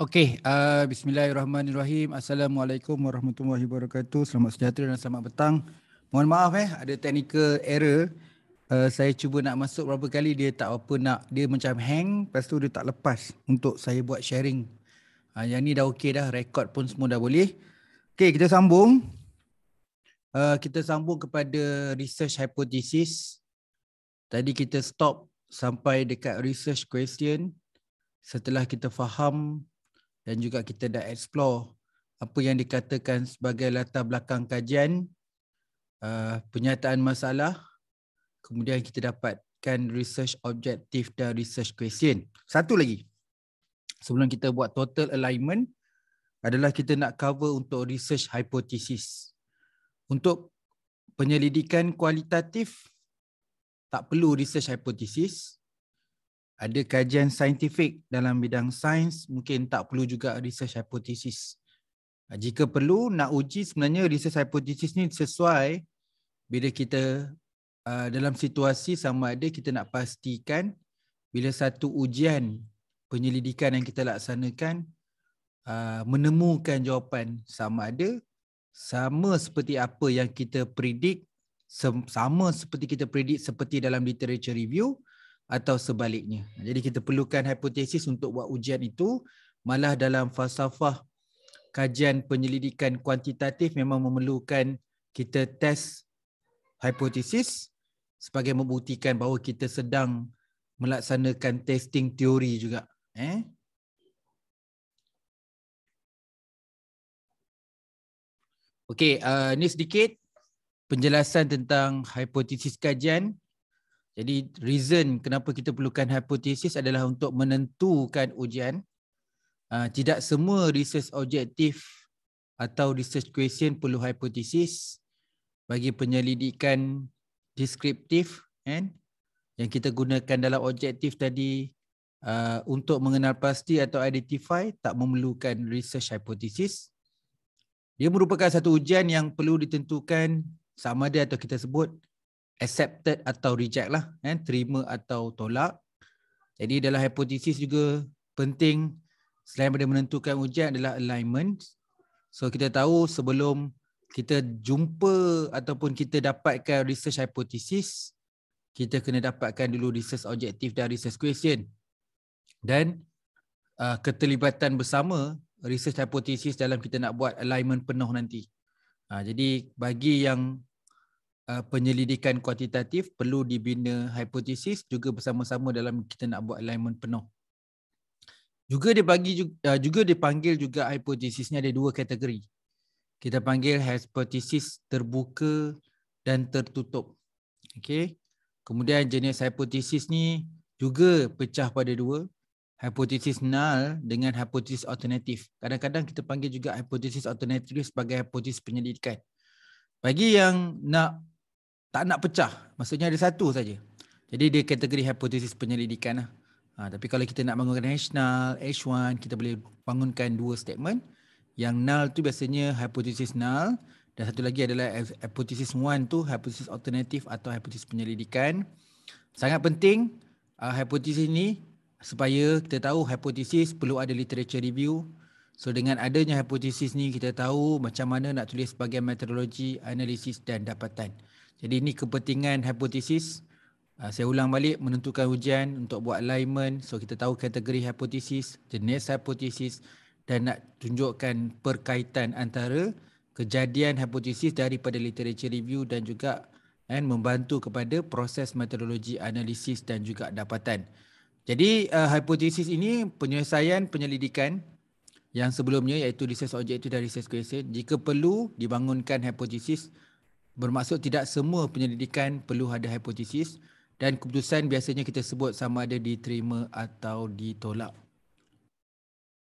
Okey, uh, bismillahirrahmanirrahim. Assalamualaikum warahmatullahi wabarakatuh. Selamat sejahtera dan selamat petang. Mohon maaf eh, ada technical error. Uh, saya cuba nak masuk berapa kali dia tak apa nak dia macam hang lepas tu dia tak lepas untuk saya buat sharing. Uh, yang ni dah okey dah, record pun semua dah boleh. Okey, kita sambung. Uh, kita sambung kepada research hypothesis. Tadi kita stop sampai dekat research question setelah kita faham dan juga kita dah explore apa yang dikatakan sebagai latar belakang kajian, uh, penyataan masalah, kemudian kita dapatkan research objektif dan research question. Satu lagi, sebelum kita buat total alignment, adalah kita nak cover untuk research hypothesis. Untuk penyelidikan kualitatif, tak perlu research hypothesis, ada kajian saintifik dalam bidang sains mungkin tak perlu juga research hypothesis. Ha, jika perlu nak uji sebenarnya research hypothesis ni sesuai bila kita uh, dalam situasi sama ada kita nak pastikan bila satu ujian penyelidikan yang kita laksanakan uh, menemukan jawapan sama ada sama seperti apa yang kita predik sama seperti kita predik seperti dalam literature review atau sebaliknya. Jadi kita perlukan hipotesis untuk buat ujian itu malah dalam falsafah kajian penyelidikan kuantitatif memang memerlukan kita test hipotesis sebagai membuktikan bahawa kita sedang melaksanakan testing teori juga. Eh? Okey, uh, ini sedikit penjelasan tentang hipotesis kajian. Jadi reason kenapa kita perlukan hipotesis adalah untuk menentukan ujian. Uh, tidak semua research objektif atau research question perlu hipotesis bagi penyelidikan deskriptif kan yang kita gunakan dalam objektif tadi uh, untuk mengenal pasti atau identify tak memerlukan research hypothesis. Dia merupakan satu ujian yang perlu ditentukan sama ada atau kita sebut accepted atau reject lah kan terima atau tolak. Jadi dalam hipotesis juga penting selain daripada menentukan ujian adalah alignment. So kita tahu sebelum kita jumpa ataupun kita dapatkan research hypothesis kita kena dapatkan dulu research objektif dan research question. Dan uh, keterlibatan bersama research hypothesis dalam kita nak buat alignment penuh nanti. Uh, jadi bagi yang Uh, penyelidikan kuantitatif perlu dibina hipotesis juga bersama-sama dalam kita nak buat alignment penuh. Juga dia bagi juga, uh, juga dipanggil juga hipotesis ni ada dua kategori. Kita panggil hipotesis terbuka dan tertutup. Okey. Kemudian jenis hipotesis ni juga pecah pada dua. Hipotesis null dengan hipotesis alternatif. Kadang-kadang kita panggil juga hipotesis alternatif sebagai hipotesis penyelidikan. Bagi yang nak tak nak pecah. Maksudnya ada satu saja. Jadi dia kategori hipotesis penyelidikan lah. Ha, tapi kalau kita nak bangunkan H null, H1, kita boleh bangunkan dua statement. Yang null tu biasanya hipotesis null. Dan satu lagi adalah hipotesis one tu hipotesis alternatif atau hipotesis penyelidikan. Sangat penting uh, hipotesis ini supaya kita tahu hipotesis perlu ada literature review. So dengan adanya hipotesis ni kita tahu macam mana nak tulis bahagian metodologi, analisis dan dapatan. Jadi ini kepentingan hipotesis. Uh, saya ulang balik menentukan ujian untuk buat alignment. So kita tahu kategori hipotesis, jenis hipotesis dan nak tunjukkan perkaitan antara kejadian hipotesis daripada literature review dan juga and membantu kepada proses metodologi analisis dan juga dapatan. Jadi uh, hipotesis ini penyelesaian penyelidikan yang sebelumnya iaitu research objective dan research question. Jika perlu dibangunkan hipotesis bermaksud tidak semua penyelidikan perlu ada hipotesis dan keputusan biasanya kita sebut sama ada diterima atau ditolak.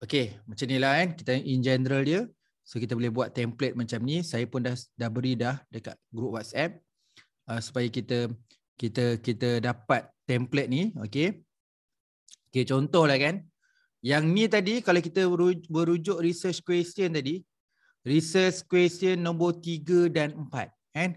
Okey, macam ni lah kan. Kita in general dia. So kita boleh buat template macam ni. Saya pun dah dah beri dah dekat grup WhatsApp uh, supaya kita kita kita dapat template ni, okey. Okey, contohlah kan. Yang ni tadi kalau kita berujuk research question tadi, research question nombor 3 dan And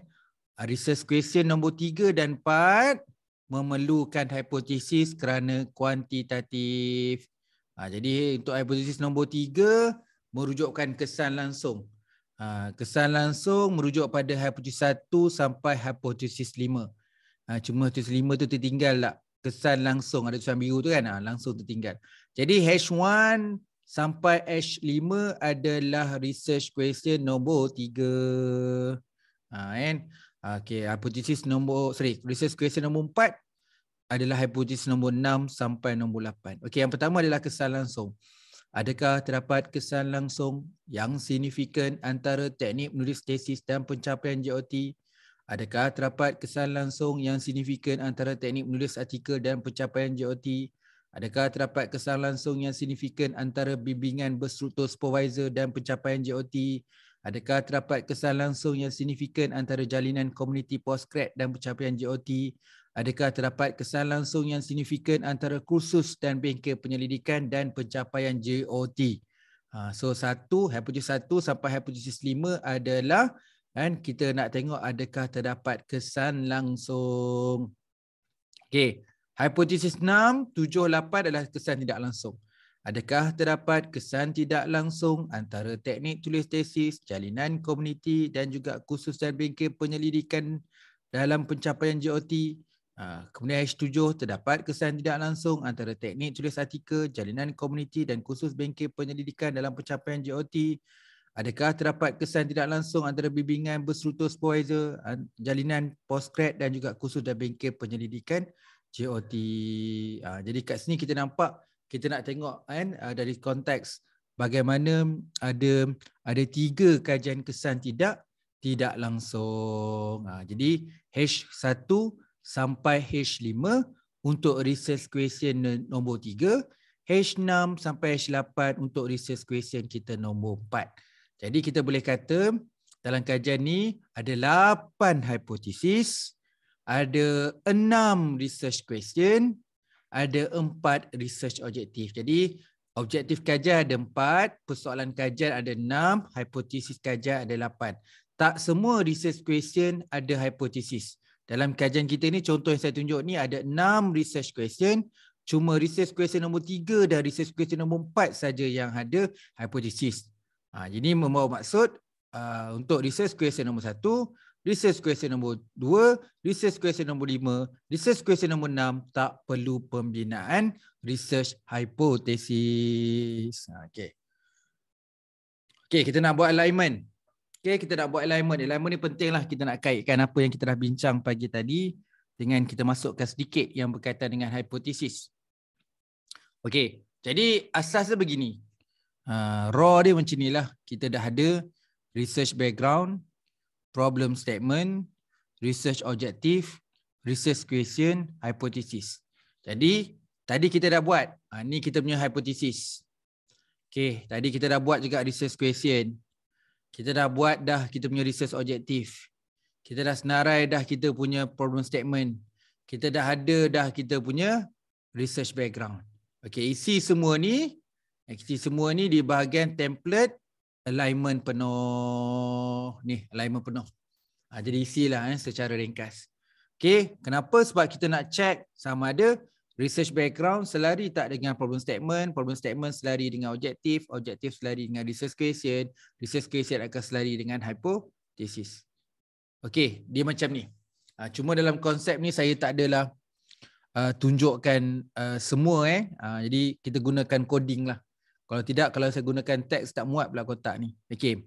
research question nombor 3 dan 4 memerlukan hipotesis kerana kuantitatif. Ha, jadi untuk hipotesis nombor 3 merujukkan kesan langsung. Ha, kesan langsung merujuk pada hipotesis 1 sampai hipotesis 5. Ha, cuma hipotesis 5 tu tertinggal lah. Kesan langsung ada tulisan biru tu kan. Ha, langsung tertinggal. Jadi H1 sampai H5 adalah research question nombor 3. Ha, and ah, okay hypothesis nombor sorry research question nombor 4 adalah hypothesis nombor 6 sampai nombor 8 okey yang pertama adalah kesan langsung. Adakah terdapat kesan langsung yang signifikan antara teknik menulis tesis dan pencapaian JOT adakah terdapat kesan langsung yang signifikan antara teknik menulis artikel dan pencapaian JOT adakah terdapat kesan langsung yang signifikan antara bimbingan berstruktur supervisor dan pencapaian JOT Adakah terdapat kesan langsung yang signifikan antara jalinan komuniti postgrad dan pencapaian JOT? Adakah terdapat kesan langsung yang signifikan antara kursus dan bengkel penyelidikan dan pencapaian JOT? Ha, so satu, hipotesis satu sampai hipotesis lima adalah kan kita nak tengok adakah terdapat kesan langsung. Okey, hipotesis enam, tujuh, lapan adalah kesan tidak langsung. Adakah terdapat kesan tidak langsung antara teknik tulis tesis, jalinan komuniti dan juga kursus dan bengkel penyelidikan dalam pencapaian JOT? Ha, kemudian H7 terdapat kesan tidak langsung antara teknik tulis artikel, jalinan komuniti dan kursus bengkel penyelidikan dalam pencapaian JOT. Adakah terdapat kesan tidak langsung antara bimbingan berstruktur supervisor, jalinan postgrad dan juga kursus dan bengkel penyelidikan JOT. Ha, jadi kat sini kita nampak kita nak tengok kan dari konteks bagaimana ada ada tiga kajian kesan tidak tidak langsung. Ha, jadi H1 sampai H5 untuk research question nombor 3, H6 sampai H8 untuk research question kita nombor 4. Jadi kita boleh kata dalam kajian ni ada 8 hipotesis, ada 6 research question, ada 4 research objektif. Jadi objektif kajian ada 4, persoalan kajian ada 6, hipotesis kajian ada 8. Tak semua research question ada hipotesis. Dalam kajian kita ni contoh yang saya tunjuk ni ada enam research question. Cuma research question nombor tiga dan research question nombor empat saja yang ada hipotesis. Ha, jadi membawa maksud uh, untuk research question nombor satu, research question nombor dua, research question nombor lima, research question nombor enam tak perlu pembinaan research hipotesis. Ha, okay. Okay, kita nak buat alignment. Okay, kita nak buat alignment. Alignment ni penting lah kita nak kaitkan apa yang kita dah bincang pagi tadi dengan kita masukkan sedikit yang berkaitan dengan hipotesis. Okay, jadi asasnya begini. Uh, raw dia macam ni lah. Kita dah ada research background, problem statement, research objective, research question, hypothesis. Jadi, tadi kita dah buat. Uh, ni kita punya hypothesis. Okay, tadi kita dah buat juga research question. Kita dah buat dah kita punya research objektif. Kita dah senarai dah kita punya problem statement. Kita dah ada dah kita punya research background. Okay, isi semua ni, isi semua ni di bahagian template alignment penuh. Ni, alignment penuh. Ha, jadi isilah eh, secara ringkas. Okay, kenapa? Sebab kita nak check sama ada research background selari tak dengan problem statement, problem statement selari dengan objektif, objektif selari dengan research question, research question akan selari dengan hypothesis. Okey, dia macam ni. Uh, cuma dalam konsep ni saya tak adalah uh, tunjukkan uh, semua eh. Uh, jadi kita gunakan coding lah. Kalau tidak, kalau saya gunakan teks tak muat pula kotak ni. Okey.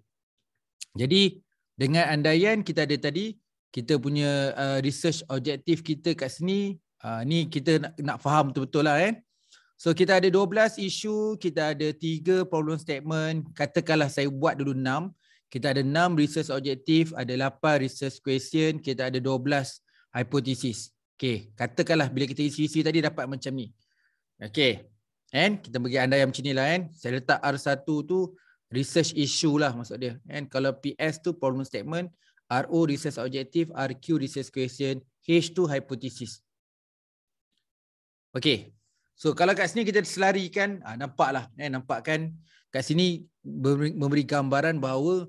Jadi dengan andaian kita ada tadi, kita punya uh, research objektif kita kat sini Uh, ni kita nak, nak faham betul-betul lah kan. So kita ada 12 isu, kita ada 3 problem statement. Katakanlah saya buat dulu 6. Kita ada 6 research objektif, ada 8 research question, kita ada 12 hypothesis. Okay, katakanlah bila kita isi-isi tadi dapat macam ni. Okay, and kita bagi anda yang macam ni lah kan. Saya letak R1 tu research issue lah maksud dia. And kalau PS tu problem statement, RO research objective, RQ research question, H2 hypothesis. Okey. So kalau kat sini kita selarikan, ah, nampaklah. Eh, nampak kan kat sini memberi gambaran bahawa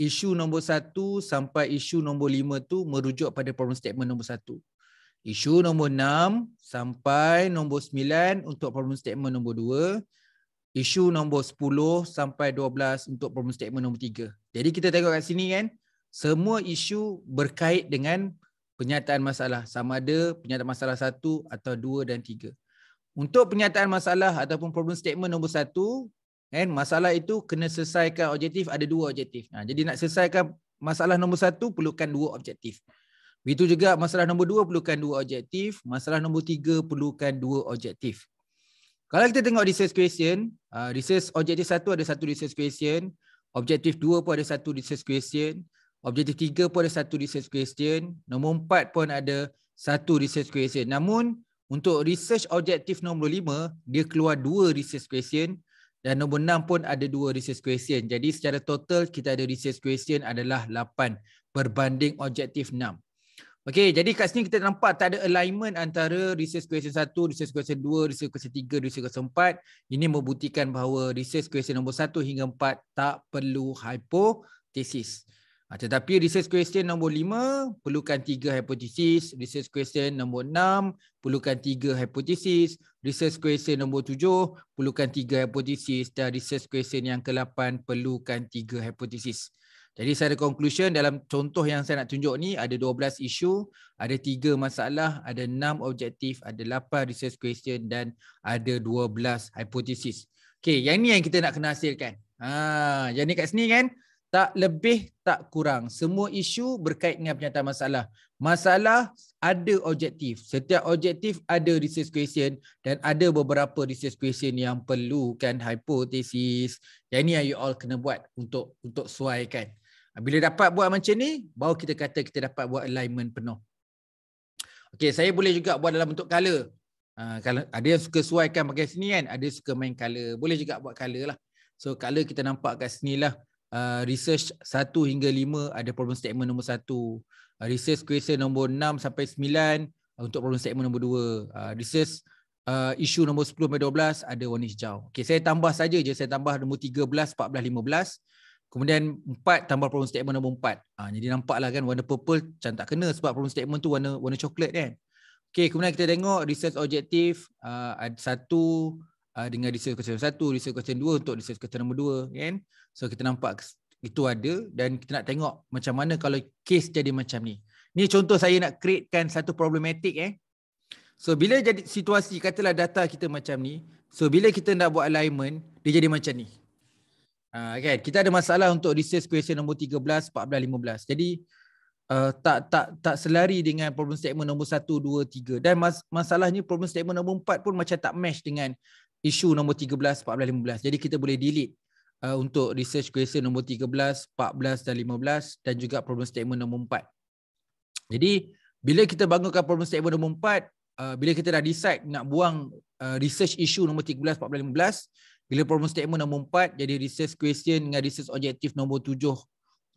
isu nombor satu sampai isu nombor lima tu merujuk pada problem statement nombor satu. Isu nombor enam sampai nombor sembilan untuk problem statement nombor dua. isu nombor 10 sampai 12 untuk problem statement nombor 3. Jadi kita tengok kat sini kan, semua isu berkait dengan penyataan masalah. Sama ada penyataan masalah satu atau dua dan tiga. Untuk penyataan masalah ataupun problem statement nombor satu, kan, masalah itu kena selesaikan objektif, ada dua objektif. Ha, jadi nak selesaikan masalah nombor satu, perlukan dua objektif. Begitu juga masalah nombor dua perlukan dua objektif. Masalah nombor tiga perlukan dua objektif. Kalau kita tengok research question, uh, research objektif satu ada satu research question, objektif dua pun ada satu research question, objektif tiga pun ada satu research question, nombor empat pun ada satu research question. Namun untuk research objektif nombor lima, dia keluar dua research question dan nombor enam pun ada dua research question. Jadi secara total kita ada research question adalah lapan berbanding objektif enam. Okey, jadi kat sini kita nampak tak ada alignment antara research question 1, research question 2, research question 3, research question 4. Ini membuktikan bahawa research question nombor 1 hingga 4 tak perlu hipotesis. Ha, tetapi research question nombor 5 perlukan 3 hipotesis, research question nombor 6 perlukan 3 hipotesis, research question nombor 7 perlukan 3 hipotesis dan research question yang ke-8 perlukan 3 hipotesis. Jadi saya ada conclusion dalam contoh yang saya nak tunjuk ni ada 12 isu, ada 3 masalah, ada 6 objektif, ada 8 research question dan ada 12 hipotesis. Okey, yang ni yang kita nak kena hasilkan. Ha, yang ni kat sini kan tak lebih tak kurang. Semua isu berkait dengan penyataan masalah. Masalah ada objektif. Setiap objektif ada research question dan ada beberapa research question yang perlukan hipotesis. Yang ni yang you all kena buat untuk untuk suaikan. Ha, bila dapat buat macam ni, baru kita kata kita dapat buat alignment penuh. Okey, saya boleh juga buat dalam bentuk color. Ha, kalau ada yang suka suaikan pakai sini kan, ada suka main color. Boleh juga buat color lah. So color kita nampak kat sini lah. Uh, research 1 hingga 5 ada problem statement nombor 1. Uh, research question nombor 6 sampai 9 uh, untuk problem statement nombor 2. Uh, research uh, isu nombor 10 sampai 12 ada warna hijau. Okay, saya tambah saja je. Saya tambah nombor 13, 14, 15. Kemudian empat tambah problem statement nombor empat. Ha, jadi nampaklah kan warna purple macam tak kena sebab problem statement tu warna warna coklat kan. Okay, kemudian kita tengok research objektif uh, ada satu uh, dengan research question satu, research question dua untuk research question nombor dua kan. So kita nampak itu ada dan kita nak tengok macam mana kalau case jadi macam ni. Ni contoh saya nak createkan satu problematik eh. So bila jadi situasi katalah data kita macam ni, so bila kita nak buat alignment, dia jadi macam ni. Uh, kan kita ada masalah untuk research question nombor 13, 14, 15. Jadi uh, tak tak tak selari dengan problem statement nombor 1, 2, 3 dan mas, masalahnya problem statement nombor 4 pun macam tak match dengan isu nombor 13, 14, 15. Jadi kita boleh delete uh, untuk research question nombor 13, 14 dan 15 dan juga problem statement nombor 4. Jadi bila kita bangunkan problem statement nombor 4, uh, bila kita dah decide nak buang uh, research issue nombor 13, 14, 15, bila problem statement nombor empat, jadi research question dengan research objektif nombor tujuh.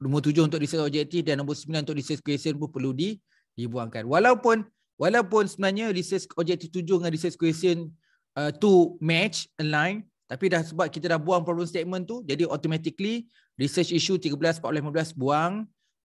Nombor tujuh untuk research objektif dan nombor sembilan untuk research question pun perlu di, dibuangkan. Walaupun walaupun sebenarnya research objektif tujuh dengan research question uh, tu match, align, tapi dah sebab kita dah buang problem statement tu, jadi automatically research issue 13, 14, 15 buang,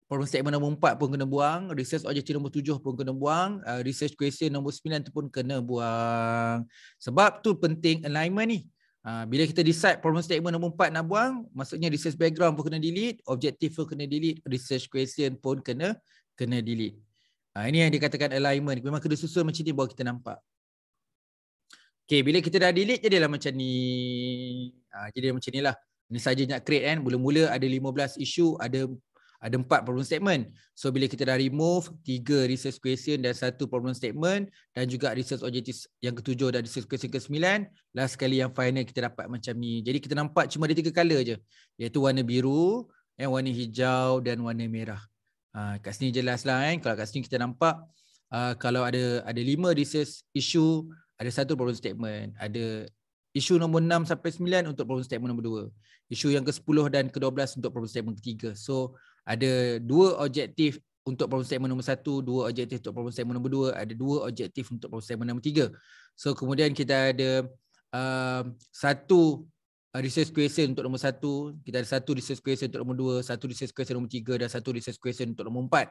problem statement nombor empat pun kena buang, research objektif nombor tujuh pun kena buang, uh, research question nombor sembilan tu pun kena buang. Sebab tu penting alignment ni. Ha, bila kita decide problem statement nombor empat nak buang, maksudnya research background pun kena delete, objective pun kena delete, research question pun kena kena delete. Ha, ini yang dikatakan alignment. Memang kena susun macam ni baru kita nampak. Okay, bila kita dah delete jadilah macam ni. Ha, jadi macam ni lah. Ini saja nak create kan. Mula-mula ada 15 isu, ada ada empat problem statement. So bila kita dah remove tiga research question dan satu problem statement dan juga research objective yang ketujuh dan research question ke sembilan, last sekali yang final kita dapat macam ni. Jadi kita nampak cuma ada tiga color je. Iaitu warna biru, eh, warna hijau dan warna merah. Ha, kat sini jelas lah kan. Kalau kat sini kita nampak uh, kalau ada ada lima research issue, ada satu problem statement. Ada isu nombor enam sampai sembilan untuk problem statement nombor dua. Isu yang ke-10 dan ke-12 untuk problem statement ketiga. So ada dua objektif untuk problem statement nombor satu, dua objektif untuk problem statement nombor dua, ada dua objektif untuk problem statement nombor tiga. So kemudian kita ada uh, satu research question untuk nombor satu, kita ada satu research question untuk nombor dua, satu research question nombor tiga dan satu research question untuk nombor empat.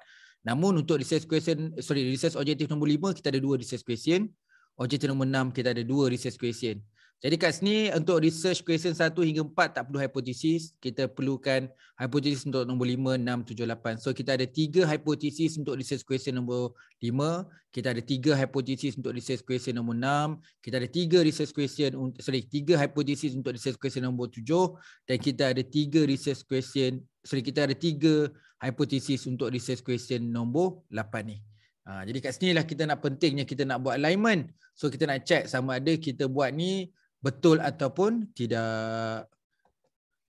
Namun untuk research question, sorry, research objektif nombor lima, kita ada dua research question. Objektif nombor enam, kita ada dua research question. Jadi kat sini untuk research question 1 hingga 4 tak perlu hipotesis. Kita perlukan hipotesis untuk nombor 5, 6, 7, 8. So kita ada tiga hipotesis untuk research question nombor 5. Kita ada tiga hipotesis untuk research question nombor 6. Kita ada tiga research question, sorry, tiga hipotesis untuk research question nombor 7. Dan kita ada tiga research question, sorry, kita ada tiga hipotesis untuk research question nombor 8 ni. Ha, jadi kat sini lah kita nak pentingnya kita nak buat alignment. So kita nak check sama ada kita buat ni betul ataupun tidak.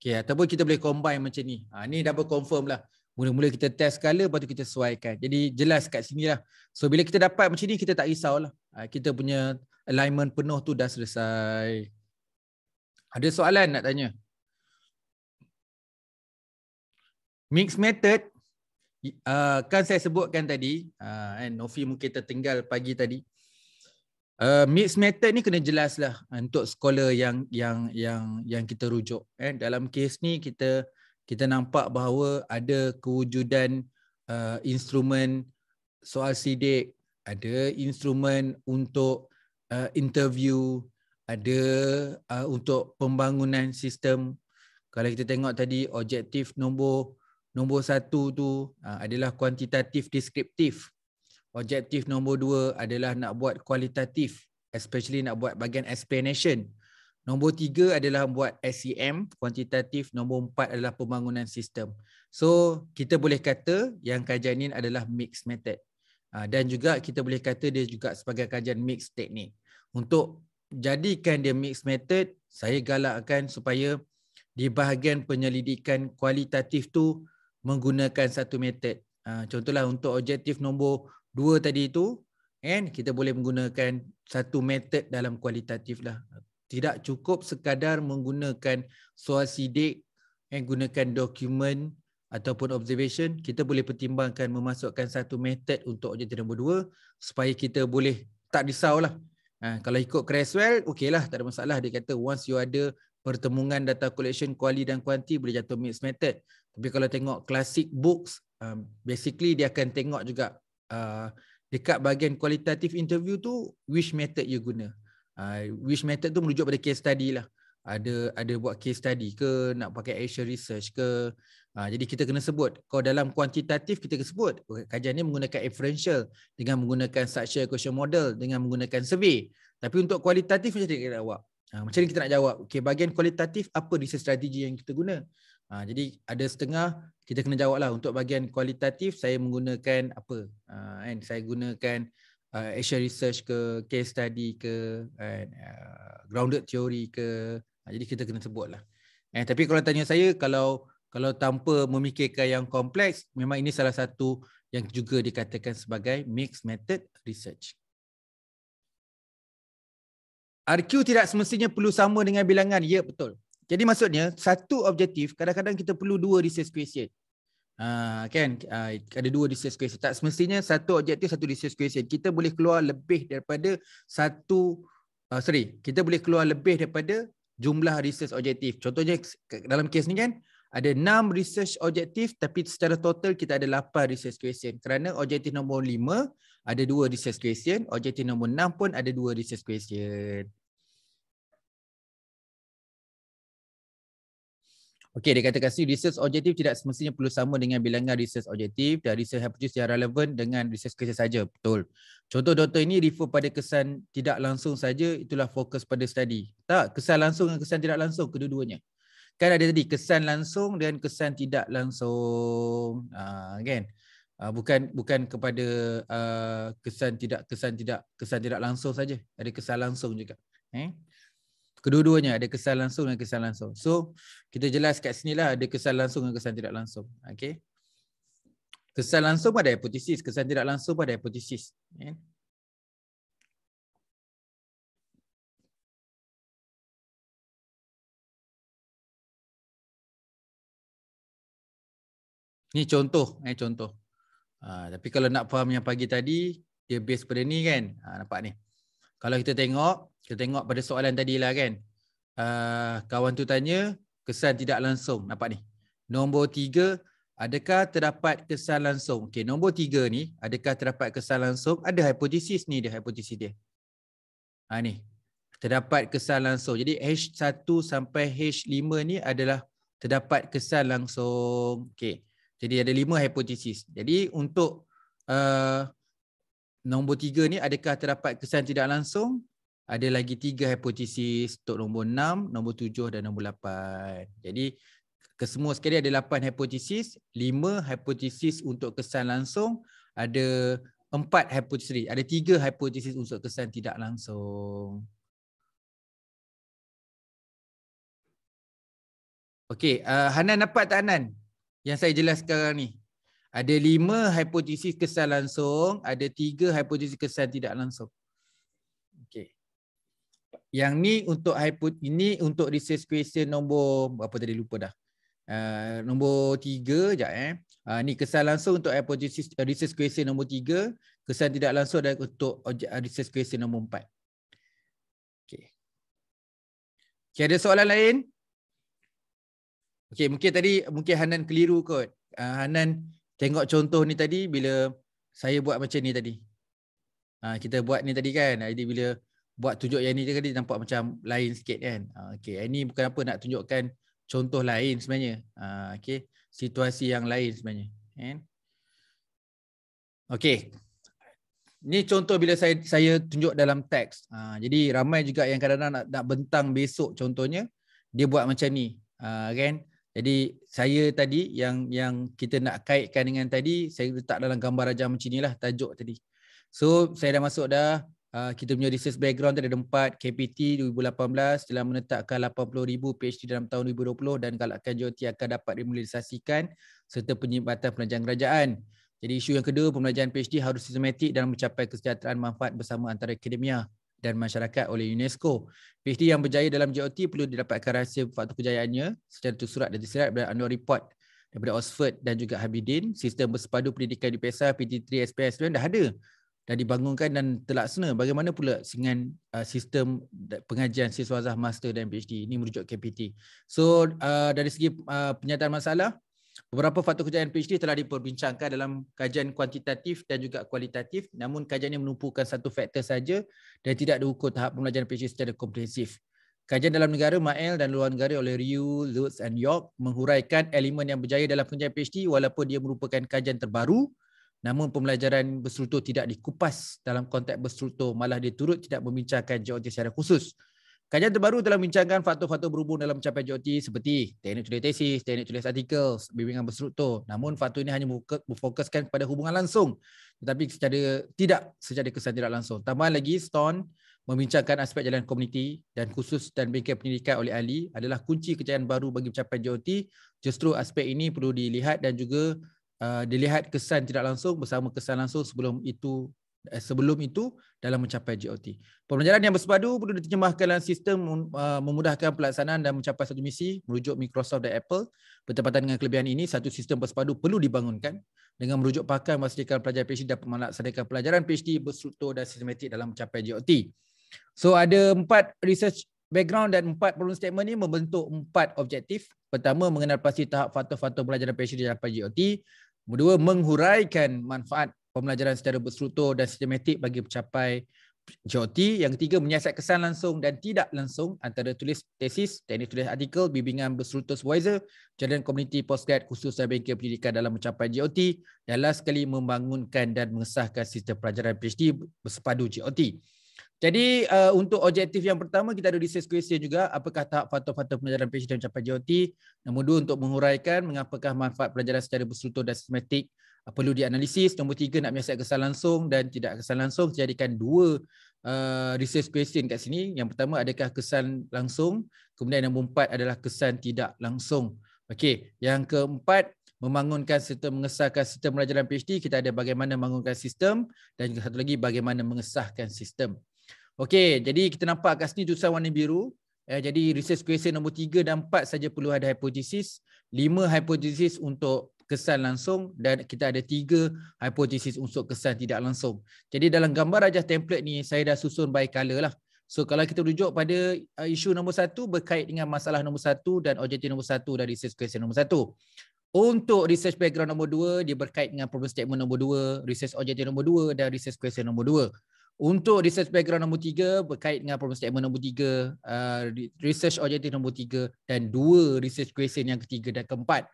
Okay, ataupun kita boleh combine macam ni. Ha, ni double confirm lah. Mula-mula kita test skala, lepas tu kita sesuaikan. Jadi jelas kat sini lah. So bila kita dapat macam ni, kita tak risau lah. Ha, kita punya alignment penuh tu dah selesai. Ada soalan nak tanya? Mix method, uh, kan saya sebutkan tadi, uh, Novi mungkin tertinggal pagi tadi. Uh, mixed method ni kena jelas lah untuk sekolah yang yang yang yang kita rujuk. Eh, dalam kes ni kita kita nampak bahawa ada kewujudan uh, instrumen soal sidik, ada instrumen untuk uh, interview, ada uh, untuk pembangunan sistem. Kalau kita tengok tadi objektif nombor nombor satu tu uh, adalah kuantitatif deskriptif. Objektif nombor dua adalah nak buat kualitatif, especially nak buat bagian explanation. Nombor tiga adalah buat SEM, kuantitatif. Nombor empat adalah pembangunan sistem. So, kita boleh kata yang kajian ini adalah mixed method. Ah, dan juga kita boleh kata dia juga sebagai kajian mixed teknik. Untuk jadikan dia mixed method, saya galakkan supaya di bahagian penyelidikan kualitatif tu menggunakan satu metod. Ah, contohlah untuk objektif nombor dua tadi itu kan kita boleh menggunakan satu metod dalam kualitatif lah. Tidak cukup sekadar menggunakan soal sidik yang gunakan dokumen ataupun observation kita boleh pertimbangkan memasukkan satu metod untuk objektif nombor dua supaya kita boleh tak risaulah ha, kalau ikut Creswell okeylah tak ada masalah. Dia kata once you ada pertemuan data collection kuali dan kuanti boleh jatuh mixed method. Tapi kalau tengok classic books um, basically dia akan tengok juga uh, dekat bahagian kualitatif interview tu which method you guna. Uh, which method tu merujuk pada case study lah. Ada ada buat case study ke nak pakai action research ke. Uh, jadi kita kena sebut. Kalau dalam kuantitatif kita kena sebut kajian ni menggunakan inferential dengan menggunakan structure question model dengan menggunakan survey. Tapi untuk kualitatif macam mana kita nak jawab? Uh, macam ni kita nak jawab. Okay, bahagian kualitatif apa research strategi yang kita guna? Ha, jadi ada setengah kita kena jawab lah untuk bahagian kualitatif saya menggunakan apa? Ha, kan? Saya gunakan uh, action research ke case study ke kan, uh, grounded theory ke? Ha, jadi kita kena sebut lah eh, tapi kalau tanya saya kalau kalau tanpa memikirkan yang kompleks memang ini salah satu yang juga dikatakan sebagai mixed method research. RQ tidak semestinya perlu sama dengan bilangan. Ya betul. Jadi maksudnya satu objektif kadang-kadang kita perlu dua research question. Ha, kan ha, ada dua research question. Tak semestinya satu objektif satu research question. Kita boleh keluar lebih daripada satu uh, sorry, kita boleh keluar lebih daripada jumlah research objektif. Contohnya dalam kes ni kan ada enam research objektif tapi secara total kita ada lapan research question. Kerana objektif nombor lima ada dua research question, objektif nombor enam pun ada dua research question. Okey, dia kata kasi research objektif tidak semestinya perlu sama dengan bilangan research objektif dan research hypothesis yang relevan dengan research kes saja. Betul. Contoh doktor ini refer pada kesan tidak langsung saja, itulah fokus pada study. Tak, kesan langsung dan kesan tidak langsung, kedua-duanya. Kan ada tadi kesan langsung dan kesan tidak langsung. Ah, kan? Uh, bukan bukan kepada uh, kesan tidak kesan tidak kesan tidak langsung saja ada kesan langsung juga eh Kedua-duanya ada kesan langsung dan kesan langsung. So, kita jelas kat sini lah ada kesan langsung dan kesan tidak langsung. Okay. Kesan langsung pada hipotesis, kesan tidak langsung pada hipotesis. Okay. Ni contoh, eh contoh. Ha, tapi kalau nak faham yang pagi tadi, dia base pada ni kan. Ha, nampak ni. Kalau kita tengok, kita tengok pada soalan tadi lah kan. Uh, kawan tu tanya kesan tidak langsung. Nampak ni. Nombor tiga, adakah terdapat kesan langsung? Okay, nombor tiga ni, adakah terdapat kesan langsung? Ada hipotesis ni dia, hipotesis dia. Ha ni. terdapat kesan langsung. Jadi H1 sampai H5 ni adalah terdapat kesan langsung. Okey. Jadi ada lima hipotesis. Jadi untuk uh, nombor tiga ni adakah terdapat kesan tidak langsung? Ada lagi tiga hipotesis untuk nombor enam, nombor tujuh dan nombor lapan. Jadi kesemua sekali ada lapan hipotesis. Lima hipotesis untuk kesan langsung. Ada empat hipotesis. Ada tiga hipotesis untuk kesan tidak langsung. Okey, uh, Hanan dapat tak Hanan? Yang saya jelas sekarang ni. Ada lima hipotesis kesan langsung, ada tiga hipotesis kesan tidak langsung. Okey. Yang ni untuk hypo, ini untuk research question nombor apa tadi lupa dah. Uh, nombor tiga sekejap eh. Uh, ni kesan langsung untuk hipotesis uh, research question nombor tiga. Kesan tidak langsung adalah untuk uh, research question nombor empat. Okay. okay. Ada soalan lain? Okay, mungkin tadi mungkin Hanan keliru kot. Uh, Hanan tengok contoh ni tadi bila saya buat macam ni tadi. Uh, kita buat ni tadi kan. Jadi bila buat tunjuk yang ni tadi nampak macam lain sikit kan. Uh, okay, ini bukan apa nak tunjukkan contoh lain sebenarnya. Uh, okay, situasi yang lain sebenarnya. Kan? Okay. Ni contoh bila saya saya tunjuk dalam teks. Uh, jadi ramai juga yang kadang-kadang nak, nak bentang besok contohnya. Dia buat macam ni. Uh, kan? Jadi saya tadi yang yang kita nak kaitkan dengan tadi saya letak dalam gambar raja macam inilah tajuk tadi. So saya dah masuk dah uh, kita punya research background tadi ada empat KPT 2018 telah menetapkan 80,000 PhD dalam tahun 2020 dan galakkan JOT akan dapat dimulisasikan serta penyempatan pelajaran kerajaan. Jadi isu yang kedua pembelajaran PhD harus sistematik dan mencapai kesejahteraan manfaat bersama antara akademia dan masyarakat oleh UNESCO. PhD yang berjaya dalam JOT perlu didapatkan rahsia faktor kejayaannya secara tersurat dan tersirat daripada annual report daripada Oxford dan juga Habibin. Sistem bersepadu pendidikan di PESA, PT3, SPS dah ada dah dibangunkan dan terlaksana. Bagaimana pula dengan uh, sistem pengajian siswazah master dan PhD? Ini merujuk KPT. So uh, dari segi uh, penyataan masalah, beberapa faktor kejayaan PhD telah diperbincangkan dalam kajian kuantitatif dan juga kualitatif. Namun kajian ini menumpukan satu faktor saja dan tidak diukur tahap pembelajaran PhD secara komprehensif. Kajian dalam negara Mael dan luar negara oleh Ryu, Lutz dan York menghuraikan elemen yang berjaya dalam pengajian PhD walaupun dia merupakan kajian terbaru Namun pembelajaran berstruktur tidak dikupas dalam konteks berstruktur malah dia turut tidak membincangkan JOT secara khusus. Kajian terbaru telah membincangkan faktor-faktor berhubung dalam pencapaian JOT seperti teknik tulis tesis, teknik tulis artikel, bimbingan berstruktur. Namun faktor ini hanya berfokuskan kepada hubungan langsung tetapi secara tidak secara kesan tidak langsung. Tambahan lagi Stone membincangkan aspek jalan komuniti dan khusus dan bingkai pendidikan oleh ahli adalah kunci kejayaan baru bagi pencapaian JOT. Justru aspek ini perlu dilihat dan juga uh, dilihat kesan tidak langsung bersama kesan langsung sebelum itu sebelum itu dalam mencapai GOT. Pembelajaran yang bersepadu perlu diterjemahkan dalam sistem uh, memudahkan pelaksanaan dan mencapai satu misi merujuk Microsoft dan Apple. Bertepatan dengan kelebihan ini, satu sistem bersepadu perlu dibangunkan dengan merujuk pakar memastikan pelajar PhD dapat melaksanakan pelajaran PhD berstruktur dan sistematik dalam mencapai GOT. So ada empat research background dan empat problem statement ini membentuk empat objektif. Pertama, mengenal pasti tahap faktor-faktor pelajaran PhD dalam GOT. Kedua, menghuraikan manfaat pembelajaran secara berstruktur dan sistematik bagi mencapai JOT. Yang ketiga, menyiasat kesan langsung dan tidak langsung antara tulis tesis, teknik tulis artikel, bimbingan berstruktur supervisor, jalan komuniti postgrad khusus dan bengkel pendidikan dalam mencapai JOT. Dan last sekali, membangunkan dan mengesahkan sistem pelajaran PhD bersepadu JOT. Jadi uh, untuk objektif yang pertama kita ada research question juga apakah tahap faktor-faktor pelajaran PhD dan mencapai JOT. Nombor dua untuk menguraikan mengapakah manfaat pelajaran secara berstruktur dan sistematik perlu dianalisis. Nombor tiga nak menyiasat kesan langsung dan tidak kesan langsung. Jadikan dua uh, research question kat sini. Yang pertama adakah kesan langsung. Kemudian nombor empat adalah kesan tidak langsung. Okey, yang keempat membangunkan serta mengesahkan sistem pelajaran PhD. Kita ada bagaimana membangunkan sistem dan juga satu lagi bagaimana mengesahkan sistem. Okey, jadi kita nampak kat sini tulisan warna biru. Eh, jadi research question nombor 3 dan 4 saja perlu ada hipotesis. 5 hipotesis untuk kesan langsung dan kita ada 3 hipotesis untuk kesan tidak langsung. Jadi dalam gambar rajah template ni saya dah susun by color lah. So kalau kita rujuk pada uh, isu nombor 1 berkait dengan masalah nombor 1 dan objektif nombor 1 dan research question nombor 1. Untuk research background nombor 2 dia berkait dengan problem statement nombor 2, research objektif nombor 2 dan research question nombor 2. Untuk research background nombor tiga berkait dengan problem statement nombor tiga, uh, research objektif nombor tiga dan dua research question yang ketiga dan keempat.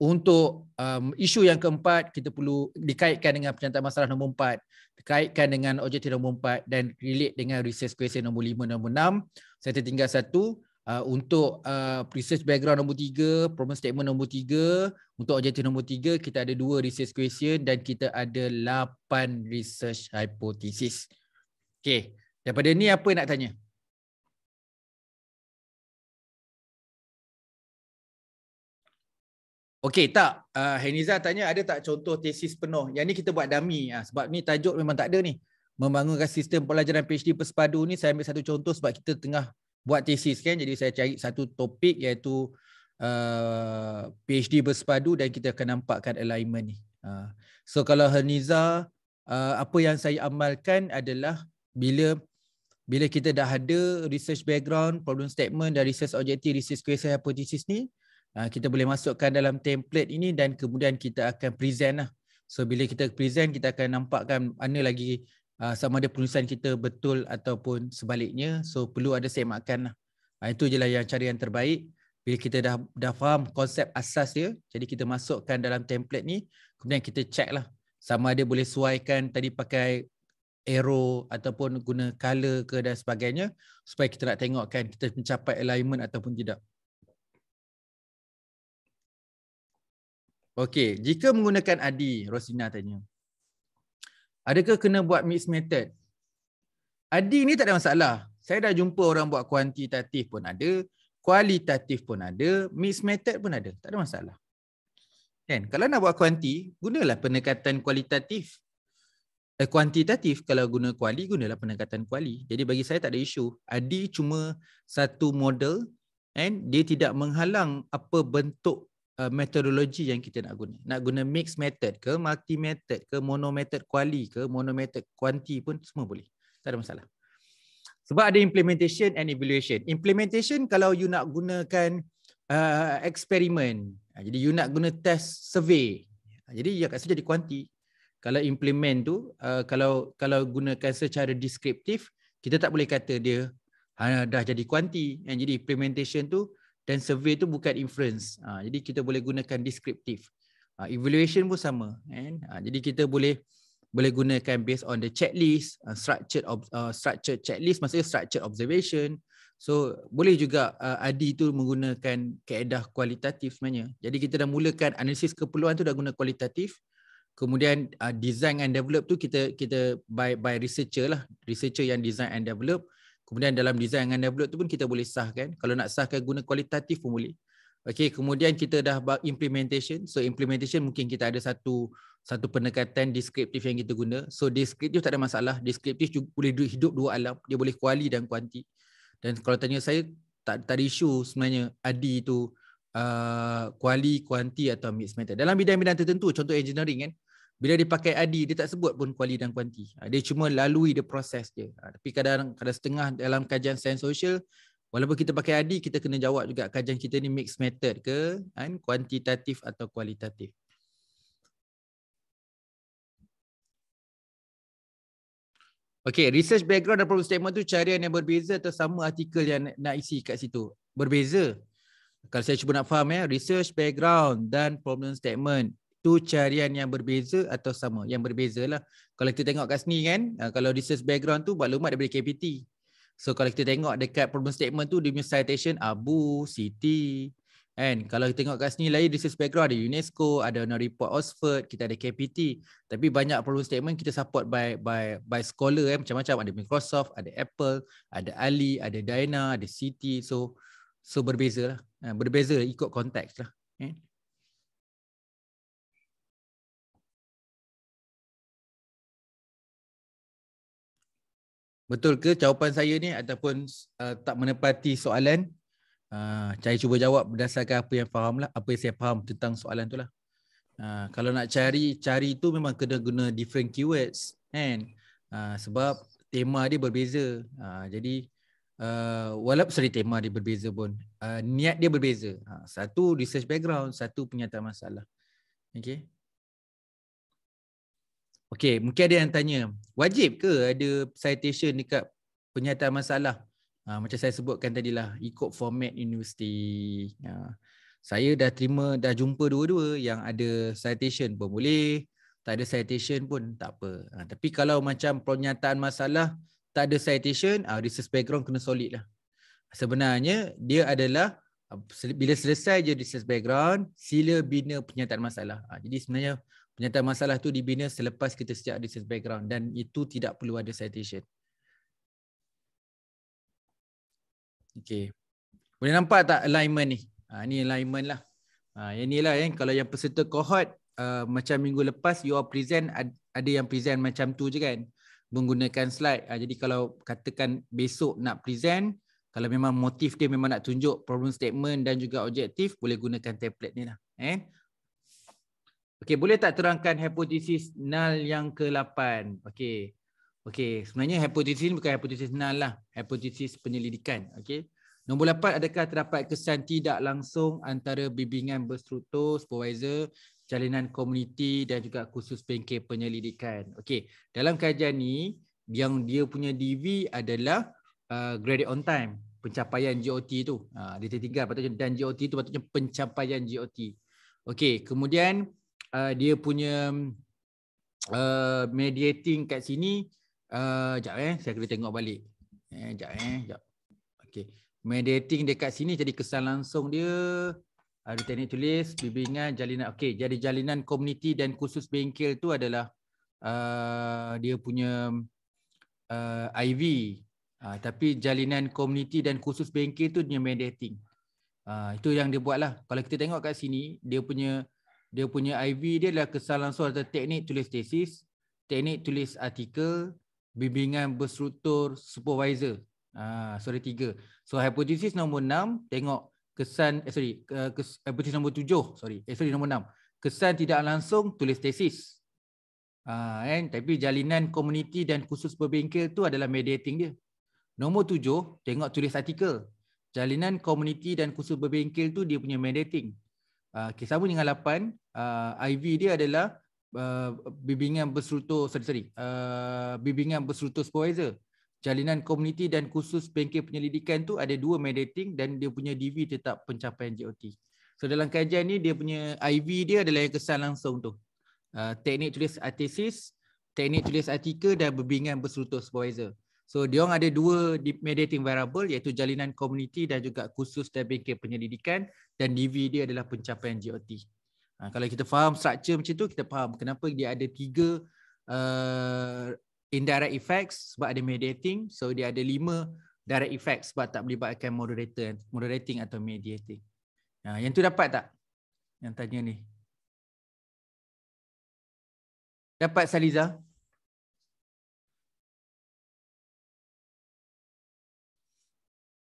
Untuk um, isu yang keempat, kita perlu dikaitkan dengan pernyataan masalah nombor empat, dikaitkan dengan objektif nombor empat dan relate dengan research question nombor lima nombor enam. Saya tertinggal satu. Uh, untuk uh, research background nombor tiga, problem statement nombor tiga, untuk objektif nombor tiga, kita ada dua research question dan kita ada lapan research hypothesis. Okey, daripada ni apa nak tanya? Okey, tak. Uh, Heniza tanya ada tak contoh tesis penuh? Yang ni kita buat dummy. Uh, sebab ni tajuk memang tak ada ni. Membangunkan sistem pelajaran PhD bersepadu ni saya ambil satu contoh sebab kita tengah buat tesis kan. Jadi saya cari satu topik iaitu uh, PhD bersepadu dan kita akan nampakkan alignment ni. Uh, so kalau Heniza, uh, apa yang saya amalkan adalah bila bila kita dah ada research background, problem statement dan research objektif, research question hypothesis ni, ah, kita boleh masukkan dalam template ini dan kemudian kita akan present lah. So bila kita present, kita akan nampakkan mana lagi ah, sama ada penulisan kita betul ataupun sebaliknya. So perlu ada semakan lah. Ah, itu je lah yang cara yang terbaik. Bila kita dah dah faham konsep asas dia, jadi kita masukkan dalam template ni, kemudian kita check lah sama ada boleh sesuaikan tadi pakai arrow ataupun guna color ke dan sebagainya supaya kita nak tengok kan kita mencapai alignment ataupun tidak. Okey, jika menggunakan ADI, Rosina tanya. Adakah kena buat mix method? ADI ni tak ada masalah. Saya dah jumpa orang buat kuantitatif pun ada, kualitatif pun ada, mix method pun ada. Tak ada masalah. Kan? Kalau nak buat kuanti, gunalah pendekatan kualitatif eh, kuantitatif kalau guna kuali gunalah pendekatan kuali jadi bagi saya tak ada isu adi cuma satu model and dia tidak menghalang apa bentuk uh, metodologi yang kita nak guna. Nak guna mix method ke multi method ke mono method kuali ke mono method kuanti pun semua boleh. Tak ada masalah. Sebab ada implementation and evaluation. Implementation kalau you nak gunakan uh, eksperimen jadi you nak guna test survey. Jadi ya kat jadi kuanti kalau implement tu uh, kalau kalau gunakan secara deskriptif kita tak boleh kata dia ha, dah jadi kuanti yang jadi implementation tu dan survey tu bukan inference. Ha, jadi kita boleh gunakan deskriptif ha, evaluation pun sama kan? Ha, jadi kita boleh boleh gunakan based on the checklist uh, structured uh, structured checklist maksudnya structured observation. So boleh juga uh, ADI tu menggunakan kaedah kualitatif sebenarnya. Jadi kita dah mulakan analisis keperluan tu dah guna kualitatif. Kemudian uh, design and develop tu kita kita by by researcher lah. Researcher yang design and develop kemudian dalam design and develop tu pun kita boleh sahkan kalau nak sahkan guna kualitatif pun boleh. Okey kemudian kita dah implementation. So implementation mungkin kita ada satu satu pendekatan deskriptif yang kita guna. So deskriptif tak ada masalah. Deskriptif juga boleh hidup dua alam. Dia boleh kuali dan kuanti dan kalau tanya saya tak tak ada isu sebenarnya. Adi itu uh, kuali kuanti atau mixed method dalam bidang-bidang tertentu contoh engineering kan bila dia pakai adi dia tak sebut pun kuali dan kuanti. Ha, dia cuma lalui the proses je. Ha, tapi kadang kadang setengah dalam kajian sains sosial walaupun kita pakai adi kita kena jawab juga kajian kita ni mixed method ke kan? Kuantitatif atau kualitatif. Okay, research background dan problem statement tu carian yang berbeza atau sama artikel yang nak isi kat situ? Berbeza. Kalau saya cuba nak faham ya, research background dan problem statement tu carian yang berbeza atau sama? Yang berbeza lah. Kalau kita tengok kat sini kan, uh, kalau research background tu maklumat daripada KPT. So kalau kita tengok dekat problem statement tu dia punya citation Abu, Siti. Kan? Kalau kita tengok kat sini lain research background ada UNESCO, ada no report Oxford, kita ada KPT. Tapi banyak problem statement kita support by by by scholar eh. macam-macam ada Microsoft, ada Apple, ada Ali, ada Dyna, ada City. So so berbeza lah. Uh, berbeza ikut konteks lah. Eh? Betul ke jawapan saya ni ataupun uh, tak menepati soalan? Uh, saya cuba jawab berdasarkan apa yang faham lah, apa yang saya faham tentang soalan tu lah. Uh, kalau nak cari, cari tu memang kena guna different keywords kan? Uh, sebab tema dia berbeza. Uh, jadi uh, walaupun sorry tema dia berbeza pun, uh, niat dia berbeza. Uh, satu research background, satu penyataan masalah. Okay. Okey, mungkin ada yang tanya, wajib ke ada citation dekat pernyataan masalah? Ha, macam saya sebutkan tadi lah, ikut format universiti. Ha, saya dah terima, dah jumpa dua-dua yang ada citation pun boleh, tak ada citation pun tak apa. Ha, tapi kalau macam pernyataan masalah tak ada citation, ha, research background kena solid lah. Sebenarnya dia adalah bila selesai je research background, sila bina pernyataan masalah. Ha, jadi sebenarnya Pernyataan masalah tu dibina selepas kita sejak research background dan itu tidak perlu ada citation. Okay. Boleh nampak tak alignment ni? Ha, ni alignment lah. Ha, yang ni lah yang kalau yang peserta cohort uh, macam minggu lepas you all present ada yang present macam tu je kan menggunakan slide. Ha, jadi kalau katakan besok nak present kalau memang motif dia memang nak tunjuk problem statement dan juga objektif boleh gunakan template ni lah. Eh? Okey, boleh tak terangkan hipotesis null yang ke-8? Okey. Okey, sebenarnya hipotesis ini bukan hipotesis null lah, hipotesis penyelidikan. Okey. Nombor 8, adakah terdapat kesan tidak langsung antara bimbingan berstruktur, supervisor, jalinan komuniti dan juga khusus bengkel penyelidikan? Okey, dalam kajian ni yang dia punya DV adalah uh, graded on time, pencapaian GOT tu. Uh, dia tertinggal patutnya dan GOT tu patutnya pencapaian GOT. Okey, kemudian uh, dia punya uh, mediating kat sini uh, jap eh saya kena tengok balik. Eh jap eh jap. Okey. Mediating dekat sini jadi kesan langsung dia ada teknik tulis bimbingan jalinan okey jadi jalinan komuniti dan khusus bengkel tu adalah uh, dia punya uh, IV uh, tapi jalinan komuniti dan khusus bengkel tu dia mediating uh, itu yang dia buat lah kalau kita tengok kat sini dia punya dia punya IV dia adalah kesalahan langsung atau teknik tulis tesis, teknik tulis artikel, bimbingan berstruktur supervisor. Ah, sorry tiga. So hipotesis nombor enam, tengok kesan, eh sorry, kes, hipotesis nombor tujuh, sorry, eh sorry nombor enam. Kesan tidak langsung tulis tesis. Ah, kan? Tapi jalinan komuniti dan khusus berbengkel tu adalah mediating dia. Nombor tujuh, tengok tulis artikel. Jalinan komuniti dan khusus berbengkel tu dia punya mediating. Uh, okay, sama dengan 8, uh, IV dia adalah uh, bimbingan berstruktur, sorry, sorry, uh, bimbingan berstruktur supervisor. Jalinan komuniti dan khusus bengkel penyelidikan tu ada dua mediating dan dia punya DV tetap pencapaian GOT. So dalam kajian ni dia punya IV dia adalah yang kesan langsung tu. Uh, teknik tulis artisis, teknik tulis artikel dan bimbingan berstruktur supervisor. So dia orang ada dua mediating variable iaitu jalinan komuniti dan juga khusus dan bengkel penyelidikan dan DV dia adalah pencapaian GOT. Ha, kalau kita faham structure macam tu kita faham kenapa dia ada tiga uh, indirect effects sebab ada mediating. So dia ada lima direct effects sebab tak melibatkan moderator, moderating atau mediating. Ha, yang tu dapat tak? Yang tanya ni. Dapat Saliza?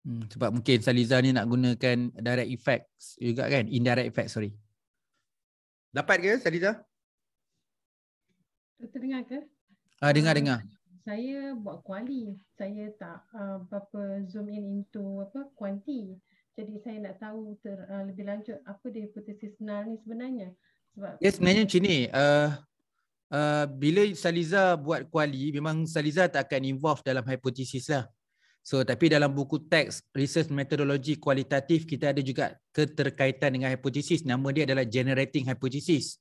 Hmm, sebab mungkin Saliza ni nak gunakan direct effects juga kan? Indirect effects, sorry. Dapat ke Saliza? Terdengar ke? Ah, dengar, uh, dengar. Saya buat kuali. Saya tak uh, berapa zoom in into apa kuanti. Jadi saya nak tahu ter, uh, lebih lanjut apa dia hipotesis null ni sebenarnya. Sebab ya sebenarnya macam ni. Uh, uh, bila Saliza buat kuali, memang Saliza tak akan involve dalam hipotesis lah. So tapi dalam buku teks research metodologi kualitatif kita ada juga keterkaitan dengan hipotesis. Nama dia adalah generating hypothesis.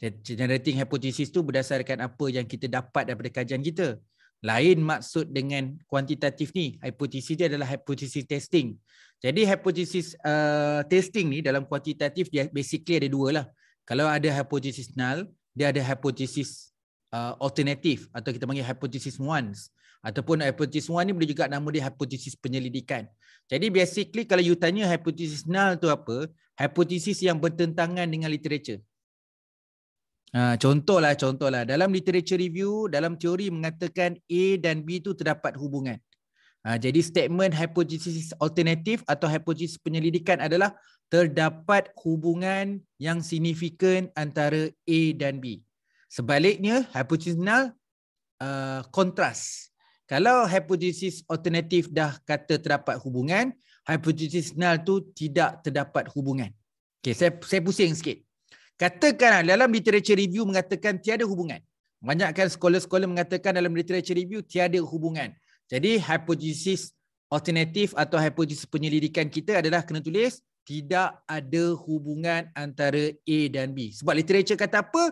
Generating hypothesis tu berdasarkan apa yang kita dapat daripada kajian kita. Lain maksud dengan kuantitatif ni. Hipotesis dia adalah hypothesis testing. Jadi hypothesis uh, testing ni dalam kuantitatif dia basically ada dua lah. Kalau ada hypothesis null, dia ada hypothesis uh, alternative atau kita panggil hypothesis ones ataupun hypothesis one ni boleh juga nama dia hipotesis penyelidikan. Jadi basically kalau you tanya hipotesis null tu apa, hipotesis yang bertentangan dengan literature. Ha, contohlah, contohlah. Dalam literature review, dalam teori mengatakan A dan B tu terdapat hubungan. Ha, jadi statement hipotesis alternatif atau hipotesis penyelidikan adalah terdapat hubungan yang signifikan antara A dan B. Sebaliknya, hipotesis null uh, kontras. Kalau hipotesis alternatif dah kata terdapat hubungan, hipotesis null tu tidak terdapat hubungan. Okay, saya saya pusing sikit. Katakan dalam literature review mengatakan tiada hubungan. Banyakkan scholar-scholar mengatakan dalam literature review tiada hubungan. Jadi hipotesis alternatif atau hipotesis penyelidikan kita adalah kena tulis tidak ada hubungan antara A dan B. Sebab literature kata apa?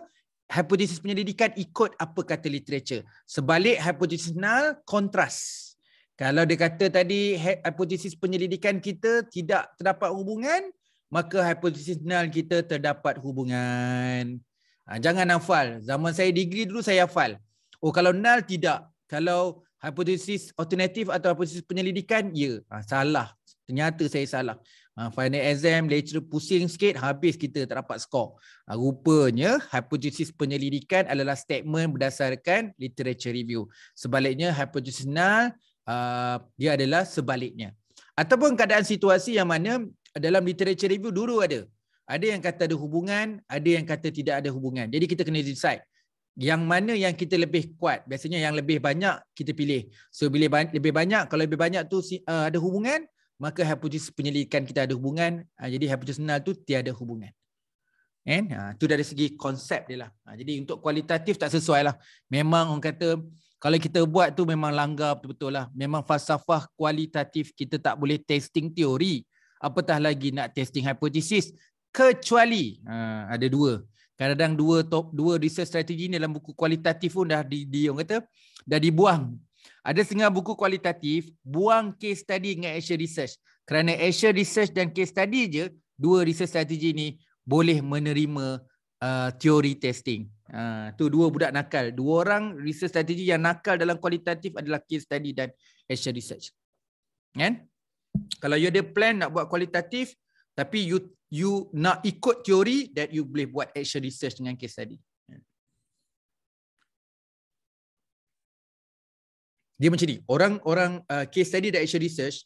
Hipotesis penyelidikan ikut apa kata literature. Sebalik hipotesis null, kontras. Kalau dia kata tadi hipotesis penyelidikan kita tidak terdapat hubungan, maka hipotesis null kita terdapat hubungan. Ha, jangan hafal. Zaman saya degree dulu saya hafal. Oh kalau null tidak. Kalau hipotesis alternatif atau hipotesis penyelidikan, ya. Ha, salah. Ternyata saya salah. Ha, final exam, lecturer pusing sikit, habis kita tak dapat skor. Ha, rupanya, hipotesis penyelidikan adalah statement berdasarkan literature review. Sebaliknya, hipotesis null, uh, dia adalah sebaliknya. Ataupun keadaan situasi yang mana dalam literature review dulu ada. Ada yang kata ada hubungan, ada yang kata tidak ada hubungan. Jadi kita kena decide yang mana yang kita lebih kuat. Biasanya yang lebih banyak kita pilih. So bila lebih banyak, kalau lebih banyak tu uh, ada hubungan, maka hipotesis penyelidikan kita ada hubungan. Ha, jadi hipotesis null tu tiada hubungan. Kan? Ha, tu dari segi konsep dia lah. Ha, jadi untuk kualitatif tak sesuai lah. Memang orang kata kalau kita buat tu memang langgar betul-betul lah. Memang falsafah kualitatif kita tak boleh testing teori. Apatah lagi nak testing hipotesis. Kecuali ha, ada dua. Kadang-kadang dua top dua research strategi ni dalam buku kualitatif pun dah di, di orang kata dah dibuang ada setengah buku kualitatif buang case study dengan action research. Kerana action research dan case study je, dua research strategi ni boleh menerima uh, teori testing. Uh, tu dua budak nakal. Dua orang research strategi yang nakal dalam kualitatif adalah case study dan action research. Kan? Kalau you ada plan nak buat kualitatif tapi you you nak ikut teori that you boleh buat action research dengan case study. Dia macam ni. Orang-orang uh, case study dan action research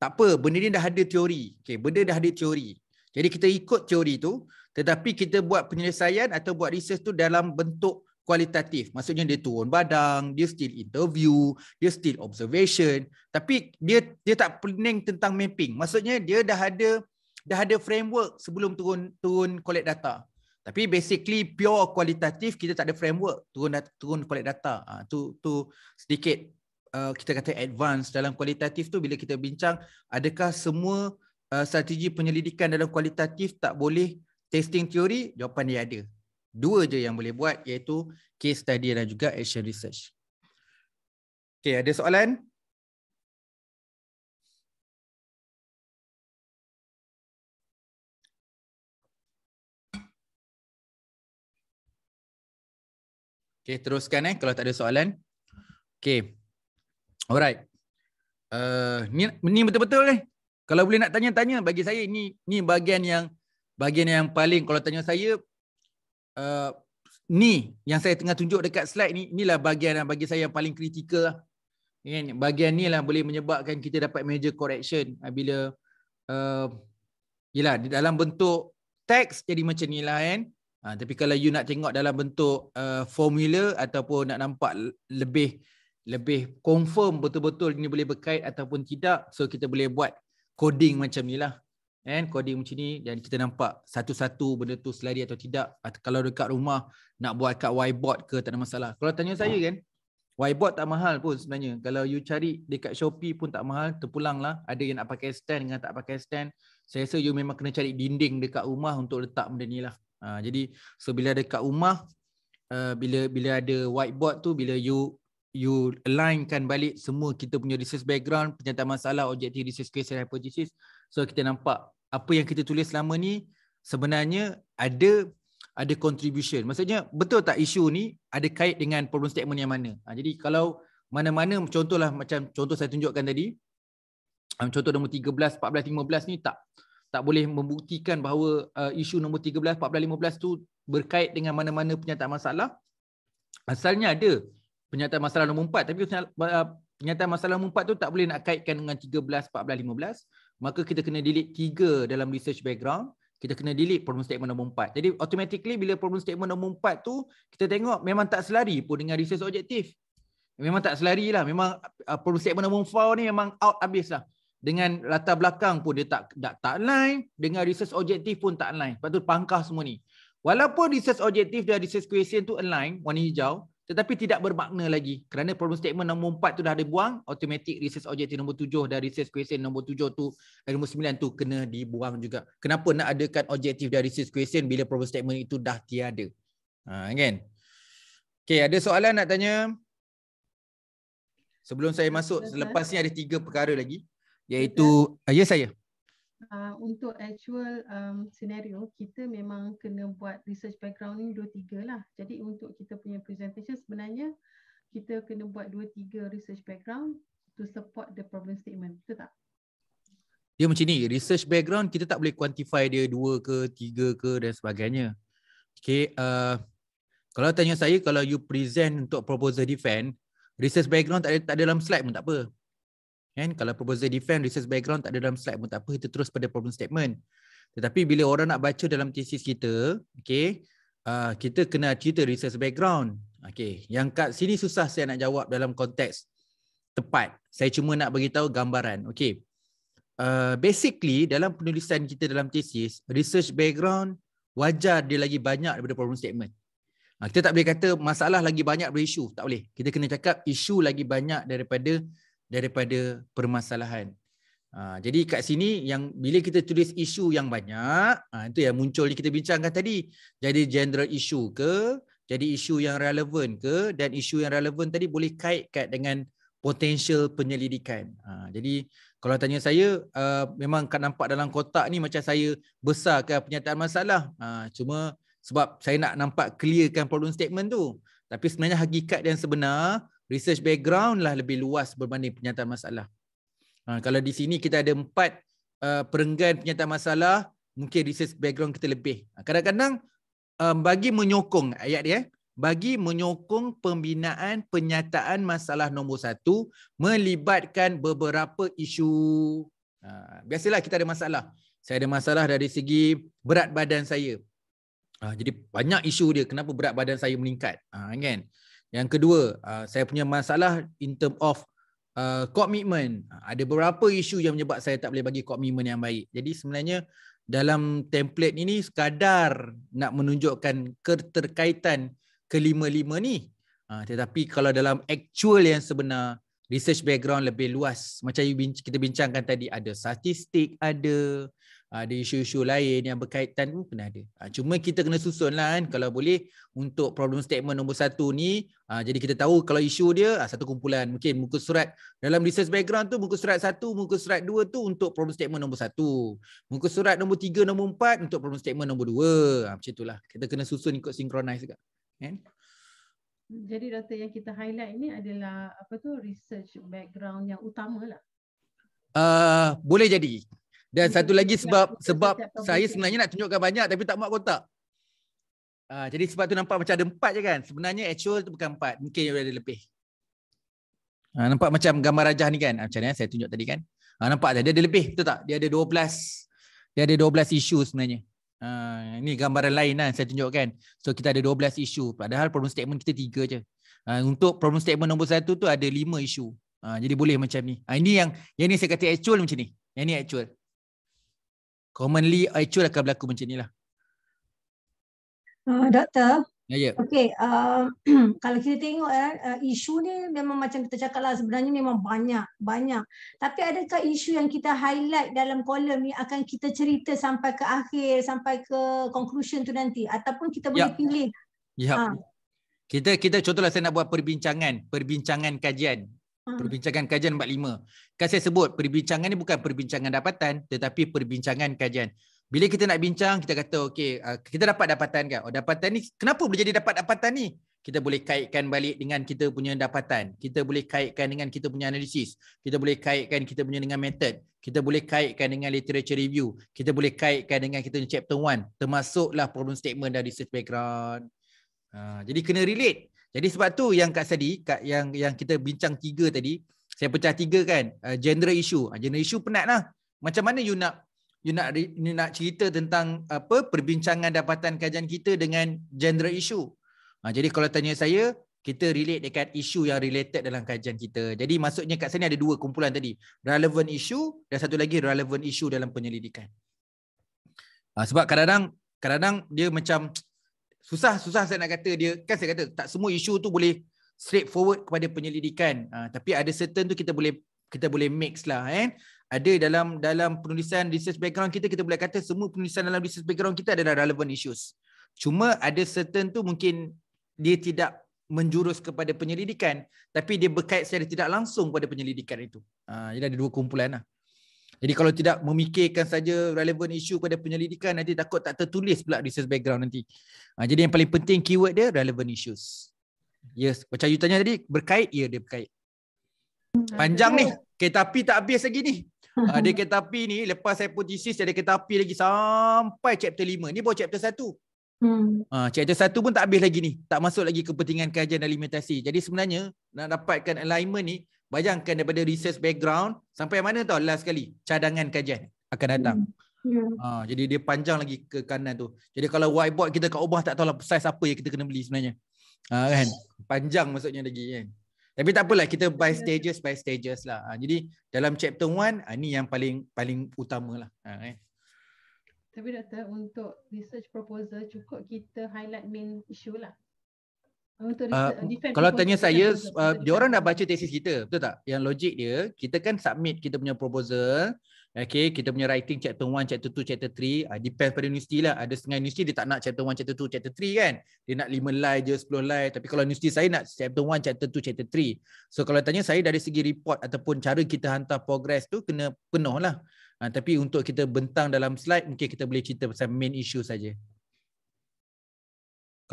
tak apa benda ni dah ada teori. Okey benda dah ada teori. Jadi kita ikut teori tu tetapi kita buat penyelesaian atau buat research tu dalam bentuk kualitatif. Maksudnya dia turun badang dia still interview dia still observation. Tapi dia dia tak pening tentang mapping. Maksudnya dia dah ada dah ada framework sebelum turun turun collect data. Tapi basically pure kualitatif kita tak ada framework turun turun collect data. Ha, tu tu sedikit uh, kita kata advance dalam kualitatif tu bila kita bincang adakah semua uh, strategi penyelidikan dalam kualitatif tak boleh testing teori jawapan dia ada dua je yang boleh buat iaitu case study dan juga action research okey ada soalan Okay, teruskan eh kalau tak ada soalan. Okay. Alright. Uh, ni ni betul-betul ni. Kalau boleh nak tanya-tanya bagi saya ni ni bahagian yang bahagian yang paling kalau tanya saya uh, ni yang saya tengah tunjuk dekat slide ni inilah bahagian yang bagi saya yang paling kritikal lah. Kan bahagian ni lah boleh menyebabkan kita dapat major correction bila uh, yalah di dalam bentuk teks jadi macam ni lah kan. Uh, tapi kalau you nak tengok dalam bentuk uh, formula ataupun nak nampak lebih lebih confirm betul-betul ini boleh berkait ataupun tidak so kita boleh buat coding macam ni lah. Kan coding macam ni dan kita nampak satu-satu benda tu selari atau tidak. Atau kalau dekat rumah nak buat kat whiteboard ke tak ada masalah. Kalau tanya saya kan whiteboard tak mahal pun sebenarnya. Kalau you cari dekat Shopee pun tak mahal terpulang lah. Ada yang nak pakai stand dengan tak pakai stand. Saya rasa you memang kena cari dinding dekat rumah untuk letak benda ni lah. Ha, jadi so bila dekat rumah uh, bila bila ada whiteboard tu bila you you alignkan balik semua kita punya research background, pernyataan masalah, objektif research case and hypothesis. So kita nampak apa yang kita tulis selama ni sebenarnya ada ada contribution. Maksudnya betul tak isu ni ada kait dengan problem statement yang mana? Ha, jadi kalau mana-mana contohlah macam contoh saya tunjukkan tadi um, contoh nombor 13, 14, 15 ni tak tak boleh membuktikan bahawa uh, isu nombor 13, 14, 15 tu berkait dengan mana-mana pernyataan masalah. Asalnya ada pernyataan masalah nombor empat tapi uh, pernyataan masalah nombor empat tu tak boleh nak kaitkan dengan 13, 14, 15 maka kita kena delete tiga dalam research background kita kena delete problem statement nombor empat. Jadi automatically bila problem statement nombor empat tu kita tengok memang tak selari pun dengan research objektif. Memang tak selari lah. Memang uh, problem statement nombor 4 ni memang out habis lah. Dengan latar belakang pun dia tak tak, tak align. Dengan research objektif pun tak align. Lepas tu pangkah semua ni. Walaupun research objektif dan research question tu align, warna hijau, tetapi tidak bermakna lagi. Kerana problem statement nombor 4 tu dah ada buang automatic research objective nombor 7 dan research question nombor 7 tu dan nombor 9 tu kena dibuang juga. Kenapa nak adakan objektif dari research question bila problem statement itu dah tiada? Ha kan? Okey ada soalan nak tanya? Sebelum saya masuk selepas ni ada tiga perkara lagi. Iaitu uh, ya saya uh, untuk actual um, scenario kita memang kena buat research background ni dua tiga lah. Jadi untuk kita punya presentation sebenarnya kita kena buat dua tiga research background to support the problem statement. Betul tak? Dia macam ni, research background kita tak boleh quantify dia dua ke, tiga ke dan sebagainya. Okay, uh, kalau tanya saya, kalau you present untuk proposal defense, research background tak ada, tak ada dalam slide pun tak apa. Kan? Kalau proposal defense, research background tak ada dalam slide pun tak apa, kita terus pada problem statement. Tetapi bila orang nak baca dalam thesis kita, okay, uh, kita kena cerita research background. Okay. Yang kat sini susah saya nak jawab dalam konteks tepat. Saya cuma nak bagi tahu gambaran. Okay. Uh, basically, dalam penulisan kita dalam thesis, research background wajar dia lagi banyak daripada problem statement. Uh, kita tak boleh kata masalah lagi banyak daripada isu. Tak boleh. Kita kena cakap isu lagi banyak daripada daripada permasalahan. Ha, jadi kat sini yang bila kita tulis isu yang banyak, ha, itu yang muncul ni kita bincangkan tadi. Jadi general issue ke, jadi isu yang relevan ke dan isu yang relevan tadi boleh kaitkan dengan potential penyelidikan. Ha, jadi kalau tanya saya, uh, memang kan nampak dalam kotak ni macam saya besarkan pernyataan masalah. Ha, cuma sebab saya nak nampak clearkan problem statement tu. Tapi sebenarnya hakikat yang sebenar research background lah lebih luas berbanding pernyataan masalah. Ha, kalau di sini kita ada empat uh, perenggan pernyataan masalah, mungkin research background kita lebih. Ha, kadang-kadang um, bagi menyokong ayat dia, bagi menyokong pembinaan penyataan masalah nombor satu melibatkan beberapa isu. Ha, biasalah kita ada masalah. Saya ada masalah dari segi berat badan saya. Ha, jadi banyak isu dia kenapa berat badan saya meningkat. Ha, kan? Yang kedua, uh, saya punya masalah in term of uh, commitment. Ada beberapa isu yang menyebab saya tak boleh bagi komitmen yang baik. Jadi sebenarnya dalam template ini sekadar nak menunjukkan keterkaitan kelima-lima ni. Uh, tetapi kalau dalam actual yang sebenar, research background lebih luas. Macam kita bincangkan tadi, ada statistik, ada ada isu-isu lain yang berkaitan pun pernah ada. Ha, cuma kita kena susun lah kan kalau boleh untuk problem statement nombor satu ni. Ha, jadi kita tahu kalau isu dia ha, satu kumpulan. Mungkin muka surat dalam research background tu muka surat satu, muka surat dua tu untuk problem statement nombor satu. Muka surat nombor tiga, nombor empat untuk problem statement nombor dua. Ha, macam itulah. Kita kena susun ikut synchronize juga. Kan? Jadi doktor yang kita highlight ni adalah apa tu research background yang utama lah. Uh, boleh jadi. Dan satu lagi sebab sebab saya sebenarnya nak tunjukkan banyak tapi tak muat kotak. Uh, jadi sebab tu nampak macam ada empat je kan. Sebenarnya actual tu bukan empat. Mungkin dia ada lebih. Uh, nampak macam gambar rajah ni kan. Uh, macam ni saya tunjuk tadi kan. Uh, nampak tak? Dia ada lebih. Betul tak? Dia ada 12. Dia ada 12 isu sebenarnya. Uh, ini gambaran lain lah saya tunjukkan. So kita ada 12 isu. Padahal problem statement kita tiga je. Uh, untuk problem statement nombor satu tu ada lima isu. Uh, jadi boleh macam ni. Uh, ini yang yang ni saya kata actual macam ni. Yang ni actual commonly actual akan berlaku macam inilah. Uh, doktor. Ya, ya. Okay, uh, kalau kita tengok eh, uh, isu ni memang macam kita cakap lah sebenarnya memang banyak, banyak. Tapi adakah isu yang kita highlight dalam kolom ni akan kita cerita sampai ke akhir, sampai ke conclusion tu nanti? Ataupun kita boleh ya. pilih? Ya. Ha. Kita kita contohlah saya nak buat perbincangan, perbincangan kajian. Hmm. Perbincangan kajian 45. Kan saya sebut perbincangan ni bukan perbincangan dapatan tetapi perbincangan kajian. Bila kita nak bincang kita kata okey uh, kita dapat dapatan kan. Oh dapatan ni kenapa boleh jadi dapat dapatan ni? Kita boleh kaitkan balik dengan kita punya dapatan. Kita boleh kaitkan dengan kita punya analisis. Kita boleh kaitkan kita punya dengan method. Kita boleh kaitkan dengan literature review. Kita boleh kaitkan dengan kita punya chapter 1 termasuklah problem statement dan research background. Uh, jadi kena relate. Jadi sebab tu yang kat tadi, kat yang yang kita bincang tiga tadi, saya pecah tiga kan, uh, general issue. Uh, general issue penat lah. Macam mana you nak you nak you nak cerita tentang apa perbincangan dapatan kajian kita dengan general issue. Uh, jadi kalau tanya saya, kita relate dekat isu yang related dalam kajian kita. Jadi maksudnya kat sini ada dua kumpulan tadi. Relevant issue dan satu lagi relevant issue dalam penyelidikan. Uh, sebab kadang-kadang kadang-kadang dia macam susah susah saya nak kata dia kan saya kata tak semua isu tu boleh straightforward kepada penyelidikan. Uh, tapi ada certain tu kita boleh kita boleh mix lah eh. Ada dalam dalam penulisan research background kita kita boleh kata semua penulisan dalam research background kita adalah relevant issues. Cuma ada certain tu mungkin dia tidak menjurus kepada penyelidikan tapi dia berkait secara tidak langsung pada penyelidikan itu. Ha, jadi ada dua kumpulan lah. Jadi kalau tidak memikirkan saja relevant isu pada penyelidikan nanti takut tak tertulis pula research background nanti. Ha, jadi yang paling penting keyword dia relevant issues. Yes, macam you tanya tadi berkait ya dia berkait. Panjang ni. Kereta api tak habis lagi ni. Ada kereta api ni lepas hipotesis ada kereta api lagi sampai chapter 5. Ni baru chapter 1. Hmm. Ha, chapter satu pun tak habis lagi ni. Tak masuk lagi kepentingan kajian dan alimentasi. Jadi sebenarnya nak dapatkan alignment ni, bayangkan daripada research background sampai mana tau last sekali cadangan kajian akan datang. Hmm. Ha, jadi dia panjang lagi ke kanan tu. Jadi kalau whiteboard kita kat ubah tak tahu lah size apa yang kita kena beli sebenarnya. Ha, kan? Panjang maksudnya lagi kan. Tapi tak apalah kita by stages by stages lah. Ha, jadi dalam chapter 1 ha, ni yang paling paling utama lah. Ha, kan? Tapi doktor untuk research proposal cukup kita highlight main issue lah. Untuk uh, kalau tanya saya, uh, dia orang dah baca tesis kita, betul tak? Yang logik dia, kita kan submit kita punya proposal, okay, kita punya writing chapter 1, chapter 2, chapter 3, uh, depends pada universiti lah. Ada setengah universiti dia tak nak chapter 1, chapter 2, chapter 3 kan? Dia nak 5 line je, 10 line. Tapi kalau universiti saya nak chapter 1, chapter 2, chapter 3. So kalau tanya saya dari segi report ataupun cara kita hantar progress tu kena penuh lah. Ha, tapi untuk kita bentang dalam slide mungkin kita boleh cerita pasal main issue saja.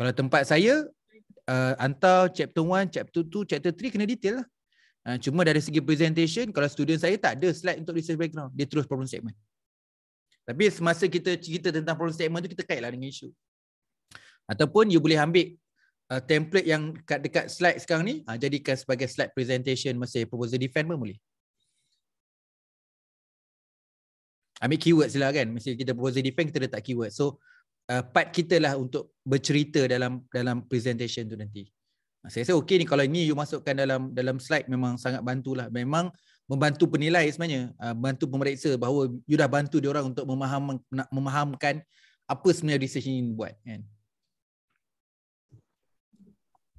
Kalau tempat saya uh, hantar chapter 1, chapter 2, chapter 3 kena detail lah. Uh, cuma dari segi presentation kalau student saya tak ada slide untuk research background, dia terus problem statement. Tapi semasa kita cerita tentang problem statement tu kita kaitlah dengan isu. Ataupun you boleh ambil uh, template yang kat dekat slide sekarang ni, uh, jadikan sebagai slide presentation masa proposal defend pun boleh. ambil keywords lah kan mesti kita proposal defend kita letak keyword so uh, part kita lah untuk bercerita dalam dalam presentation tu nanti. Uh, saya rasa okey ni kalau ini you masukkan dalam dalam slide memang sangat bantulah. Memang membantu penilai sebenarnya. Uh, bantu pemeriksa bahawa you dah bantu dia orang untuk memaham nak memahamkan apa sebenarnya research ini buat kan?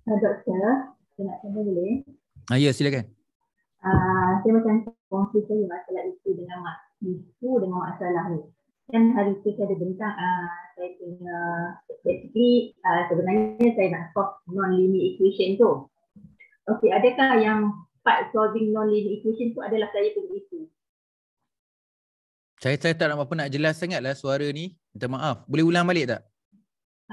Uh, doktor saya nak tanya boleh ah ya silakan. Uh, saya macam kongsi saya masalah itu dengan mak isu dengan masalah ni. Kan hari tu saya ada bentang uh, saya punya basically uh, sebenarnya saya nak solve non-linear equation tu. Okay, adakah yang part solving non-linear equation tu adalah saya punya isu? Saya saya tak nak apa nak jelas sangatlah suara ni. Minta maaf. Boleh ulang balik tak?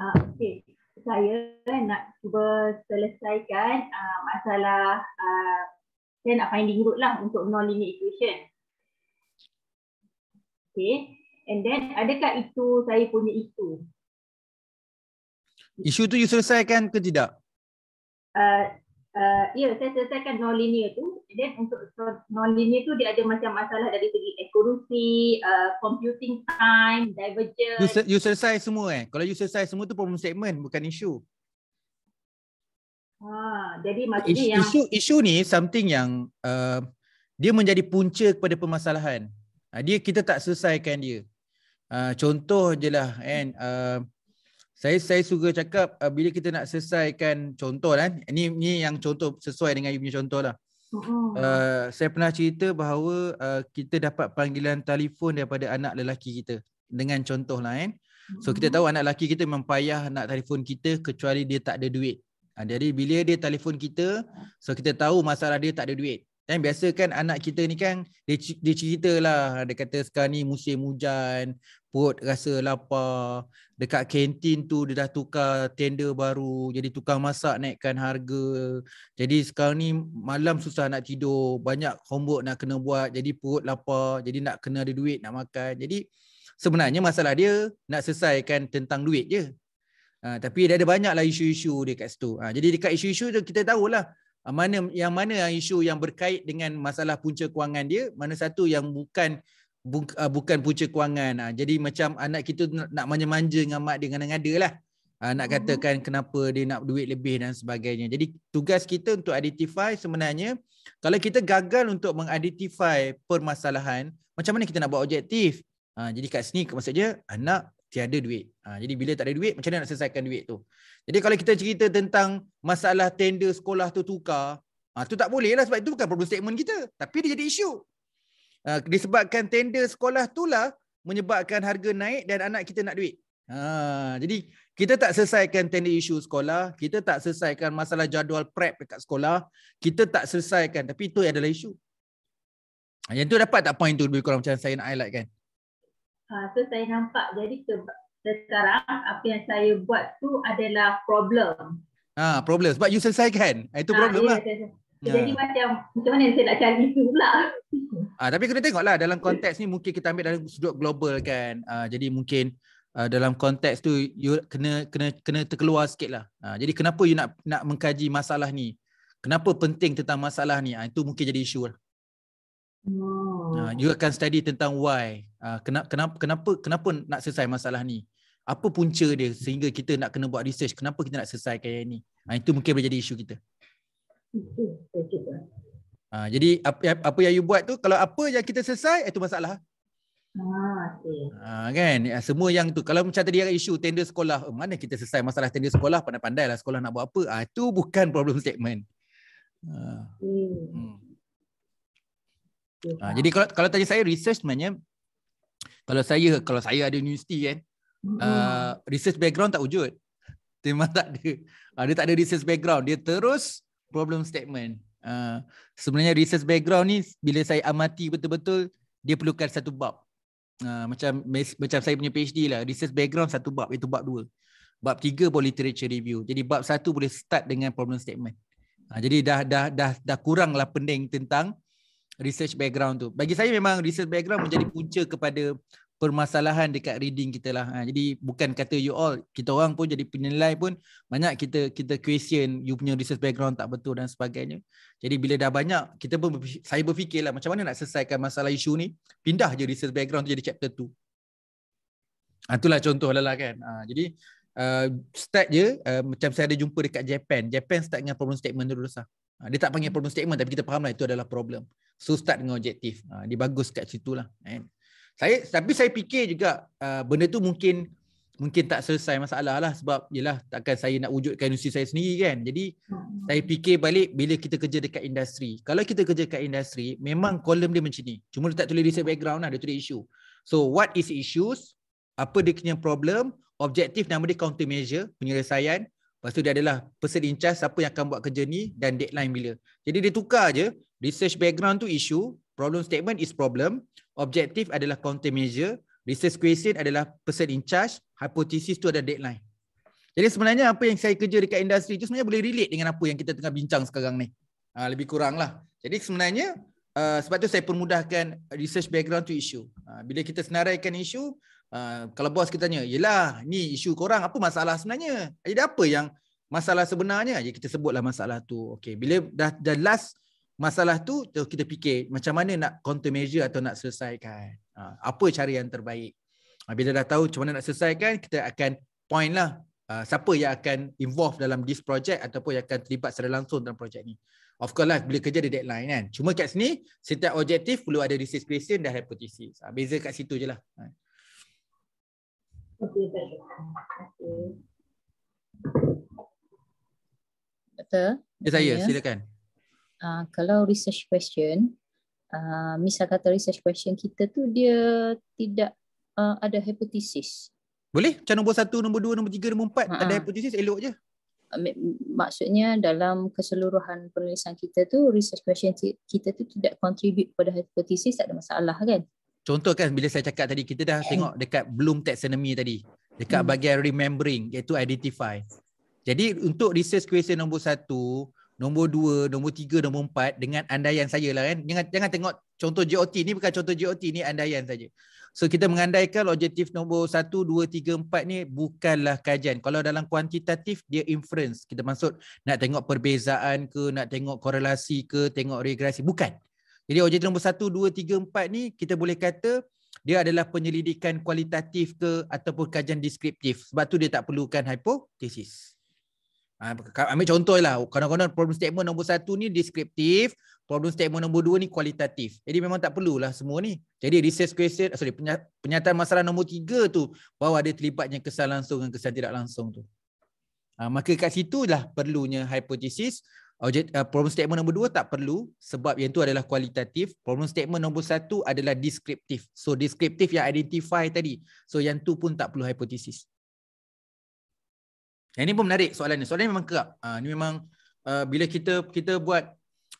Uh, okay. Saya nak cuba selesaikan uh, masalah uh, saya nak finding root lah untuk non-linear equation. Okay. And then adakah itu saya punya isu? Isu tu you selesaikan ke tidak? Uh, uh, ya, saya selesaikan non-linear tu. And then untuk non-linear tu dia ada macam masalah dari segi accuracy, uh, computing time, divergence. You, you selesai semua eh? Kalau you selesai semua tu problem statement bukan isu. Ha, jadi maksudnya isu, yang... Isu, isu ni something yang uh, dia menjadi punca kepada permasalahan. Uh, dia kita tak selesaikan dia. Uh, contoh je lah kan. Uh, saya saya suka cakap uh, bila kita nak selesaikan contoh kan. Ini ni yang contoh sesuai dengan you punya contoh lah. Uh, saya pernah cerita bahawa uh, kita dapat panggilan telefon daripada anak lelaki kita dengan contoh lah kan. So kita tahu anak lelaki kita memang payah nak telefon kita kecuali dia tak ada duit. Uh, jadi bila dia telefon kita, so kita tahu masalah dia tak ada duit. Dan biasa kan anak kita ni kan dia, dia cerita lah dia kata sekarang ni musim hujan, perut rasa lapar, dekat kantin tu dia dah tukar tender baru, jadi tukang masak naikkan harga. Jadi sekarang ni malam susah nak tidur, banyak homework nak kena buat, jadi perut lapar, jadi nak kena ada duit nak makan. Jadi sebenarnya masalah dia nak selesaikan tentang duit je. Ha, tapi dia ada banyaklah isu-isu dia kat situ. Ha, jadi dekat isu-isu tu kita tahulah Ah, mana yang mana yang isu yang berkait dengan masalah punca kewangan dia mana satu yang bukan bu, uh, bukan punca kewangan. Uh, jadi macam anak kita nak, manja-manja dengan mak dia ngada-ngada lah. Uh, nak katakan kenapa dia nak duit lebih dan sebagainya. Jadi tugas kita untuk identify sebenarnya kalau kita gagal untuk mengidentify permasalahan macam mana kita nak buat objektif? Jadi kat sini maksudnya anak tiada duit. Ha, jadi bila tak ada duit, macam mana nak selesaikan duit tu? Jadi kalau kita cerita tentang masalah tender sekolah tu tukar, ha, tu tak boleh lah sebab itu bukan problem statement kita. Tapi dia jadi isu. Ha, disebabkan tender sekolah tu lah menyebabkan harga naik dan anak kita nak duit. Ha, jadi kita tak selesaikan tender isu sekolah, kita tak selesaikan masalah jadual prep dekat sekolah, kita tak selesaikan tapi itu adalah isu. Ha, yang tu dapat tak point tu lebih kurang macam saya nak highlight kan? Ha, so saya nampak jadi sekarang apa yang saya buat tu adalah problem. Ah, ha, problem sebab you selesaikan. Itu ha, problem lah. Ya, jadi ha. macam macam mana saya nak cari itu pula. Ah, tapi kena tengoklah dalam konteks ni mungkin kita ambil dalam sudut global kan. Ah, jadi mungkin uh, dalam konteks tu you kena kena kena terkeluar sikitlah. Ah, jadi kenapa you nak nak mengkaji masalah ni? Kenapa penting tentang masalah ni? Ah, itu mungkin jadi isu lah. Oh. Uh, you akan study tentang why. Uh, kenapa, kenapa kenapa kenapa nak selesai masalah ni? Apa punca dia sehingga kita nak kena buat research? Kenapa kita nak selesaikan yang ni? Uh, itu mungkin boleh jadi isu kita. Uh, jadi apa, apa yang you buat tu kalau apa yang kita selesai itu masalah. Ah, okay. uh, kan semua yang tu kalau macam tadi ada isu tender sekolah oh, mana kita selesai masalah tender sekolah pandai-pandai lah sekolah nak buat apa ah itu bukan problem statement. Uh, hmm. Hmm. Ha, jadi kalau kalau tanya saya research sebenarnya kalau saya kalau saya ada universiti kan mm-hmm. uh, research background tak wujud. Memang tak ada. Uh, dia tak ada research background. Dia terus problem statement. Uh, sebenarnya research background ni bila saya amati betul-betul dia perlukan satu bab. Uh, macam macam saya punya PhD lah. Research background satu bab itu bab dua. Bab tiga boleh literature review. Jadi bab satu boleh start dengan problem statement. Uh, jadi dah dah dah dah kuranglah pening tentang research background tu. Bagi saya memang research background menjadi punca kepada permasalahan dekat reading kita lah. Ha, jadi bukan kata you all, kita orang pun jadi penilai pun banyak kita kita question you punya research background tak betul dan sebagainya. Jadi bila dah banyak, kita pun saya berfikirlah macam mana nak selesaikan masalah isu ni, pindah je research background tu jadi chapter 2. Ha, itulah contoh lah, lah kan. Ha, jadi uh, start je uh, macam saya ada jumpa dekat Japan. Japan start dengan problem statement dulu sah. Ha, dia tak panggil problem statement tapi kita faham lah itu adalah problem. So start dengan objektif. Ha, dia bagus kat situ lah. Kan? Saya tapi saya fikir juga uh, benda tu mungkin mungkin tak selesai masalah lah sebab yalah takkan saya nak wujudkan industri saya sendiri kan. Jadi hmm. saya fikir balik bila kita kerja dekat industri. Kalau kita kerja dekat industri memang kolom dia macam ni. Cuma dia tak tulis research background lah, dia tulis issue. So what is issues? Apa dia punya problem? Objektif nama dia countermeasure, penyelesaian. Lepas tu dia adalah person in charge siapa yang akan buat kerja ni dan deadline bila. Jadi dia tukar je research background tu issue, problem statement is problem, objektif adalah countermeasure, research question adalah person in charge, hypothesis tu ada deadline. Jadi sebenarnya apa yang saya kerja dekat industri tu sebenarnya boleh relate dengan apa yang kita tengah bincang sekarang ni. Ha, lebih kurang lah. Jadi sebenarnya uh, sebab tu saya permudahkan research background tu issue. Ha, bila kita senaraikan isu, uh, kalau bos kita tanya, yelah ni isu korang apa masalah sebenarnya? Jadi apa yang masalah sebenarnya? Jadi kita sebutlah masalah tu. Okay. Bila dah, dah last masalah tu kita fikir macam mana nak countermeasure atau nak selesaikan. Ha, apa cara yang terbaik. Ha, bila dah tahu macam mana nak selesaikan, kita akan point lah uh, siapa yang akan involve dalam this project ataupun yang akan terlibat secara langsung dalam projek ni. Of course lah, bila kerja ada deadline kan. Cuma kat sini, setiap objektif perlu ada research question dan hypothesis. Ha, beza kat situ je lah. Betul. Ya, saya, silakan uh, kalau research question, uh, misal kata research question kita tu dia tidak uh, ada hipotesis. Boleh? Macam nombor satu, nombor dua, nombor tiga, nombor empat. Uh-huh. Ada hipotesis, elok je. Maksudnya dalam keseluruhan penulisan kita tu, research question kita tu tidak contribute pada hipotesis, tak ada masalah kan? Contoh kan bila saya cakap tadi, kita dah tengok dekat Bloom taxonomy tadi. Dekat hmm. bahagian remembering, iaitu identify. Jadi untuk research question nombor satu, nombor dua, nombor tiga, nombor empat dengan andaian saya lah kan. Jangan, jangan tengok contoh GOT ni bukan contoh GOT ni andaian saja. So kita mengandaikan objektif nombor satu, dua, tiga, empat ni bukanlah kajian. Kalau dalam kuantitatif dia inference. Kita maksud nak tengok perbezaan ke, nak tengok korelasi ke, tengok regresi. Bukan. Jadi objektif nombor satu, dua, tiga, empat ni kita boleh kata dia adalah penyelidikan kualitatif ke ataupun kajian deskriptif. Sebab tu dia tak perlukan hipotesis. Ha, ambil contoh lah. Kadang-kadang problem statement nombor satu ni deskriptif. Problem statement nombor dua ni kualitatif. Jadi memang tak perlulah semua ni. Jadi research question, sorry, penyataan masalah nombor tiga tu bahawa ada terlibatnya kesan langsung dan kesan tidak langsung tu. Ha, maka kat situ lah perlunya hipotesis. Objek, uh, problem statement nombor dua tak perlu sebab yang tu adalah kualitatif. Problem statement nombor satu adalah deskriptif. So deskriptif yang identify tadi. So yang tu pun tak perlu hipotesis. Yang ini pun menarik soalan ni. Soalan ni memang kerap. Uh, ni memang uh, bila kita kita buat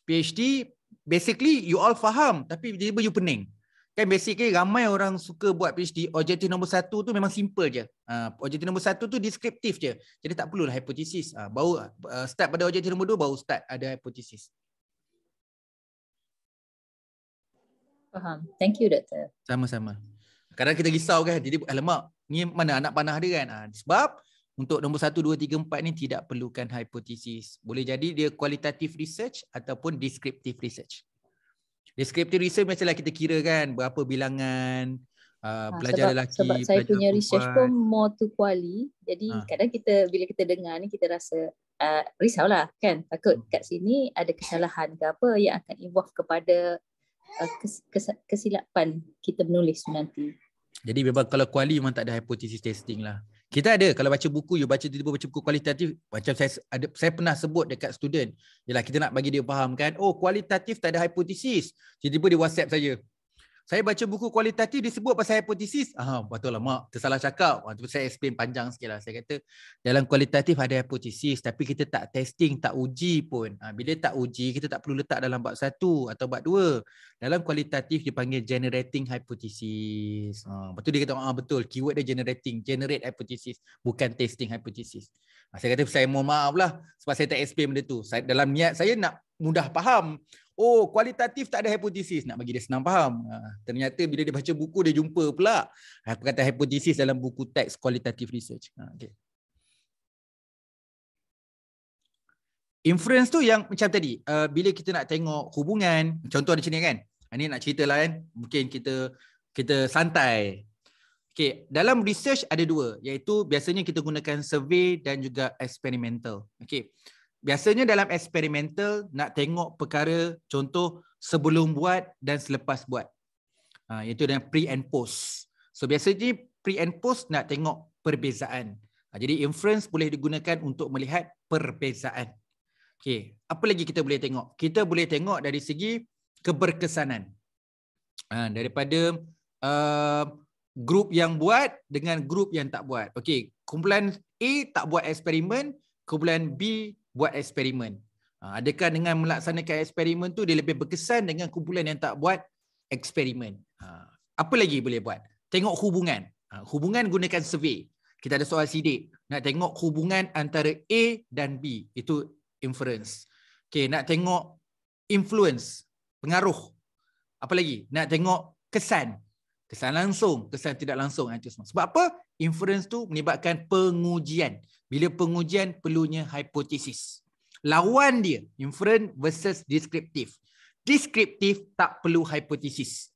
PhD, basically you all faham tapi tiba-tiba you pening. Kan basically ramai orang suka buat PhD, objektif nombor satu tu memang simple je. Uh, objektif nombor satu tu deskriptif je. Jadi tak perlulah hipotesis. Uh, baru uh, start pada objektif nombor dua, baru start ada hipotesis. Faham. Thank you, Doktor. Sama-sama. Kadang kita risau kan, jadi alamak, ni mana anak panah dia kan? Uh, sebab untuk nombor satu, dua, tiga, empat ni tidak perlukan hipotesis. Boleh jadi dia kualitatif research ataupun deskriptif research. Descriptive research macamlah kita kira kan berapa bilangan uh, pelajar sebab, lelaki, sebab saya punya research pun more to quali. Jadi ha. kadang kita bila kita dengar ni kita rasa uh, risaulah kan takut hmm. kat sini ada kesalahan ke apa yang akan involve kepada uh, kes, kes, kesilapan kita menulis nanti. Jadi memang kalau kuali memang tak ada hypothesis testing lah. Kita ada kalau baca buku you baca tiba-tiba baca buku kualitatif macam saya ada saya pernah sebut dekat student ialah kita nak bagi dia faham kan? Oh kualitatif tak ada hipotesis tiba-tiba dia WhatsApp saya saya baca buku kualitatif disebut pasal hipotesis. Ah, betul lah mak, tersalah cakap. Waktu saya explain panjang sikit lah. Saya kata dalam kualitatif ada hipotesis tapi kita tak testing, tak uji pun. Ah, bila tak uji, kita tak perlu letak dalam bab satu atau bab dua. Dalam kualitatif dipanggil generating hypothesis. Ah, betul dia kata, ah, betul. Keyword dia generating, generate hypothesis. Bukan testing hypothesis. Ah, saya kata saya mohon maaf lah sebab saya tak explain benda tu. Saya, dalam niat saya nak mudah faham Oh, kualitatif tak ada hipotesis. Nak bagi dia senang faham. Ha, ternyata bila dia baca buku, dia jumpa pula ha, kata hipotesis dalam buku teks kualitatif research. Ha, okay. Inference tu yang macam tadi, uh, bila kita nak tengok hubungan, contoh ada sini kan, ini nak cerita lah kan, mungkin kita kita santai. Okay, dalam research ada dua, iaitu biasanya kita gunakan survey dan juga experimental. Okay, biasanya dalam eksperimental nak tengok perkara contoh sebelum buat dan selepas buat. Ha, iaitu dengan pre and post. So biasanya pre and post nak tengok perbezaan. Ha, jadi inference boleh digunakan untuk melihat perbezaan. Okay. Apa lagi kita boleh tengok? Kita boleh tengok dari segi keberkesanan. Ha, daripada uh, grup yang buat dengan grup yang tak buat. Okay. Kumpulan A tak buat eksperimen, kumpulan B buat eksperimen. Ha, adakah dengan melaksanakan eksperimen tu dia lebih berkesan dengan kumpulan yang tak buat eksperimen? Ha, apa lagi boleh buat? Tengok hubungan. Ha, hubungan gunakan survey. Kita ada soal sidik. Nak tengok hubungan antara A dan B. Itu inference. Okay, nak tengok influence, pengaruh. Apa lagi? Nak tengok kesan. Kesan langsung, kesan tidak langsung. Itu semua. Sebab apa? Inference tu menyebabkan pengujian. Bila pengujian perlunya hipotesis. Lawan dia, inference versus deskriptif. Deskriptif tak perlu hipotesis.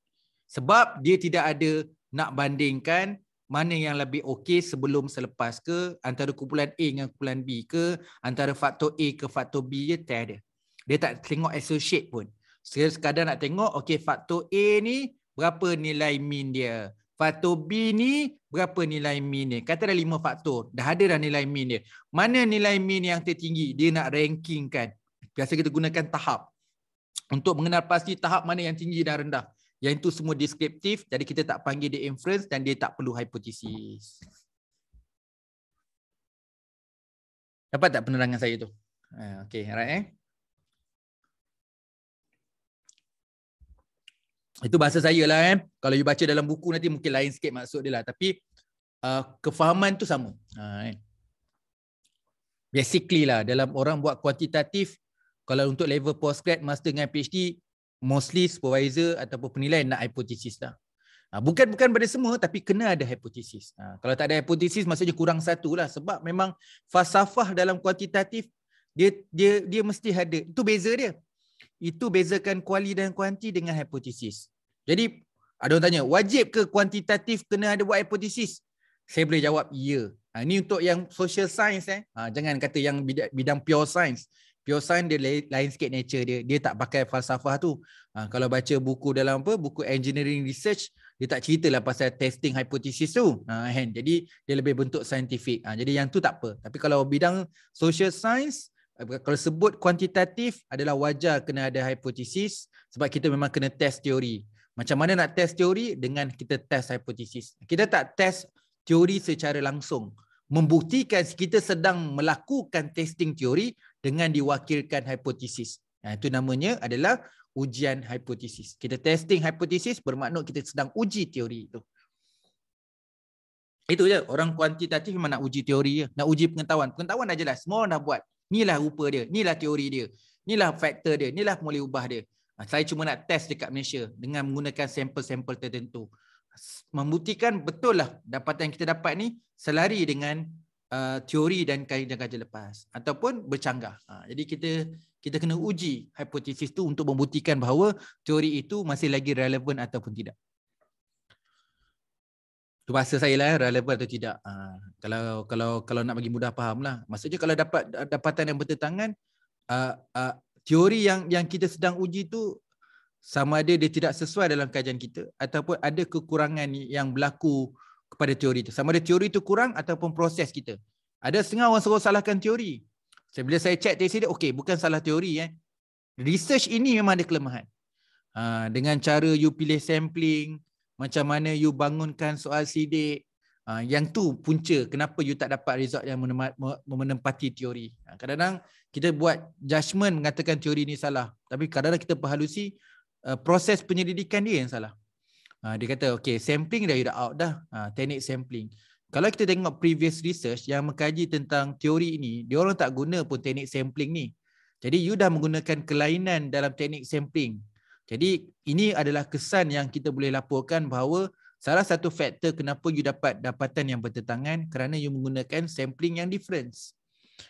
Sebab dia tidak ada nak bandingkan mana yang lebih okey sebelum selepas ke antara kumpulan A dengan kumpulan B ke antara faktor A ke faktor B dia tak ada. Dia tak tengok associate pun. Sekadar nak tengok okey faktor A ni berapa nilai mean dia. Faktor B ni berapa nilai mean dia. Kata dah lima faktor. Dah ada dah nilai mean dia. Mana nilai mean yang tertinggi? Dia nak ranking kan. Biasa kita gunakan tahap. Untuk mengenal pasti tahap mana yang tinggi dan rendah. Yang itu semua deskriptif. Jadi kita tak panggil dia inference dan dia tak perlu hipotesis. Dapat tak penerangan saya tu? Ah, okay, alright eh. Itu bahasa saya lah kan. Kalau you baca dalam buku nanti mungkin lain sikit maksud dia lah. Tapi uh, kefahaman tu sama. Ha, kan? Basically lah dalam orang buat kuantitatif, kalau untuk level postgrad, master dengan PhD, mostly supervisor ataupun penilai nak hipotesis lah. Ha, bukan bukan pada semua tapi kena ada hipotesis. Ha, kalau tak ada hipotesis maksudnya kurang satu lah. Sebab memang falsafah dalam kuantitatif dia dia dia mesti ada. Itu beza dia itu bezakan kuali dan kuanti dengan hipotesis. Jadi ada orang tanya, wajib ke kuantitatif kena ada buat hipotesis? Saya boleh jawab, ya. Ha, ini untuk yang social science eh. Ha, jangan kata yang bidang, pure science. Pure science dia lain, lain sikit nature dia. Dia tak pakai falsafah tu. Ha, kalau baca buku dalam apa, buku engineering research, dia tak ceritalah pasal testing hypothesis tu. Ha, kan? Jadi dia lebih bentuk scientific. Ha, jadi yang tu tak apa. Tapi kalau bidang social science, kalau sebut kuantitatif adalah wajar kena ada hipotesis sebab kita memang kena test teori. Macam mana nak test teori dengan kita test hipotesis. Kita tak test teori secara langsung. Membuktikan kita sedang melakukan testing teori dengan diwakilkan hipotesis. Nah, itu namanya adalah ujian hipotesis. Kita testing hipotesis bermakna kita sedang uji teori itu. Itu je. Orang kuantitatif memang nak uji teori je. Nak uji pengetahuan. Pengetahuan dah jelas. Semua orang dah buat. Inilah rupa dia, inilah teori dia, inilah faktor dia, inilah boleh ubah dia. Ha, saya cuma nak test dekat Malaysia dengan menggunakan sampel-sampel tertentu. Membuktikan betul lah dapatan yang kita dapat ni selari dengan uh, teori dan kajian-kajian lepas ataupun bercanggah. Ha, jadi kita kita kena uji hipotesis tu untuk membuktikan bahawa teori itu masih lagi relevan ataupun tidak. Tu bahasa saya lah relevan atau tidak. Ha, kalau kalau kalau nak bagi mudah faham lah. Maksudnya kalau dapat dapatan yang bertentangan, uh, uh, teori yang yang kita sedang uji tu sama ada dia tidak sesuai dalam kajian kita ataupun ada kekurangan yang berlaku kepada teori itu. Sama ada teori itu kurang ataupun proses kita. Ada setengah orang suruh salahkan teori. Bila saya cek teori dia, okey bukan salah teori. Eh. Research ini memang ada kelemahan. Ha, dengan cara you pilih sampling, macam mana you bangunkan soal sidik uh, yang tu punca kenapa you tak dapat result yang menempati teori. Uh, kadang-kadang kita buat judgement mengatakan teori ni salah tapi kadang-kadang kita perhalusi uh, proses penyelidikan dia yang salah. Uh, dia kata okay sampling dah you dah out dah. Uh, teknik sampling. Kalau kita tengok previous research yang mengkaji tentang teori ini dia orang tak guna pun teknik sampling ni. Jadi you dah menggunakan kelainan dalam teknik sampling jadi ini adalah kesan yang kita boleh laporkan bahawa salah satu faktor kenapa you dapat dapatan yang bertentangan kerana you menggunakan sampling yang different.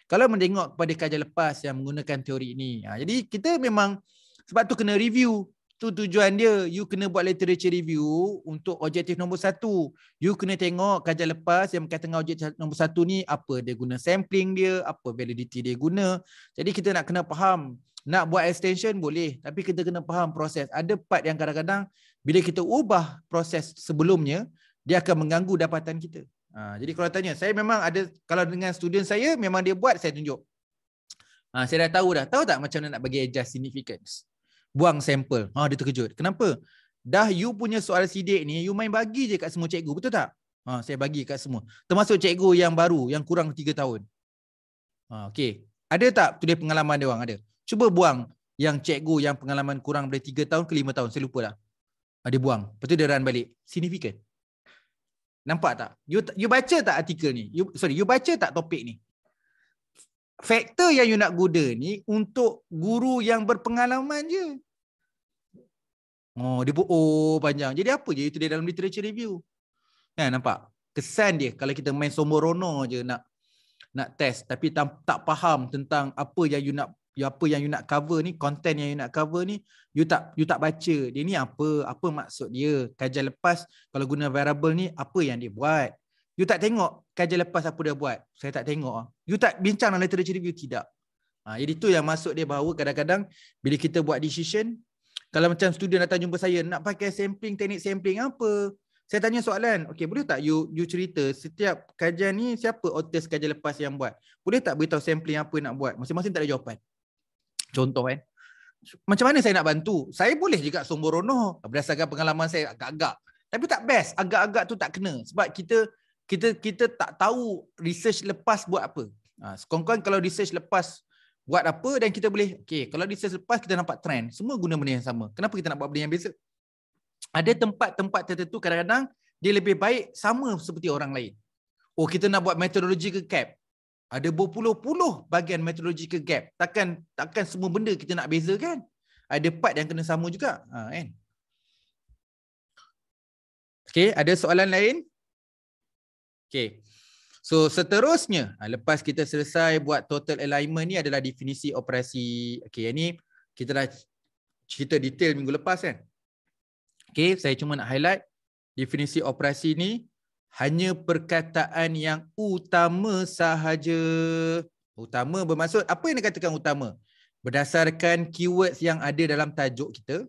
Kalau menengok kepada kajian lepas yang menggunakan teori ini. Ha, jadi kita memang sebab tu kena review. Tu tujuan dia. You kena buat literature review untuk objektif nombor satu. You kena tengok kajian lepas yang berkaitan dengan objektif nombor satu ni apa dia guna sampling dia, apa validity dia guna. Jadi kita nak kena faham nak buat extension boleh. Tapi kita kena faham proses. Ada part yang kadang-kadang bila kita ubah proses sebelumnya dia akan mengganggu dapatan kita. Ha, jadi kalau tanya saya memang ada kalau dengan student saya memang dia buat saya tunjuk. Ha, saya dah tahu dah. Tahu tak macam mana nak bagi adjust significance? Buang sampel. Ha, dia terkejut. Kenapa? Dah you punya soal sidik ni you main bagi je kat semua cikgu betul tak? Ha, saya bagi kat semua. Termasuk cikgu yang baru yang kurang 3 tahun. Ha, okay. ada tak tulis pengalaman dia orang? Ada Cuba buang yang cikgu yang pengalaman kurang dari 3 tahun ke 5 tahun. Saya lupa lah. Dia buang. Lepas tu dia run balik. Signifikan. Nampak tak? You, you baca tak artikel ni? You, sorry, you baca tak topik ni? Faktor yang you nak guna ni untuk guru yang berpengalaman je. Oh, dia pun oh panjang. Jadi apa je itu dia dalam literature review? Ya, nampak? Kesan dia kalau kita main somborono je nak nak test tapi tak, tak faham tentang apa yang you nak you apa yang you nak cover ni content yang you nak cover ni you tak you tak baca. Dia ni apa apa maksud dia? Kajian lepas kalau guna variable ni apa yang dia buat? You tak tengok kajian lepas apa dia buat? Saya tak tengok. You tak bincang dalam literature review? Tidak. Ha, jadi tu yang masuk dia bahawa kadang-kadang bila kita buat decision kalau macam student datang jumpa saya nak pakai sampling teknik sampling apa? Saya tanya soalan, okey boleh tak you you cerita setiap kajian ni siapa authors kajian lepas yang buat? Boleh tak beritahu sampling apa nak buat? Masing-masing tak ada jawapan. Contoh kan. Macam mana saya nak bantu? Saya boleh juga somborono berdasarkan pengalaman saya agak-agak. Tapi tak best. Agak-agak tu tak kena. Sebab kita kita kita tak tahu research lepas buat apa. Ha, sekongkong kalau research lepas buat apa dan kita boleh, okay, kalau research lepas kita nampak trend, semua guna benda yang sama. Kenapa kita nak buat benda yang biasa? Ada tempat-tempat tertentu kadang-kadang dia lebih baik sama seperti orang lain. Oh kita nak buat metodologi ke cap ada berpuluh-puluh bahagian metodological gap. Takkan takkan semua benda kita nak beza kan? Ada part yang kena sama juga. Ha, kan? Okay, ada soalan lain? Okay. So seterusnya, ha, lepas kita selesai buat total alignment ni adalah definisi operasi. Okay, ini kita dah cerita detail minggu lepas kan? Okay, saya cuma nak highlight definisi operasi ni hanya perkataan yang utama sahaja. Utama bermaksud apa yang dikatakan utama? Berdasarkan keywords yang ada dalam tajuk kita.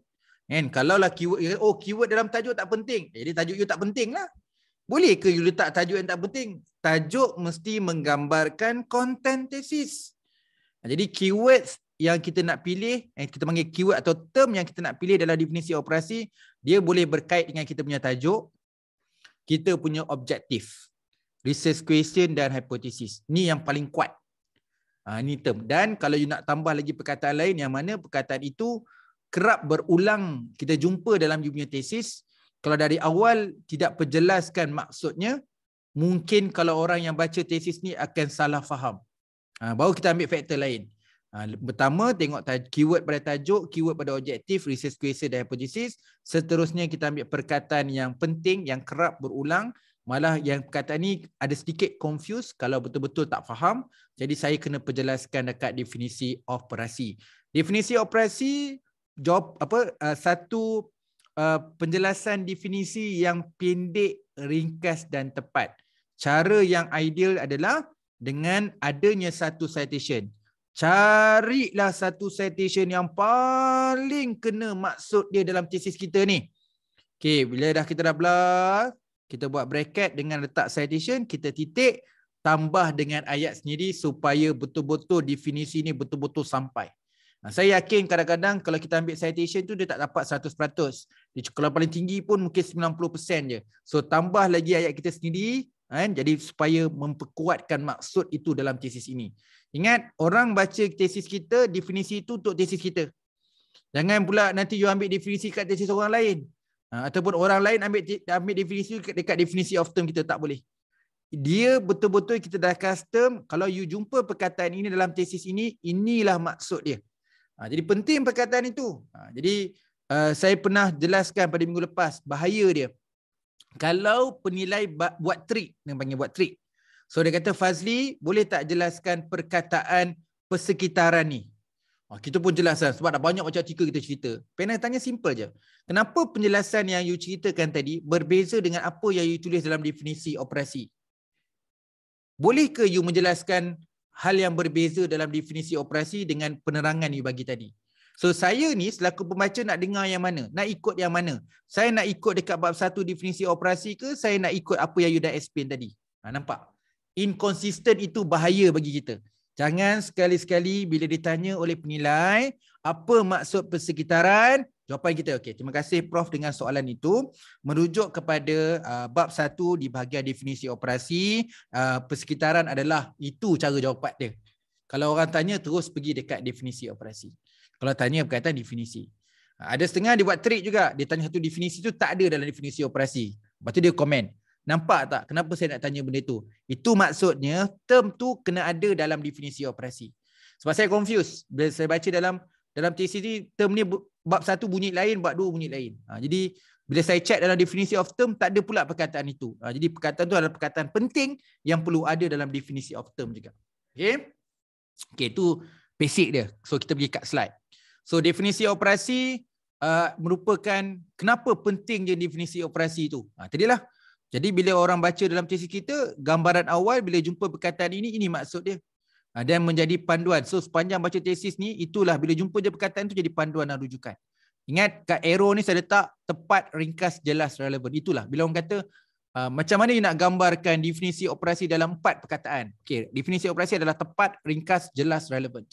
Kan? Kalaulah keyword, oh keyword dalam tajuk tak penting. Jadi tajuk you tak penting lah. Boleh ke you letak tajuk yang tak penting? Tajuk mesti menggambarkan konten tesis. Jadi keywords yang kita nak pilih, yang kita panggil keyword atau term yang kita nak pilih dalam definisi operasi, dia boleh berkait dengan kita punya tajuk, kita punya objektif, research question dan hypothesis. Ni yang paling kuat. Ha, ni term. Dan kalau you nak tambah lagi perkataan lain yang mana perkataan itu kerap berulang kita jumpa dalam you punya tesis, kalau dari awal tidak perjelaskan maksudnya, mungkin kalau orang yang baca tesis ni akan salah faham. Ha, baru kita ambil faktor lain. Ha, pertama, tengok keyword pada tajuk, keyword pada objektif, research question dan hypothesis. Seterusnya kita ambil perkataan yang penting, yang kerap berulang. Malah yang perkataan ni ada sedikit confused kalau betul-betul tak faham. Jadi saya kena perjelaskan dekat definisi operasi. Definisi operasi, job apa satu penjelasan definisi yang pendek, ringkas dan tepat. Cara yang ideal adalah dengan adanya satu citation carilah satu citation yang paling kena maksud dia dalam tesis kita ni. Okay, bila dah kita dah belah, kita buat bracket dengan letak citation, kita titik, tambah dengan ayat sendiri supaya betul-betul definisi ni betul-betul sampai. Nah, saya yakin kadang-kadang kalau kita ambil citation tu dia tak dapat 100%. Dia, kalau paling tinggi pun mungkin 90% je. So tambah lagi ayat kita sendiri, kan? jadi supaya memperkuatkan maksud itu dalam tesis ini. Ingat, orang baca tesis kita, definisi itu untuk tesis kita. Jangan pula nanti you ambil definisi kat tesis orang lain. Ha, ataupun orang lain ambil ambil definisi dekat definisi of term kita. Tak boleh. Dia betul-betul kita dah custom. Kalau you jumpa perkataan ini dalam tesis ini, inilah maksud dia. Ha, jadi penting perkataan itu. Ha, jadi uh, saya pernah jelaskan pada minggu lepas bahaya dia. Kalau penilai buat trick, yang panggil buat trick. So dia kata Fazli boleh tak jelaskan perkataan persekitaran ni? Oh, kita pun jelaskan sebab dah banyak macam artikel kita cerita. Penang tanya simple je. Kenapa penjelasan yang you ceritakan tadi berbeza dengan apa yang you tulis dalam definisi operasi? Boleh ke you menjelaskan hal yang berbeza dalam definisi operasi dengan penerangan you bagi tadi? So saya ni selaku pembaca nak dengar yang mana? Nak ikut yang mana? Saya nak ikut dekat bab satu definisi operasi ke saya nak ikut apa yang you dah explain tadi? Ha, nampak? Inconsistent itu bahaya bagi kita. Jangan sekali-sekali bila ditanya oleh penilai apa maksud persekitaran, jawapan kita okey. Terima kasih Prof dengan soalan itu merujuk kepada uh, bab satu di bahagian definisi operasi, uh, persekitaran adalah itu cara jawapan dia. Kalau orang tanya terus pergi dekat definisi operasi. Kalau tanya berkaitan definisi. Ada setengah dia buat trik juga. Dia tanya satu definisi tu tak ada dalam definisi operasi. Lepas tu dia komen. Nampak tak kenapa saya nak tanya benda itu? Itu maksudnya term tu kena ada dalam definisi operasi. Sebab saya confuse bila saya baca dalam dalam tesis ni term ni bab satu bunyi lain, bab dua bunyi lain. Ha, jadi bila saya check dalam definisi of term tak ada pula perkataan itu. Ha, jadi perkataan tu adalah perkataan penting yang perlu ada dalam definisi of term juga. Okay? Okay, itu basic dia. So kita pergi kat slide. So definisi operasi uh, merupakan kenapa penting je definisi operasi itu. Ha, tadilah jadi bila orang baca dalam tesis kita, gambaran awal bila jumpa perkataan ini, ini maksud dia. Ha, dan menjadi panduan. So sepanjang baca tesis ni, itulah bila jumpa je perkataan itu jadi panduan dan rujukan. Ingat kat arrow ni saya letak tepat, ringkas, jelas, relevan. Itulah. Bila orang kata, uh, macam mana you nak gambarkan definisi operasi dalam empat perkataan. Okay, definisi operasi adalah tepat, ringkas, jelas, relevan.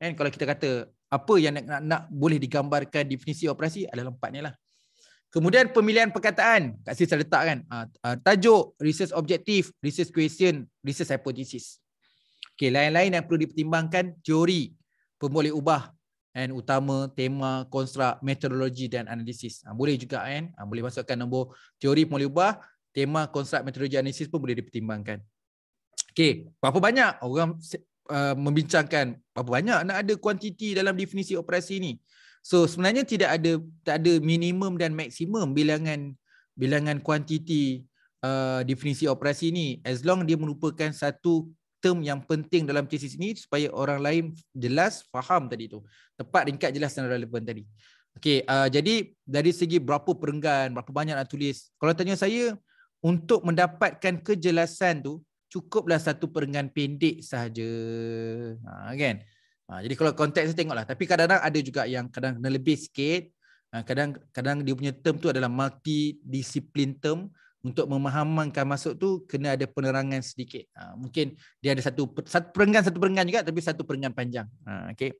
And kalau kita kata, apa yang nak, nak, nak boleh digambarkan definisi operasi adalah empat ni lah. Kemudian pemilihan perkataan. Kat sini saya letak kan. Uh, tajuk, research objektif, research question, research hypothesis. Okay, lain-lain yang perlu dipertimbangkan, teori pun boleh ubah. And utama, tema, konstruk, metodologi dan analisis. Uh, boleh juga kan. Uh, boleh masukkan nombor teori pun boleh ubah. Tema, konstruk, metodologi, analisis pun boleh dipertimbangkan. Okay, berapa banyak orang uh, membincangkan berapa banyak nak ada kuantiti dalam definisi operasi ini. So sebenarnya tidak ada tak ada minimum dan maksimum bilangan bilangan kuantiti uh, definisi operasi ini as long dia merupakan satu term yang penting dalam tesis ini supaya orang lain jelas faham tadi tu. Tepat ringkat jelas dan relevan tadi. Okey, uh, jadi dari segi berapa perenggan, berapa banyak nak tulis. Kalau tanya saya, untuk mendapatkan kejelasan tu cukuplah satu perenggan pendek sahaja. Ha, kan? Ha, jadi kalau konteks tu tengoklah. Tapi kadang-kadang ada juga yang kadang kena lebih sikit. Ha, kadang-kadang dia punya term tu adalah multi-discipline term. Untuk memahamkan masuk tu kena ada penerangan sedikit. Ha, mungkin dia ada satu, satu perenggan, satu perenggan juga tapi satu perenggan panjang. Ha, okay.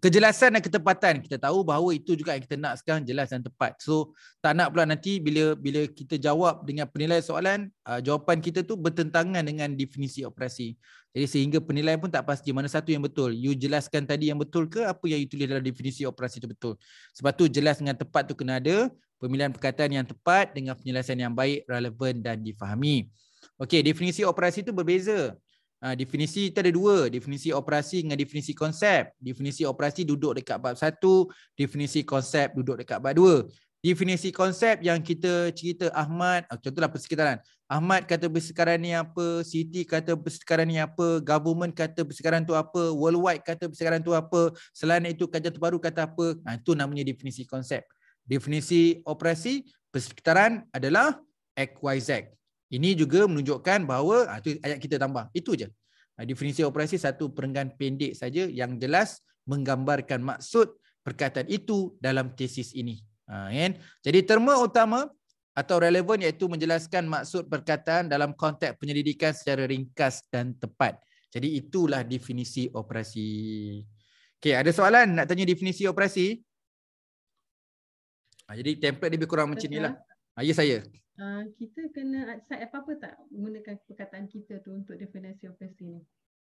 Kejelasan dan ketepatan kita tahu bahawa itu juga yang kita nak sekarang jelas dan tepat. So tak nak pula nanti bila bila kita jawab dengan penilaian soalan uh, jawapan kita tu bertentangan dengan definisi operasi. Jadi sehingga penilaian pun tak pasti mana satu yang betul. You jelaskan tadi yang betul ke apa yang you tulis dalam definisi operasi itu betul. Sebab tu jelas dengan tepat tu kena ada pemilihan perkataan yang tepat dengan penjelasan yang baik, relevan dan difahami. Okey, definisi operasi itu berbeza. Uh, definisi itu ada dua, definisi operasi dengan definisi konsep. Definisi operasi duduk dekat bab satu, definisi konsep duduk dekat bab dua. Definisi konsep yang kita cerita Ahmad, uh, contohlah persekitaran. Ahmad kata persekitaran ni apa, Siti kata persekitaran ni apa, government kata persekitaran tu apa, worldwide kata persekitaran tu apa, selain itu kajian terbaru kata apa. Uh, itu namanya definisi konsep. Definisi operasi persekitaran adalah XYZ. Ini juga menunjukkan bahawa itu ah, ayat kita tambah. Itu je. Ah, definisi operasi satu perenggan pendek saja yang jelas menggambarkan maksud perkataan itu dalam tesis ini. Ha, kan? Jadi terma utama atau relevan iaitu menjelaskan maksud perkataan dalam konteks penyelidikan secara ringkas dan tepat. Jadi itulah definisi operasi. Okey, ada soalan nak tanya definisi operasi? Ha, jadi template dia lebih kurang macam inilah. Ha, ya saya. Uh, kita kena cite apa-apa tak menggunakan perkataan kita tu untuk definisi operasi ni?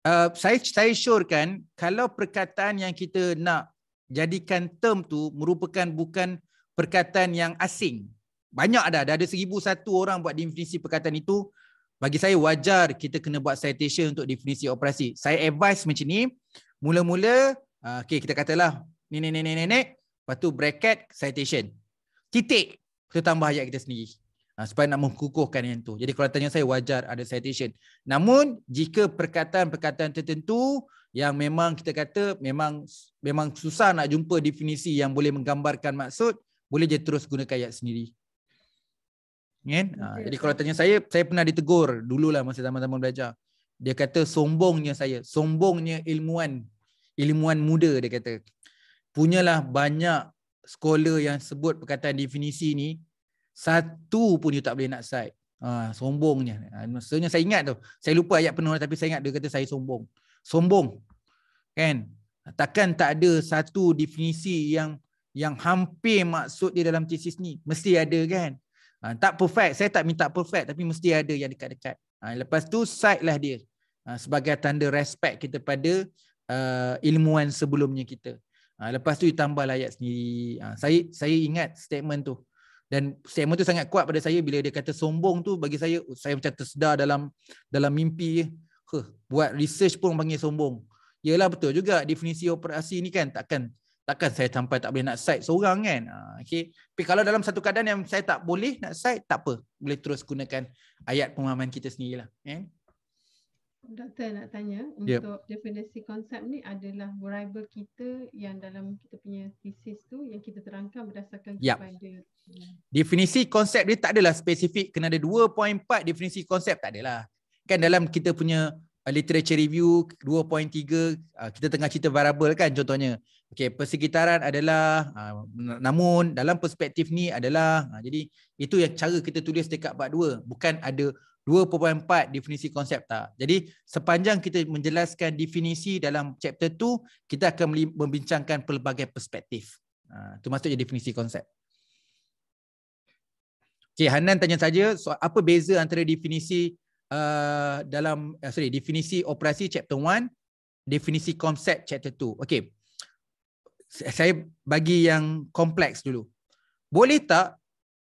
Uh, saya saya syorkan kalau perkataan yang kita nak jadikan term tu merupakan bukan perkataan yang asing. Banyak ada, ada seribu satu orang buat definisi perkataan itu. Bagi saya wajar kita kena buat citation untuk definisi operasi. Saya advise macam ni, mula-mula, uh, okay, kita katalah, ni, ni, ni, ni, lepas tu bracket citation. Titik, kita tambah ayat kita sendiri. Ha, supaya nak mengukuhkan yang tu. Jadi kalau tanya saya wajar ada citation. Namun jika perkataan-perkataan tertentu yang memang kita kata memang memang susah nak jumpa definisi yang boleh menggambarkan maksud, boleh je terus gunakan ayat sendiri. Kan? Ha, jadi kalau tanya saya, saya pernah ditegur dululah masa zaman-zaman belajar. Dia kata sombongnya saya, sombongnya ilmuwan, ilmuwan muda dia kata. Punyalah banyak scholar yang sebut perkataan definisi ni satu pun you tak boleh nak cite. Ha, sombongnya. Ha, maksudnya saya ingat tu. Saya lupa ayat penuh tapi saya ingat dia kata saya sombong. Sombong. Kan? Takkan tak ada satu definisi yang yang hampir maksud dia dalam tesis ni. Mesti ada kan? Ha, tak perfect. Saya tak minta perfect tapi mesti ada yang dekat-dekat. Ha, lepas tu cite lah dia. Ha, sebagai tanda respect kita pada uh, ilmuwan sebelumnya kita. Ha, lepas tu ditambah ayat sendiri. Ha, saya saya ingat statement tu dan statement tu sangat kuat pada saya bila dia kata sombong tu bagi saya saya macam tersedar dalam dalam mimpi huh, buat research pun panggil sombong yalah betul juga definisi operasi ni kan takkan takkan saya sampai tak boleh nak cite seorang kan ha, okey tapi kalau dalam satu keadaan yang saya tak boleh nak cite tak apa boleh terus gunakan ayat pemahaman kita sendirilah eh Doktor nak tanya yep. untuk definisi konsep ni adalah variable kita yang dalam kita punya thesis tu yang kita terangkan berdasarkan yep. kepada definisi konsep dia tak adalah spesifik kena ada 2.4 definisi konsep tak adalah. Kan dalam kita punya uh, literature review 2.3 uh, kita tengah cerita variable kan contohnya. Okey, persekitaran adalah uh, namun dalam perspektif ni adalah uh, jadi itu yang cara kita tulis dekat bab 2 bukan ada 2.4 definisi konsep tak. Jadi sepanjang kita menjelaskan definisi dalam chapter 2, kita akan membincangkan pelbagai perspektif. Ha, itu maksudnya definisi konsep. Okay, Hanan tanya saja so, apa beza antara definisi uh, dalam uh, sorry definisi operasi chapter 1, definisi konsep chapter 2. Okay. Saya bagi yang kompleks dulu. Boleh tak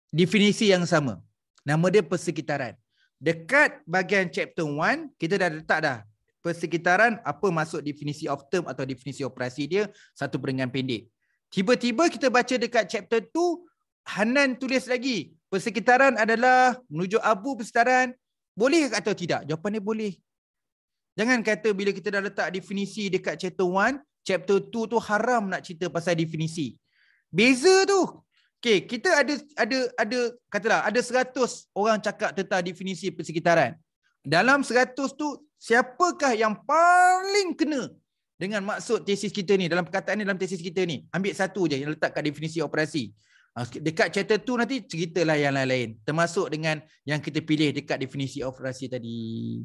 definisi yang sama? Nama dia persekitaran. Dekat bahagian chapter 1, kita dah letak dah persekitaran apa masuk definisi of term atau definisi operasi dia satu perenggan pendek. Tiba-tiba kita baca dekat chapter 2, Hanan tulis lagi, persekitaran adalah menuju abu persekitaran. Boleh atau tidak? Jawapan dia boleh. Jangan kata bila kita dah letak definisi dekat chapter 1, chapter 2 tu haram nak cerita pasal definisi. Beza tu. Okay, kita ada ada ada katalah ada 100 orang cakap tentang definisi persekitaran. Dalam 100 tu siapakah yang paling kena dengan maksud tesis kita ni dalam perkataan ni dalam tesis kita ni? Ambil satu je yang letak kat definisi operasi. Ah, dekat chapter tu nanti ceritalah yang lain-lain termasuk dengan yang kita pilih dekat definisi operasi tadi.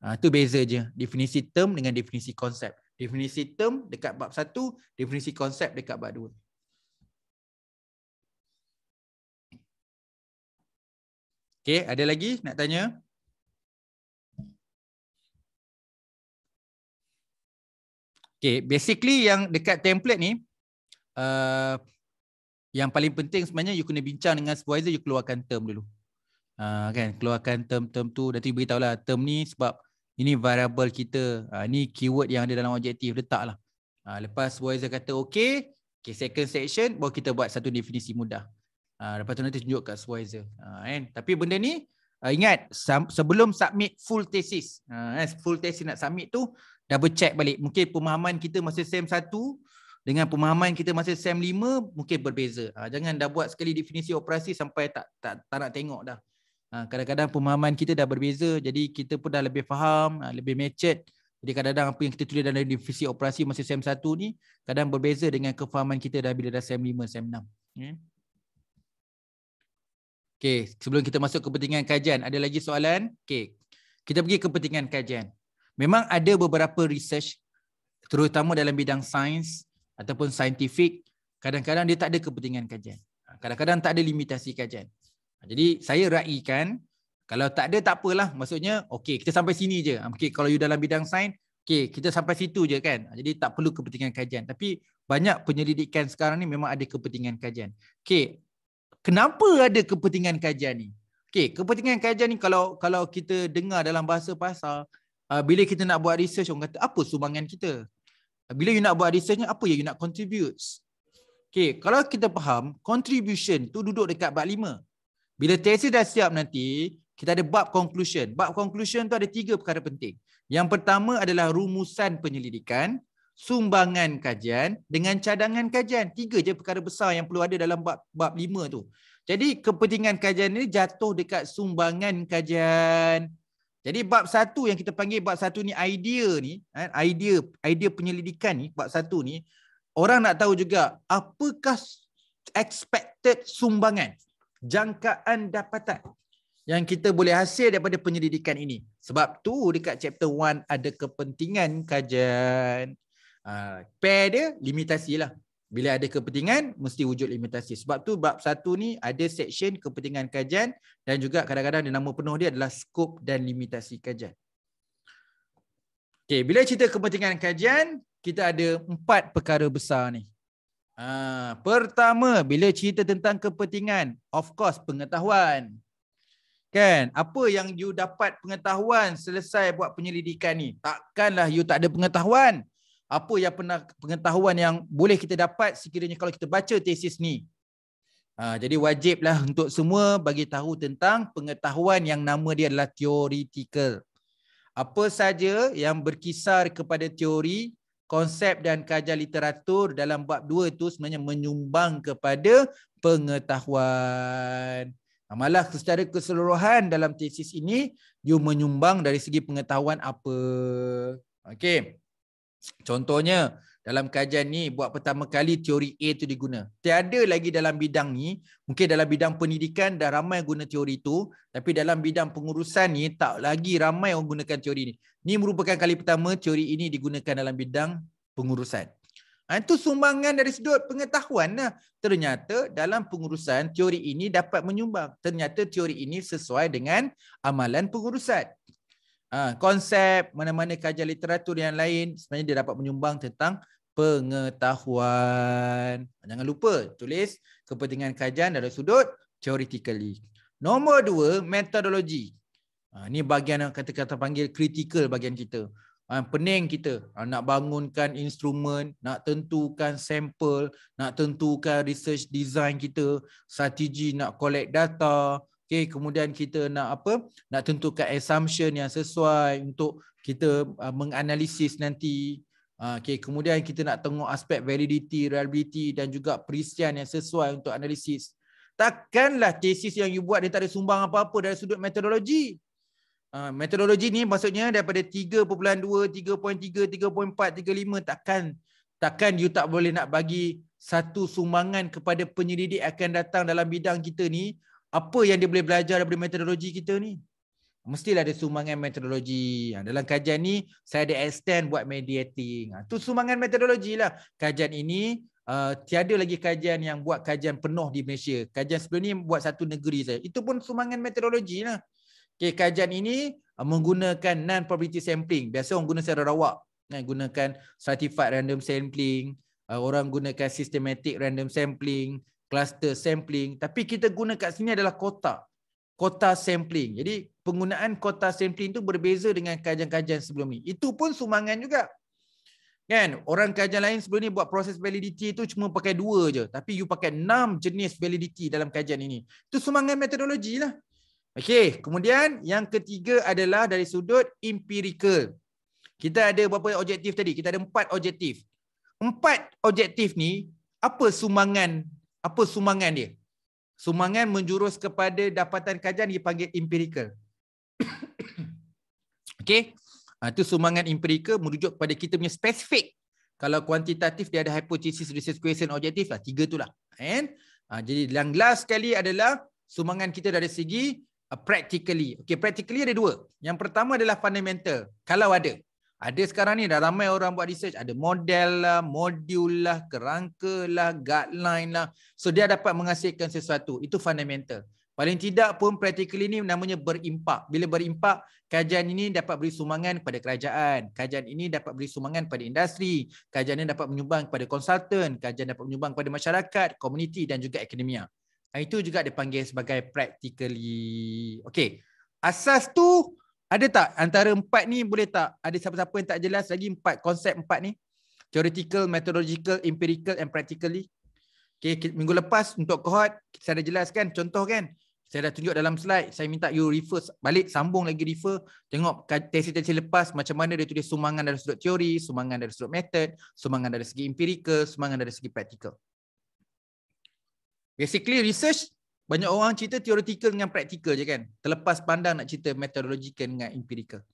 Ah tu beza je definisi term dengan definisi konsep. Definisi term dekat bab 1, definisi konsep dekat bab 2. Okay, ada lagi nak tanya? Okay, basically yang dekat template ni, uh, yang paling penting sebenarnya you kena bincang dengan supervisor, you keluarkan term dulu. Uh, kan, keluarkan term-term tu, nanti beritahu lah term ni sebab ini variable kita, uh, ni keyword yang ada dalam objektif, letaklah. Uh, lepas supervisor kata okay, okay, second section, baru kita buat satu definisi mudah. Uh, lepas tu nanti tunjuk kat supervisor. Uh, kan? Tapi benda ni uh, ingat sebelum submit full thesis. Uh, full thesis nak submit tu double check balik. Mungkin pemahaman kita masa SEM 1 dengan pemahaman kita masa SEM 5 mungkin berbeza. Uh, jangan dah buat sekali definisi operasi sampai tak tak, tak nak tengok dah. Uh, kadang-kadang pemahaman kita dah berbeza jadi kita pun dah lebih faham, uh, lebih matured. Jadi kadang-kadang apa yang kita tulis dalam definisi operasi masa SEM 1 ni kadang berbeza dengan kefahaman kita dah bila dah SEM 5, SEM 6. Yeah. Okey, sebelum kita masuk ke kepentingan kajian, ada lagi soalan? Okey. Kita pergi ke kepentingan kajian. Memang ada beberapa research terutama dalam bidang sains ataupun saintifik, kadang-kadang dia tak ada kepentingan kajian. Kadang-kadang tak ada limitasi kajian. Jadi saya raikan kalau tak ada tak apalah. Maksudnya okey, kita sampai sini je. Okey, kalau you dalam bidang sains, okey, kita sampai situ je kan. Jadi tak perlu kepentingan kajian. Tapi banyak penyelidikan sekarang ni memang ada kepentingan kajian. Okey, kenapa ada kepentingan kajian ni? Okey, kepentingan kajian ni kalau kalau kita dengar dalam bahasa pasar, uh, bila kita nak buat research orang kata apa sumbangan kita? Bila you nak buat research apa yang you nak contribute? Okey, kalau kita faham contribution tu duduk dekat bab lima. Bila tesis dah siap nanti, kita ada bab conclusion. Bab conclusion tu ada tiga perkara penting. Yang pertama adalah rumusan penyelidikan sumbangan kajian dengan cadangan kajian. Tiga je perkara besar yang perlu ada dalam bab bab lima tu. Jadi kepentingan kajian ini jatuh dekat sumbangan kajian. Jadi bab satu yang kita panggil bab satu ni idea ni, kan, idea idea penyelidikan ni, bab satu ni, orang nak tahu juga apakah expected sumbangan, jangkaan dapatan yang kita boleh hasil daripada penyelidikan ini. Sebab tu dekat chapter 1 ada kepentingan kajian. Uh, pair dia limitasi lah. Bila ada kepentingan, mesti wujud limitasi. Sebab tu bab satu ni ada section kepentingan kajian dan juga kadang-kadang nama penuh dia adalah skop dan limitasi kajian. Okay, bila cerita kepentingan kajian, kita ada empat perkara besar ni. Uh, pertama, bila cerita tentang kepentingan, of course pengetahuan. Kan? Apa yang you dapat pengetahuan selesai buat penyelidikan ni? Takkanlah you tak ada pengetahuan apa yang pernah pengetahuan yang boleh kita dapat sekiranya kalau kita baca tesis ni. Ha, jadi wajiblah untuk semua bagi tahu tentang pengetahuan yang nama dia adalah theoretical. Apa saja yang berkisar kepada teori, konsep dan kajian literatur dalam bab dua itu sebenarnya menyumbang kepada pengetahuan. Malah secara keseluruhan dalam tesis ini, you menyumbang dari segi pengetahuan apa. Okey. Contohnya dalam kajian ni buat pertama kali teori A tu diguna. Tiada lagi dalam bidang ni, mungkin dalam bidang pendidikan dah ramai guna teori tu, tapi dalam bidang pengurusan ni tak lagi ramai orang gunakan teori ni. Ni merupakan kali pertama teori ini digunakan dalam bidang pengurusan. Ha, itu sumbangan dari sudut pengetahuan lah. Ternyata dalam pengurusan teori ini dapat menyumbang. Ternyata teori ini sesuai dengan amalan pengurusan. Ha, konsep mana-mana kajian literatur yang lain sebenarnya dia dapat menyumbang tentang pengetahuan. Jangan lupa tulis kepentingan kajian dari sudut theoretically. Nombor dua, metodologi. Ha, ini bagian yang kata-kata panggil critical bagian kita. Ha, pening kita ha, nak bangunkan instrumen, nak tentukan sampel, nak tentukan research design kita, strategi nak collect data, Okay, kemudian kita nak apa? Nak tentukan assumption yang sesuai untuk kita menganalisis nanti. Uh, okay, kemudian kita nak tengok aspek validity, reliability dan juga perisian yang sesuai untuk analisis. Takkanlah tesis yang you buat dia tak ada sumbang apa-apa dari sudut metodologi. Uh, metodologi ni maksudnya daripada 3.2, 3.3, 3.4, 3.5 takkan takkan you tak boleh nak bagi satu sumbangan kepada penyelidik akan datang dalam bidang kita ni apa yang dia boleh belajar daripada metodologi kita ni mestilah ada sumbangan metodologi ha, dalam kajian ni saya ada extend buat mediating ha, tu sumbangan metodologi lah kajian ini uh, tiada lagi kajian yang buat kajian penuh di Malaysia kajian sebelum ni buat satu negeri saja itu pun sumbangan metodologi lah Okay, kajian ini uh, menggunakan non-probability sampling. Biasa orang guna secara rawak. Kan? Gunakan stratified random sampling. Uh, orang gunakan systematic random sampling. Cluster sampling. Tapi kita guna kat sini adalah kotak. Kota sampling. Jadi penggunaan kota sampling itu berbeza dengan kajian-kajian sebelum ini. Itu pun sumbangan juga. Kan? Orang kajian lain sebelum ni buat proses validity itu cuma pakai dua je. Tapi you pakai enam jenis validity dalam kajian ini. Itu sumbangan metodologi lah. Okey, kemudian yang ketiga adalah dari sudut empirical. Kita ada berapa objektif tadi? Kita ada empat objektif. Empat objektif ni, apa sumbangan apa sumbangan dia? Sumbangan menjurus kepada dapatan kajian dipanggil empirical. Okey. Itu sumbangan empirical merujuk kepada kita punya spesifik. Kalau kuantitatif dia ada hypothesis, research question, objektif lah. Tiga tu lah. And, ha, jadi yang last sekali adalah sumbangan kita dari segi Uh, practically. Okay, practically ada dua. Yang pertama adalah fundamental. Kalau ada. Ada sekarang ni dah ramai orang buat research. Ada model lah, modul lah, kerangka lah, guideline lah. So dia dapat menghasilkan sesuatu. Itu fundamental. Paling tidak pun practically ni namanya berimpak. Bila berimpak, kajian ini dapat beri sumbangan kepada kerajaan. Kajian ini dapat beri sumbangan kepada industri. Kajian ini dapat menyumbang kepada konsultan. Kajian dapat menyumbang kepada masyarakat, komuniti dan juga akademia. Itu juga dipanggil sebagai practically. Okay. Asas tu ada tak antara empat ni boleh tak? Ada siapa-siapa yang tak jelas lagi empat konsep empat ni? Theoretical, methodological, empirical and practically. Okay, minggu lepas untuk kohort saya dah jelaskan contoh kan. Saya dah tunjuk dalam slide. Saya minta you refer balik, sambung lagi refer. Tengok tesis-tesis lepas macam mana dia tulis sumbangan dari sudut teori, sumbangan dari sudut method, sumbangan dari segi empirical, sumbangan dari segi practical. Basically research banyak orang cerita theoretical dengan practical je kan. Terlepas pandang nak cerita methodological dengan empirical.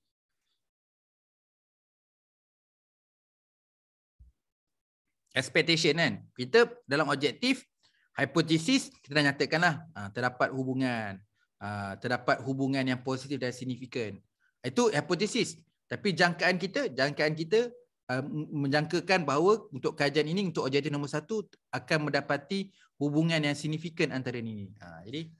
Expectation kan. Kita dalam objektif, hipotesis kita dah nyatakan lah. Ha, terdapat hubungan. Ha, terdapat hubungan yang positif dan signifikan. Itu hipotesis. Tapi jangkaan kita, jangkaan kita uh, menjangkakan bahawa untuk kajian ini, untuk objektif nombor satu akan mendapati hubungan yang signifikan antara ini. Ha, jadi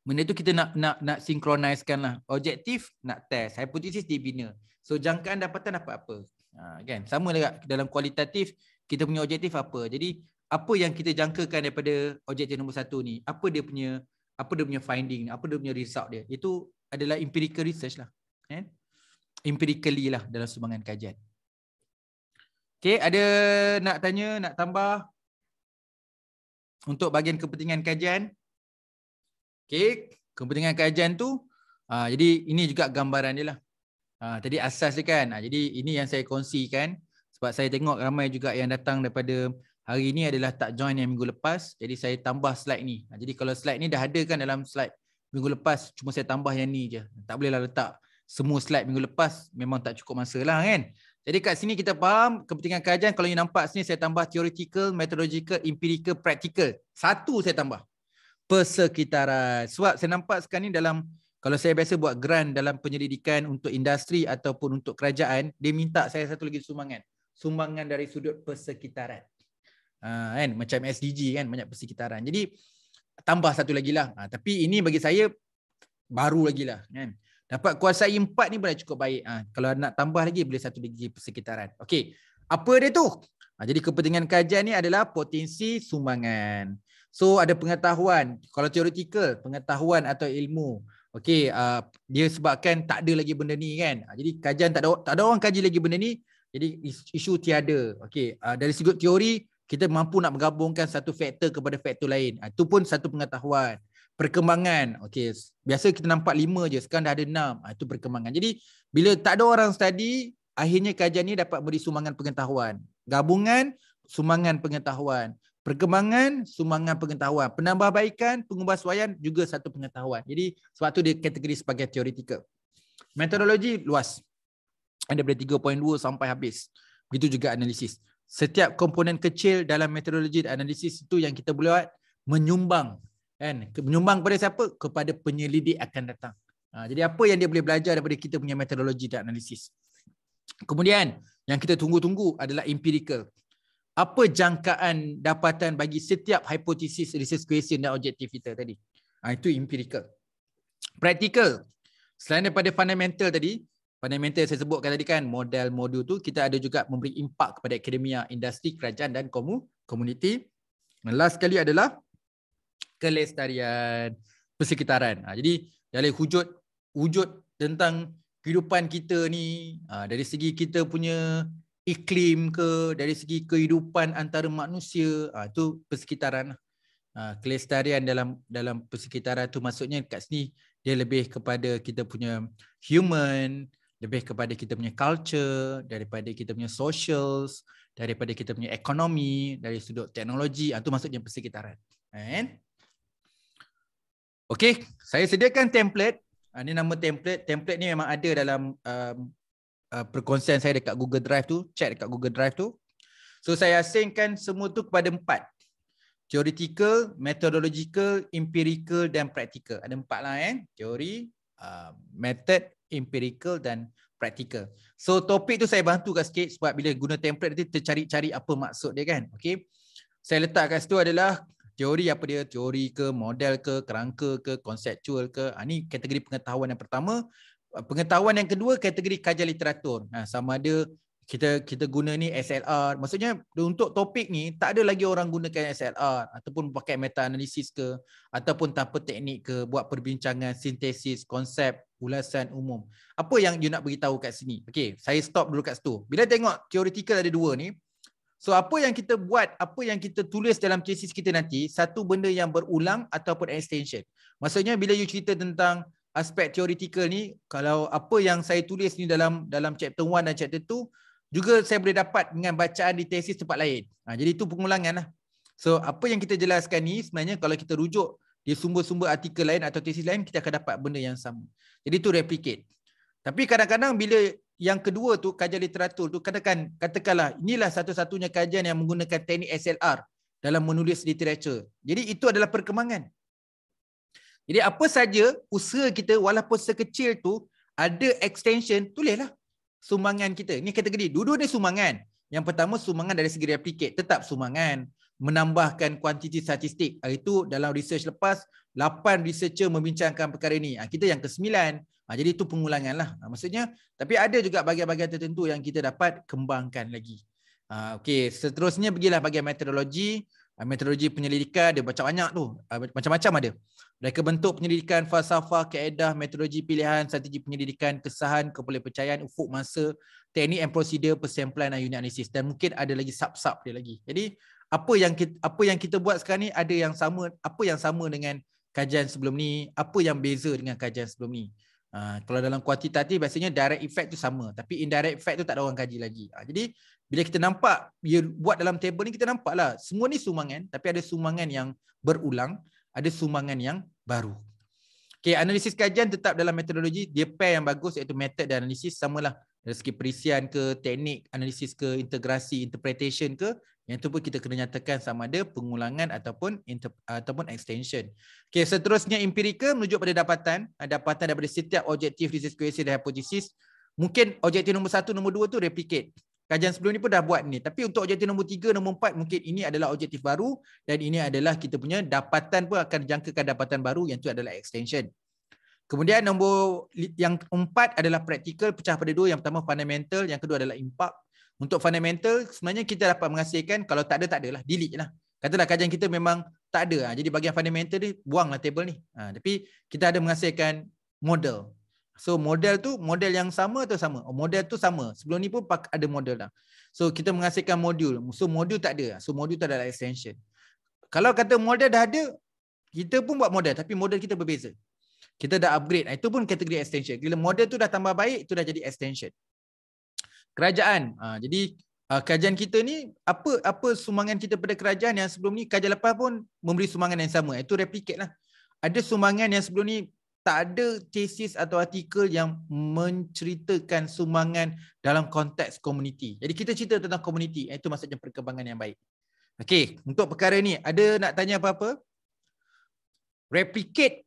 benda tu kita nak nak nak sinkronisekan lah. Objektif nak test, hipotesis dibina. So jangkaan dapatan dapat apa? Ha, kan? Sama juga dalam kualitatif kita punya objektif apa. Jadi apa yang kita jangkakan daripada objektif nombor satu ni? Apa dia punya apa dia punya finding, apa dia punya result dia? Itu adalah empirical research lah. Kan? Empirically lah dalam sumbangan kajian. Okay, ada nak tanya, nak tambah? Untuk bahagian kepentingan kajian. Okey, kepentingan kajian tu uh, jadi ini juga gambaran dia lah. Uh, tadi asas dia kan. Uh, jadi ini yang saya kongsikan sebab saya tengok ramai juga yang datang daripada hari ini adalah tak join yang minggu lepas. Jadi saya tambah slide ni. Uh, jadi kalau slide ni dah ada kan dalam slide minggu lepas cuma saya tambah yang ni je. Tak bolehlah letak semua slide minggu lepas memang tak cukup masa lah kan. Jadi kat sini kita faham kepentingan kajian kalau you nampak sini saya tambah theoretical, methodological, empirical, practical. Satu saya tambah. Persekitaran. Sebab saya nampak sekarang ni dalam kalau saya biasa buat grant dalam penyelidikan untuk industri ataupun untuk kerajaan, dia minta saya satu lagi sumbangan. Sumbangan dari sudut persekitaran. Ha, kan? Macam SDG kan, banyak persekitaran. Jadi tambah satu lagi lah. Ha, tapi ini bagi saya baru lagi lah. Kan? Dapat kuasai empat ni boleh cukup baik. Ha, kalau nak tambah lagi boleh satu lagi persekitaran. Okey. Apa dia tu? Ha, jadi kepentingan kajian ni adalah potensi sumbangan. So ada pengetahuan. Kalau theoretical, pengetahuan atau ilmu. Okey, uh, dia sebabkan tak ada lagi benda ni kan. Ha, jadi kajian tak ada tak ada orang kaji lagi benda ni. Jadi isu tiada. Okey, uh, dari sudut teori kita mampu nak menggabungkan satu faktor kepada faktor lain. Ha, itu pun satu pengetahuan perkembangan. Okey, biasa kita nampak lima je, sekarang dah ada enam. Ha, itu perkembangan. Jadi, bila tak ada orang study, akhirnya kajian ni dapat beri sumbangan pengetahuan. Gabungan, sumbangan pengetahuan. Perkembangan, sumbangan pengetahuan. Penambahbaikan, pengubahsuaian juga satu pengetahuan. Jadi sebab tu dia kategori sebagai teoretikal. Metodologi luas. Ada daripada 3.2 sampai habis. Begitu juga analisis. Setiap komponen kecil dalam metodologi dan analisis itu yang kita boleh buat menyumbang. Kan? Menyumbang kepada siapa? Kepada penyelidik akan datang. Ha, jadi apa yang dia boleh belajar daripada kita punya metodologi dan analisis. Kemudian yang kita tunggu-tunggu adalah empirical apa jangkaan dapatan bagi setiap hipotesis research question dan objektif kita tadi. Ha, itu empirical. Practical. Selain daripada fundamental tadi, fundamental saya sebutkan tadi kan, model modul tu kita ada juga memberi impak kepada akademia, industri, kerajaan dan komu, komuniti. Last sekali adalah kelestarian persekitaran. Ha, jadi dari wujud wujud tentang kehidupan kita ni ha, dari segi kita punya iklim ke dari segi kehidupan antara manusia ah tu persekitaran ah kelestarian dalam dalam persekitaran tu maksudnya kat sini dia lebih kepada kita punya human lebih kepada kita punya culture daripada kita punya socials daripada kita punya ekonomi dari sudut teknologi. Ah tu maksudnya persekitaran. Kan Okey, saya sediakan template. Ini nama template. Template ni memang ada dalam um, uh, perkongsian saya dekat Google Drive tu, check dekat Google Drive tu. So saya asingkan semua tu kepada empat. Theoretical, methodological, empirical dan practical. Ada empat lah eh. Teori, uh, method, empirical dan practical. So topik tu saya bantu kat sikit sebab bila guna template nanti tercari-cari apa maksud dia kan. Okay. Saya letak kat situ adalah teori apa dia, teori ke, model ke, kerangka ke, konseptual ke. Ha, ni kategori pengetahuan yang pertama. Uh, pengetahuan yang kedua kategori kajian literatur. Ha, sama ada kita kita guna ni SLR. Maksudnya untuk topik ni tak ada lagi orang gunakan SLR ataupun pakai meta analisis ke ataupun tanpa teknik ke buat perbincangan sintesis konsep ulasan umum. Apa yang you nak beritahu kat sini? Okey, saya stop dulu kat situ. Bila tengok theoretical ada dua ni. So apa yang kita buat, apa yang kita tulis dalam thesis kita nanti, satu benda yang berulang ataupun extension. Maksudnya bila you cerita tentang aspek teoretikal ni kalau apa yang saya tulis ni dalam dalam chapter 1 dan chapter 2 juga saya boleh dapat dengan bacaan di tesis tempat lain. Ha, jadi itu pengulangan lah. So apa yang kita jelaskan ni sebenarnya kalau kita rujuk di sumber-sumber artikel lain atau tesis lain kita akan dapat benda yang sama. Jadi itu replicate. Tapi kadang-kadang bila yang kedua tu kajian literatur tu katakan katakanlah inilah satu-satunya kajian yang menggunakan teknik SLR dalam menulis literature. Jadi itu adalah perkembangan. Jadi apa saja usaha kita walaupun sekecil tu ada extension tulislah sumbangan kita. Ini kategori dua-dua ni sumbangan. Yang pertama sumbangan dari segi replicate tetap sumbangan menambahkan kuantiti statistik. Itu dalam research lepas 8 researcher membincangkan perkara ini. Ah, kita yang ke-9. Ah, jadi itu pengulangan lah. Maksudnya tapi ada juga bahagian-bahagian tertentu yang kita dapat kembangkan lagi. Okey, seterusnya pergilah bahagian metodologi. Metodologi penyelidikan dia macam banyak tu. Macam-macam ada. Mereka bentuk penyelidikan, falsafah, keedah, metodologi pilihan, strategi penyelidikan, kesahan, kepercayaan, ufuk masa, teknik and prosedur, persamplan dan unit analisis. Dan mungkin ada lagi sub-sub dia lagi. Jadi apa yang kita, apa yang kita buat sekarang ni ada yang sama, apa yang sama dengan kajian sebelum ni, apa yang beza dengan kajian sebelum ni. Uh, kalau dalam kuantitatif biasanya direct effect tu sama tapi indirect effect tu tak ada orang kaji lagi. Uh, jadi bila kita nampak dia buat dalam table ni kita nampaklah semua ni sumbangan tapi ada sumbangan yang berulang ada sumbangan yang baru. Okay, analisis kajian tetap dalam metodologi, dia pair yang bagus iaitu method dan analisis samalah dari segi perisian ke, teknik, analisis ke, integrasi, interpretation ke, yang tu pun kita kena nyatakan sama ada pengulangan ataupun inter, ataupun extension. Okay, seterusnya empirical menuju pada dapatan, dapatan daripada setiap objektif research question dan hypothesis. Mungkin objektif nombor satu, nombor dua tu replicate kajian sebelum ni pun dah buat ni. Tapi untuk objektif nombor tiga, nombor empat, mungkin ini adalah objektif baru dan ini adalah kita punya dapatan pun akan jangkakan dapatan baru yang itu adalah extension. Kemudian nombor yang empat adalah practical, pecah pada dua. Yang pertama fundamental, yang kedua adalah impact. Untuk fundamental, sebenarnya kita dapat menghasilkan, kalau tak ada, tak adalah. Delete lah. Katalah kajian kita memang tak ada. Ha, jadi bagian fundamental ni, buanglah table ni. Ha, tapi kita ada menghasilkan model. So model tu model yang sama atau sama? Oh, model tu sama. Sebelum ni pun ada model dah. So kita menghasilkan modul. So modul tak ada. So modul tu adalah extension. Kalau kata model dah ada, kita pun buat model tapi model kita berbeza. Kita dah upgrade. Itu pun kategori extension. Bila model tu dah tambah baik, itu dah jadi extension. Kerajaan. Ha, jadi uh, kajian kita ni apa apa sumbangan kita pada kerajaan yang sebelum ni kajian lepas pun memberi sumbangan yang sama itu replicate lah ada sumbangan yang sebelum ni tak ada tesis atau artikel yang menceritakan sumbangan dalam konteks komuniti. Jadi kita cerita tentang komuniti, itu maksudnya perkembangan yang baik. Okey, untuk perkara ni ada nak tanya apa-apa? Replicate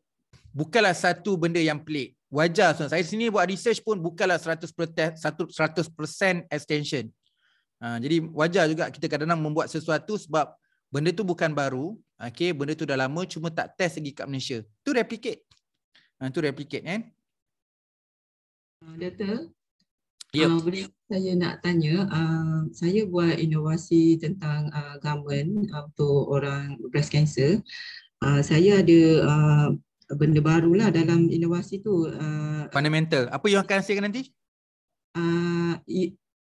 bukanlah satu benda yang pelik. Wajar so, saya sini buat research pun bukanlah 100% 100% extension. Ha, jadi wajar juga kita kadang-kadang membuat sesuatu sebab benda tu bukan baru, okey, benda tu dah lama cuma tak test lagi kat Malaysia. Tu replicate. Ha, tu replicate kan? Data, Yep. uh, boleh saya nak tanya, uh, saya buat inovasi tentang uh, government uh, untuk orang breast cancer. Uh, saya ada uh, benda barulah dalam inovasi tu. Uh, Fundamental. Apa yang akan hasilkan nanti? uh,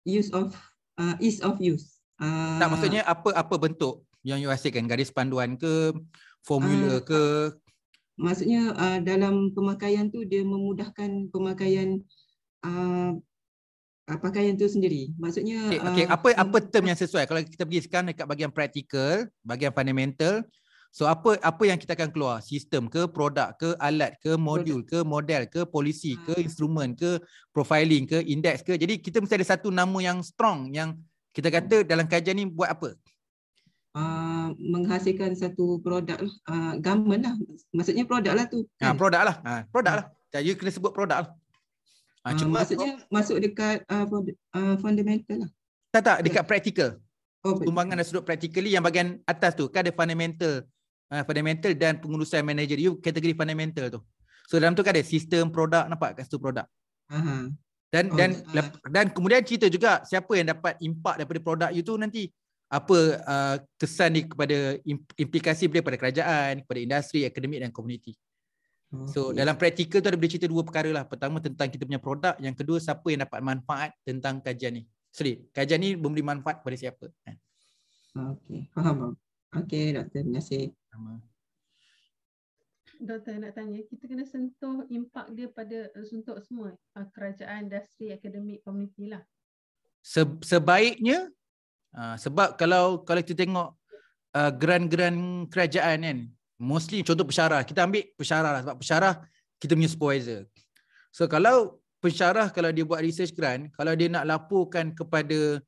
use of uh, ease of use. Uh, Tak maksudnya apa apa bentuk yang you hasilkan? Garis panduan ke? Formula Ah, ke? maksudnya uh, dalam pemakaian tu dia memudahkan pemakaian uh, uh, pakaian tu sendiri. Maksudnya Okay, okay. uh, apa apa term yang sesuai? Kalau kita pergi sekarang dekat bahagian practical, bahagian fundamental, so apa apa yang kita akan keluar? Sistem ke, produk ke, alat ke, modul ke, model ke, polisi ke, Ah. instrumen ke, profiling ke, index ke. Jadi kita mesti ada satu nama yang strong yang kita kata dalam kajian ni buat apa? uh, menghasilkan satu produk lah, uh, government lah. Maksudnya produk lah tu. Ha, Kan? produk lah. Ha, produk lah. Jadi you kena sebut produk lah. Ha, Uh, cuma maksudnya masuk dekat uh, uh, fundamental lah. tak tak dekat practical. Oh, Sumbangan dari sudut practically yang bahagian atas tu kan ada fundamental uh, fundamental dan pengurusan manager you kategori fundamental tu. So dalam tu kan ada sistem produk nampak kat situ produk. Aha. Dan Oh, dan lep- dan kemudian cerita juga siapa yang dapat impak daripada produk you tu nanti apa uh, kesan dia kepada im- implikasi dia pada kerajaan, kepada industri, akademik dan komuniti. So Okey. dalam praktikal tu ada boleh cerita dua perkara lah. Pertama tentang kita punya produk, yang kedua siapa yang dapat manfaat tentang kajian ni. Sorry, kajian ni memberi manfaat kepada siapa. Kan? Okey, faham. Okey, doktor. Terima. Sama. Doktor nak tanya, kita kena sentuh impak dia pada uh, untuk semua uh, kerajaan, industri, akademik, komuniti lah. Se- sebaiknya uh, sebab kalau kalau kita tengok uh, geran-geran kerajaan kan mostly contoh pensyarah kita ambil pensyarah lah sebab pensyarah kita punya supervisor so kalau pensyarah kalau dia buat research grant kalau dia nak laporkan kepada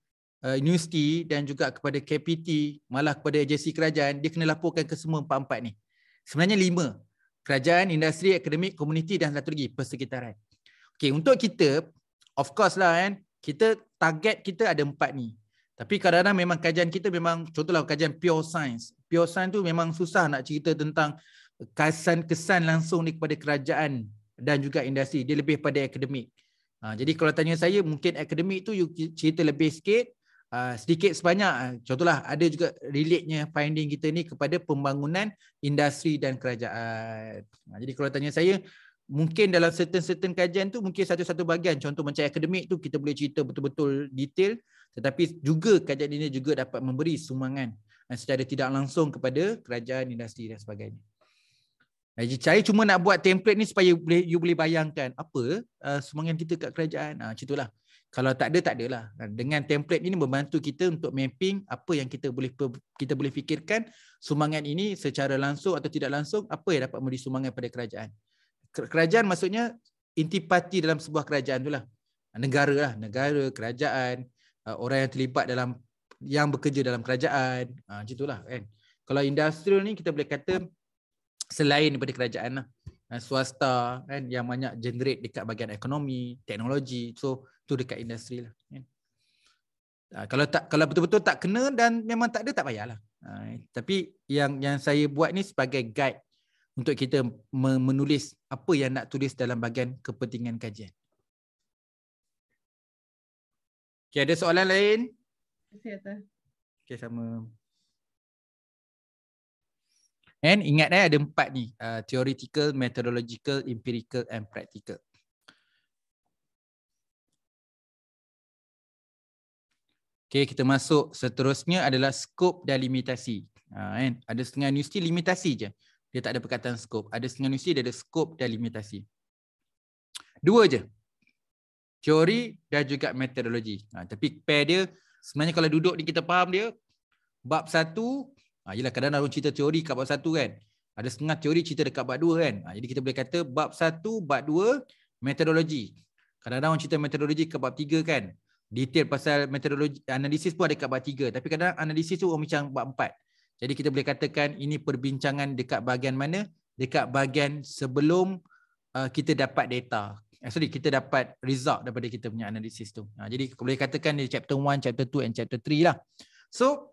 uh, universiti dan juga kepada KPT malah kepada agensi kerajaan dia kena laporkan ke semua empat-empat ni sebenarnya lima kerajaan industri akademik komuniti dan satu lagi persekitaran okey untuk kita of course lah kan kita target kita ada empat ni tapi kadang-kadang memang kajian kita memang contohlah kajian pure science. Pure science tu memang susah nak cerita tentang kesan-kesan langsung ni kepada kerajaan dan juga industri. Dia lebih pada akademik. Ha, jadi kalau tanya saya mungkin akademik tu you cerita lebih sikit. Uh, sedikit sebanyak uh, contohlah ada juga relate-nya finding kita ni kepada pembangunan industri dan kerajaan. Ha, jadi kalau tanya saya mungkin dalam certain-certain kajian tu mungkin satu-satu bahagian contoh macam akademik tu kita boleh cerita betul-betul detail tetapi juga kajian ini juga dapat memberi sumbangan secara tidak langsung kepada kerajaan, industri dan sebagainya. Jadi saya cuma nak buat template ni supaya you boleh bayangkan apa uh, sumbangan kita kat kerajaan. Ah uh, lah. Kalau tak ada tak adalah. Dengan template ini membantu kita untuk mapping apa yang kita boleh kita boleh fikirkan sumbangan ini secara langsung atau tidak langsung apa yang dapat memberi sumbangan pada kerajaan. Kerajaan maksudnya intipati dalam sebuah kerajaan itulah. Negara lah, negara, kerajaan, uh, orang yang terlibat dalam yang bekerja dalam kerajaan. Uh, macam itulah kan? Kalau industrial ni kita boleh kata selain daripada kerajaan lah. Uh, swasta kan? Yang banyak generate dekat bahagian ekonomi teknologi. So tu dekat industri lah kan uh, kalau tak kalau betul-betul tak kena dan memang tak ada tak payahlah uh, tapi yang yang saya buat ni sebagai guide untuk kita menulis apa yang nak tulis dalam bahagian kepentingan kajian Okay, ada soalan lain? Okay, sama. And ingat eh ada empat ni. Uh, theoretical, methodological, empirical and practical. Okay, kita masuk seterusnya adalah skop dan limitasi. Uh, kan? Ada setengah universiti limitasi je. Dia tak ada perkataan skop. Ada setengah universiti dia ada skop dan limitasi. Dua je. Teori dan juga metodologi. Ha, tapi pair dia sebenarnya kalau duduk ni kita faham dia bab satu ha, yelah kadang-kadang orang cerita teori kat bab satu kan ada setengah teori cerita dekat bab dua kan ha, jadi kita boleh kata bab satu bab dua metodologi kadang-kadang orang cerita metodologi kat bab tiga kan detail pasal metodologi analisis pun ada kat bab tiga tapi kadang analisis tu orang bincang bab empat jadi kita boleh katakan ini perbincangan dekat bahagian mana dekat bahagian sebelum uh, kita dapat data eh, sorry kita dapat result daripada kita punya analisis tu. Ha, jadi boleh katakan di chapter 1, chapter 2 and chapter 3 lah. So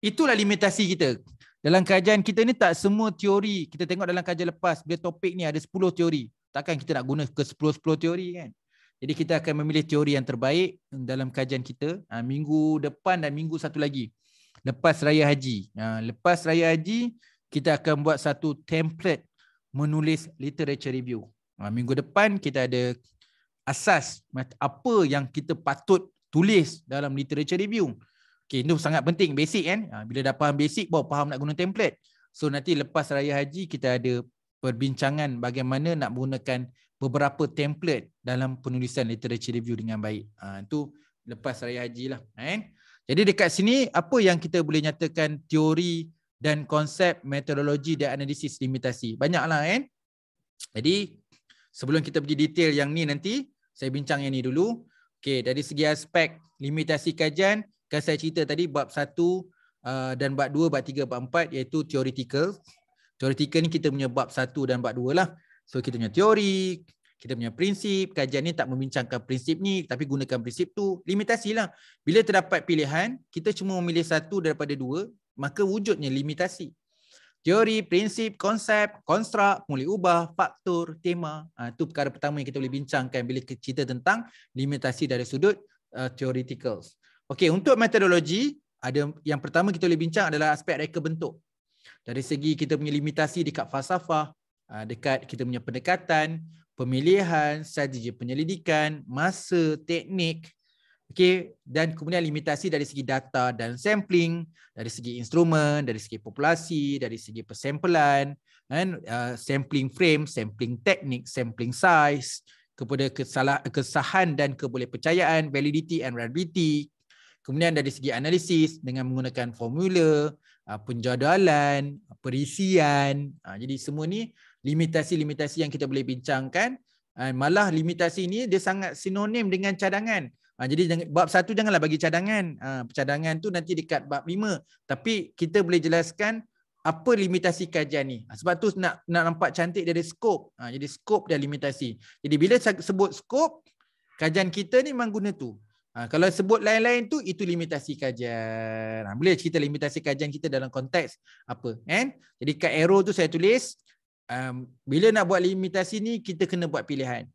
itulah limitasi kita. Dalam kajian kita ni tak semua teori. Kita tengok dalam kajian lepas bila topik ni ada 10 teori. Takkan kita nak guna ke 10-10 teori kan? Jadi kita akan memilih teori yang terbaik dalam kajian kita ha, minggu depan dan minggu satu lagi. Lepas raya haji. Ha, lepas raya haji kita akan buat satu template menulis literature review. Ha, minggu depan kita ada asas apa yang kita patut tulis dalam literature review. Okay, itu sangat penting, basic kan. Ha, bila dah faham basic, baru faham nak guna template. So nanti lepas raya haji kita ada perbincangan bagaimana nak menggunakan beberapa template dalam penulisan literature review dengan baik. Ha, itu lepas raya haji lah. Kan? Jadi dekat sini apa yang kita boleh nyatakan teori dan konsep metodologi dan analisis limitasi. Banyaklah kan. Jadi sebelum kita pergi detail yang ni nanti, saya bincang yang ni dulu. Okey, dari segi aspek limitasi kajian, kan saya cerita tadi bab 1 uh, dan bab 2, bab 3, bab 4 iaitu theoretical. Theoretical ni kita punya bab 1 dan bab 2 lah. So kita punya teori, kita punya prinsip, kajian ni tak membincangkan prinsip ni tapi gunakan prinsip tu, limitasi lah. Bila terdapat pilihan, kita cuma memilih satu daripada dua, maka wujudnya limitasi teori, prinsip, konsep, konstruk, mulai ubah, faktor, tema. Itu perkara pertama yang kita boleh bincangkan bila kita cerita tentang limitasi dari sudut uh, theoretical. Okey, untuk metodologi, ada yang pertama kita boleh bincang adalah aspek reka bentuk. Dari segi kita punya limitasi dekat falsafah, dekat kita punya pendekatan, pemilihan, strategi penyelidikan, masa, teknik, Okay, dan kemudian limitasi dari segi data dan sampling, dari segi instrumen, dari segi populasi, dari segi persampling, kan, uh, sampling frame, sampling teknik, sampling size, kepada kesalah, kesahan dan keboleh percayaan, validity and reliability. Kemudian dari segi analisis dengan menggunakan formula, uh, penjadualan, perisian. Uh, jadi semua ni limitasi-limitasi yang kita boleh bincangkan. Uh, malah limitasi ni dia sangat sinonim dengan cadangan. Ha, jadi bab satu janganlah bagi cadangan. Ha, cadangan tu nanti dekat bab lima. Tapi kita boleh jelaskan apa limitasi kajian ni. Ha, sebab tu nak nak nampak cantik dari skop. Ha, jadi skop dia limitasi. Jadi bila sebut skop, kajian kita ni memang guna tu. Ha, kalau sebut lain-lain tu, itu limitasi kajian. Ha, boleh cerita limitasi kajian kita dalam konteks apa. Kan? Jadi kat arrow tu saya tulis, um, bila nak buat limitasi ni, kita kena buat pilihan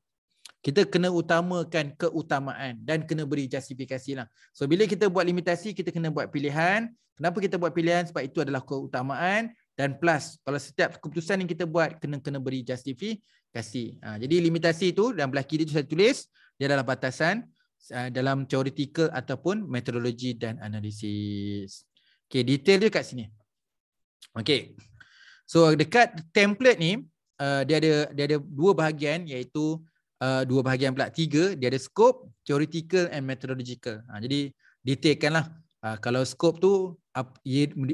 kita kena utamakan keutamaan dan kena beri justifikasi lah. So bila kita buat limitasi, kita kena buat pilihan. Kenapa kita buat pilihan? Sebab itu adalah keutamaan dan plus. Kalau setiap keputusan yang kita buat, kena kena beri justifikasi. Ha, jadi limitasi itu dan belah kiri itu saya tulis, dia adalah batasan uh, dalam theoretical ataupun metodologi dan analisis. Okay, detail dia kat sini. Okay. So dekat template ni, uh, dia ada dia ada dua bahagian iaitu uh, dua bahagian pula. Tiga, dia ada scope, theoretical and methodological. Ha, jadi detailkanlah. Uh, kalau scope tu, uh,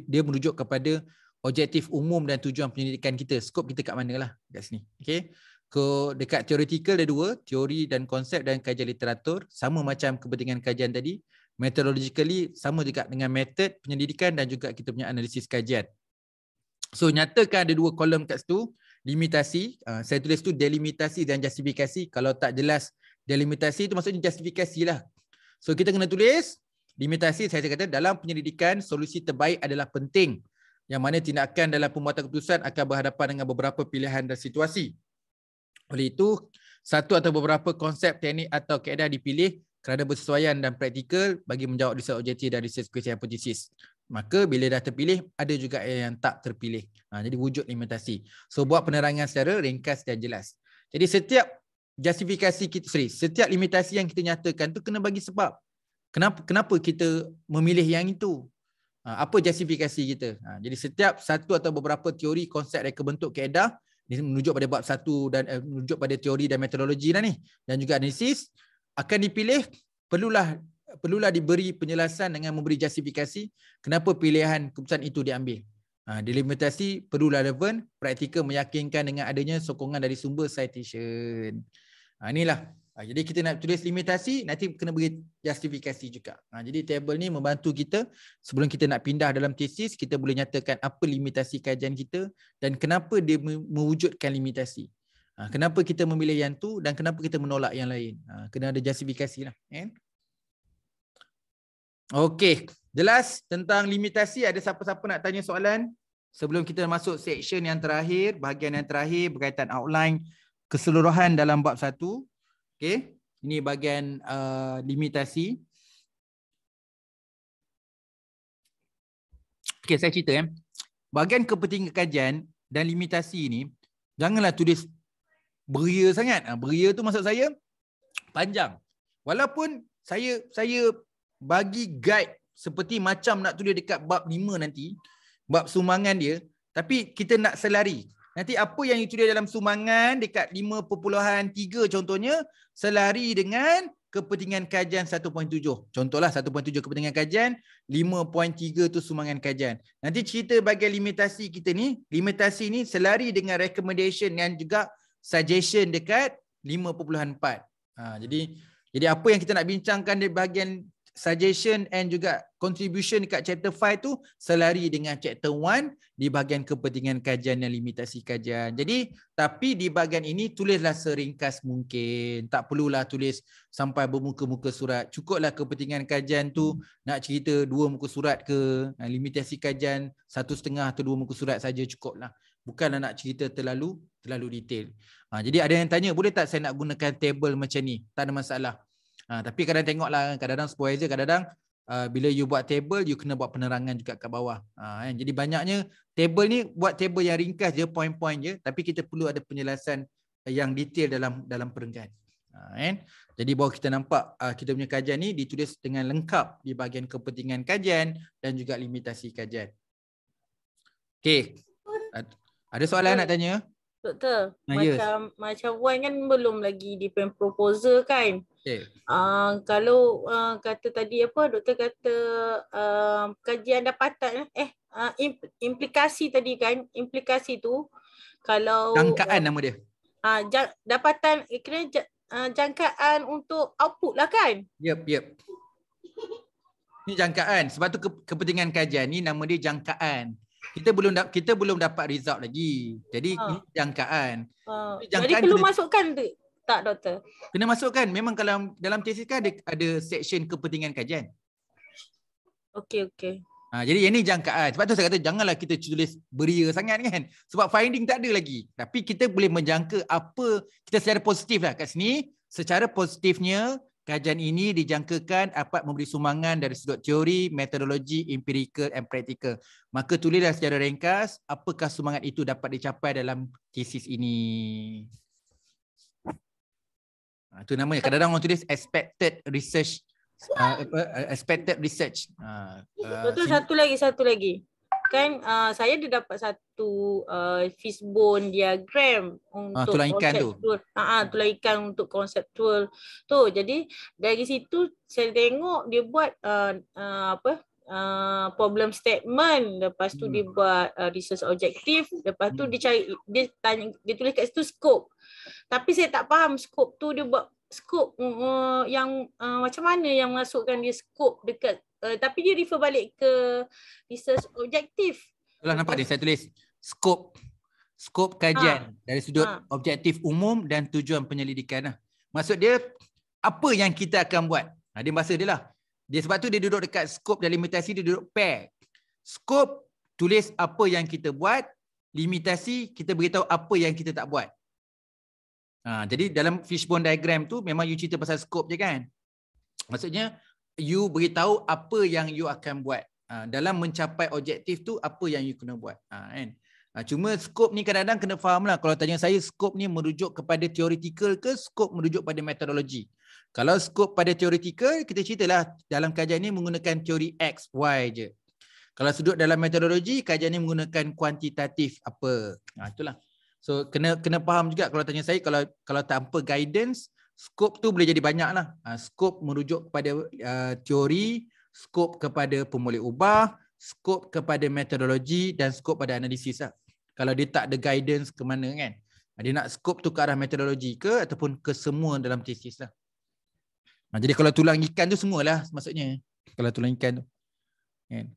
dia merujuk kepada objektif umum dan tujuan penyelidikan kita. Scope kita kat mana lah kat sini. Okay. Ke dekat theoretical ada dua, teori dan konsep dan kajian literatur. Sama macam kepentingan kajian tadi. Methodologically sama juga dengan method penyelidikan dan juga kita punya analisis kajian. So nyatakan ada dua kolom kat situ limitasi uh, saya tulis tu delimitasi dan justifikasi. Kalau tak jelas delimitasi itu maksudnya justifikasi lah. So kita kena tulis limitasi saya kata dalam penyelidikan solusi terbaik adalah penting. Yang mana tindakan dalam pembuatan keputusan akan berhadapan dengan beberapa pilihan dan situasi. Oleh itu satu atau beberapa konsep teknik atau keadaan dipilih kerana bersesuaian dan praktikal bagi menjawab riset objektif dan riset kuisi hipotesis maka bila dah terpilih ada juga yang tak terpilih. Ha, jadi wujud limitasi. So buat penerangan secara ringkas dan jelas. Jadi setiap justifikasi kita sorry, setiap limitasi yang kita nyatakan tu kena bagi sebab. Kenapa kenapa kita memilih yang itu? Ha, apa justifikasi kita? Ha, jadi setiap satu atau beberapa teori konsep reka bentuk kaedah ini menunjuk pada bab satu dan eh, menunjuk pada teori dan metodologi lah ni dan juga analisis akan dipilih perlulah perlulah diberi penjelasan dengan memberi justifikasi kenapa pilihan keputusan itu diambil. Ha, delimitasi perlu relevan, praktikal meyakinkan dengan adanya sokongan dari sumber citation. Ha, inilah. Ha, jadi kita nak tulis limitasi, nanti kena beri justifikasi juga. Ha, jadi table ni membantu kita sebelum kita nak pindah dalam tesis, kita boleh nyatakan apa limitasi kajian kita dan kenapa dia mewujudkan limitasi. Ha, kenapa kita memilih yang tu dan kenapa kita menolak yang lain. Ha, kena ada justifikasi lah. Eh? Okey, jelas tentang limitasi. Ada siapa-siapa nak tanya soalan? Sebelum kita masuk section yang terakhir, bahagian yang terakhir berkaitan outline keseluruhan dalam bab satu. Okey, ini bahagian uh, limitasi. Okey, saya cerita ya. Bahagian kepentingan kajian dan limitasi ini, janganlah tulis beria sangat. Ah, beria tu maksud saya panjang. Walaupun saya saya bagi guide seperti macam nak tulis dekat bab 5 nanti, bab sumbangan dia, tapi kita nak selari. Nanti apa yang ditulis dalam sumbangan dekat 5.3 contohnya, selari dengan kepentingan kajian 1.7. Contohlah 1.7 kepentingan kajian, 5.3 tu sumbangan kajian. Nanti cerita bagian limitasi kita ni, limitasi ni selari dengan recommendation dan juga suggestion dekat 5.4. Ha, jadi jadi apa yang kita nak bincangkan di bahagian suggestion and juga contribution dekat chapter 5 tu selari dengan chapter 1 di bahagian kepentingan kajian dan limitasi kajian. Jadi tapi di bahagian ini tulislah seringkas mungkin. Tak perlulah tulis sampai bermuka-muka surat. Cukuplah kepentingan kajian tu nak cerita dua muka surat ke limitasi kajian satu setengah atau dua muka surat saja cukuplah. Bukanlah nak cerita terlalu terlalu detail. Ha, jadi ada yang tanya boleh tak saya nak gunakan table macam ni? Tak ada masalah. Ha, tapi kadang tengoklah kadang-kadang supervisor kadang-kadang uh, bila you buat table you kena buat penerangan juga kat bawah. Ha, kan? Jadi banyaknya table ni buat table yang ringkas je point-point je tapi kita perlu ada penjelasan yang detail dalam dalam perenggan. Ha, kan? Jadi bahawa kita nampak uh, kita punya kajian ni ditulis dengan lengkap di bahagian kepentingan kajian dan juga limitasi kajian. Okey. Ada soalan nak tanya? Doktor, ah, macam yes. macam Wan kan belum lagi di pen proposal kan. Okay. Uh, kalau uh, kata tadi apa doktor kata uh, kajian dapatan eh uh, implikasi tadi kan, implikasi tu kalau jangkaan uh, nama dia. Ah uh, dapatan eh, kira uh, jangkaan untuk output lah kan? Yep, yep. Ni jangkaan. Sebab tu ke- kepentingan kajian ni nama dia jangkaan kita belum da- kita belum dapat result lagi. Jadi ha. ini jangkaan. Ha. jangkaan. Jadi perlu kena, masukkan tak doktor? Kena masukkan. Memang kalau dalam tesis kan ada ada section kepentingan kajian. Okey okey. Ha, jadi ini jangkaan. Sebab tu saya kata janganlah kita tulis beria sangat kan. Sebab finding tak ada lagi. Tapi kita boleh menjangka apa kita secara positif lah kat sini. Secara positifnya Kajian ini dijangkakan dapat memberi sumbangan dari sudut teori, metodologi, empirical dan praktikal. Maka tulislah secara ringkas apakah sumbangan itu dapat dicapai dalam tesis ini. Itu ha, namanya. Kadang-kadang orang tulis expected research. Uh, expected research. Uh, Betul, satu lagi, satu lagi kan uh, saya dia dapat satu uh, fishbone diagram untuk uh, tulang ikan tu. Ha uh, tulang ikan untuk konseptual tu. Jadi dari situ saya tengok dia buat uh, uh, apa? Uh, problem statement lepas tu hmm. dia buat uh, research objektif lepas tu hmm. dia cari dia tanya dia tulis kat situ scope tapi saya tak faham scope tu dia buat scope uh, yang uh, macam mana yang masukkan dia scope dekat Uh, tapi dia refer balik ke research objektif. Itulah nampak dia saya tulis skop skop kajian ha. dari sudut ha. objektif umum dan tujuan penyelidikan lah. Maksud dia apa yang kita akan buat. Ha, dia bahasa dia lah. Dia sebab tu dia duduk dekat skop dan limitasi dia duduk pair. Skop tulis apa yang kita buat, limitasi kita beritahu apa yang kita tak buat. Ha, jadi dalam fishbone diagram tu memang you cerita pasal skop je kan. Maksudnya you beritahu apa yang you akan buat. Uh, dalam mencapai objektif tu apa yang you kena buat. Uh, kan? Uh, cuma skop ni kadang-kadang kena faham lah. Kalau tanya saya skop ni merujuk kepada teoretikal ke skop merujuk pada metodologi. Kalau skop pada teoretikal, kita ceritalah dalam kajian ni menggunakan teori X, Y je. Kalau sudut dalam metodologi, kajian ni menggunakan kuantitatif apa. Nah, itulah. So kena kena faham juga kalau tanya saya kalau kalau tanpa guidance Skop tu boleh jadi banyak lah. Uh, skop merujuk kepada uh, teori, skop kepada pemulih ubah, skop kepada metodologi dan skop pada analisis lah. Kalau dia tak ada guidance ke mana kan. Dia nak skop tu ke arah metodologi ke ataupun ke semua dalam tesis lah. Ha, jadi kalau tulang ikan tu semualah maksudnya. Kalau tulang ikan tu. Kan.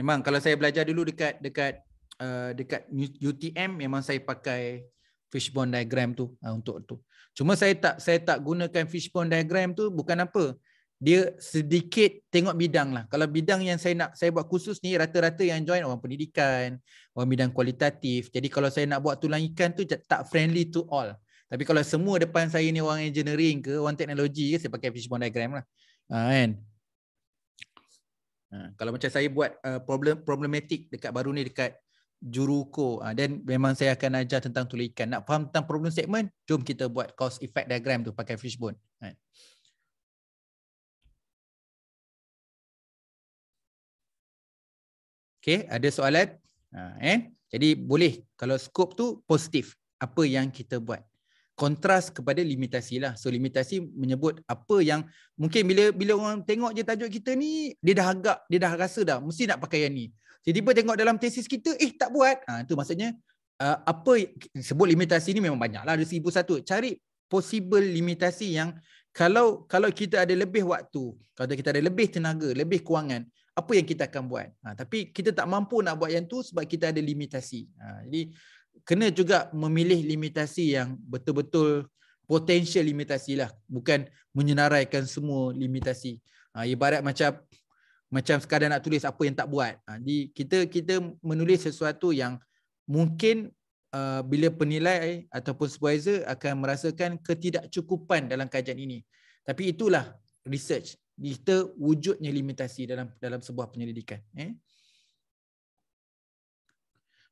Memang kalau saya belajar dulu dekat dekat uh, dekat UTM memang saya pakai fishbone diagram tu uh, untuk tu. Cuma saya tak saya tak gunakan fishbone diagram tu bukan apa. Dia sedikit tengok bidang lah. Kalau bidang yang saya nak saya buat khusus ni rata-rata yang join orang pendidikan, orang bidang kualitatif. Jadi kalau saya nak buat tulang ikan tu tak friendly to all. Tapi kalau semua depan saya ni orang engineering ke, orang teknologi ke, saya pakai fishbone diagram lah. Ha, kan? Ha, kalau macam saya buat uh, problem problematik dekat baru ni dekat Juruko dan uh, memang saya akan ajar tentang tulis ikan. Nak faham tentang problem statement, jom kita buat cause effect diagram tu pakai fishbone. Ha. Okay, ada soalan? Ha, eh? Jadi boleh kalau skop tu positif, apa yang kita buat kontras kepada limitasi lah. So limitasi menyebut apa yang mungkin bila bila orang tengok je tajuk kita ni dia dah agak dia dah rasa dah mesti nak pakai yang ni. Tiba-tiba tengok dalam tesis kita eh tak buat. Ha tu maksudnya uh, apa sebut limitasi ni memang banyaklah ada seribu satu. Cari possible limitasi yang kalau kalau kita ada lebih waktu, kalau kita ada lebih tenaga, lebih kewangan, apa yang kita akan buat. Ha, tapi kita tak mampu nak buat yang tu sebab kita ada limitasi. Ha, jadi kena juga memilih limitasi yang betul-betul potensial limitasi lah. Bukan menyenaraikan semua limitasi. Ha, ibarat macam macam sekadar nak tulis apa yang tak buat. Ha, jadi kita kita menulis sesuatu yang mungkin uh, bila penilai ataupun supervisor akan merasakan ketidakcukupan dalam kajian ini. Tapi itulah research. Kita wujudnya limitasi dalam dalam sebuah penyelidikan eh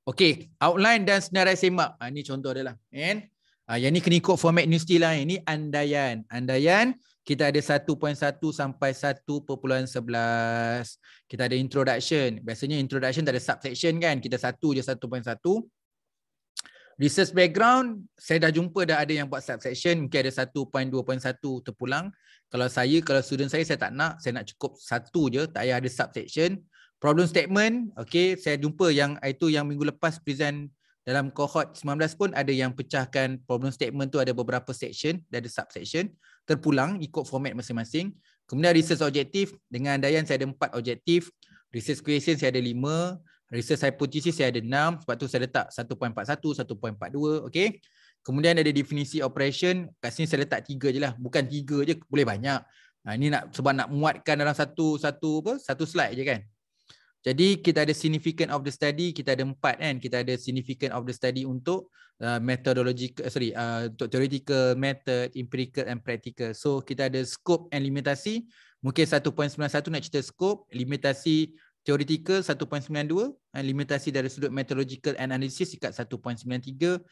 Okey, outline dan senarai semak. Ha, ini contoh adalah. Kan? Ha, yang ni kena ikut format universiti lah. Ini andaian. Andaian kita ada 1.1 sampai 1.11. Kita ada introduction. Biasanya introduction tak ada subsection kan. Kita satu je 1.1. Research background, saya dah jumpa dah ada yang buat subsection. Mungkin ada 1.2.1 terpulang. Kalau saya, kalau student saya, saya tak nak. Saya nak cukup satu je. Tak payah ada subsection problem statement okay saya jumpa yang itu yang minggu lepas present dalam cohort 19 pun ada yang pecahkan problem statement tu ada beberapa section dan ada subsection terpulang ikut format masing-masing. Kemudian research objektif dengan Dayan saya ada empat objektif research question saya ada lima research hypothesis saya ada enam sebab tu saya letak 1.41 1.42 okey kemudian ada definisi operation kat sini saya letak tiga je lah bukan tiga je boleh banyak. Ha, ini nak sebab nak muatkan dalam satu satu apa satu slide je kan. Jadi kita ada significant of the study, kita ada empat kan. Kita ada significant of the study untuk uh, methodological, sorry, uh, untuk theoretical method, empirical and practical. So kita ada scope and limitasi. Mungkin 1.91 nak cerita scope, limitasi theoretical 1.92, and limitasi dari sudut methodological and analysis ikat 1.93. 1.10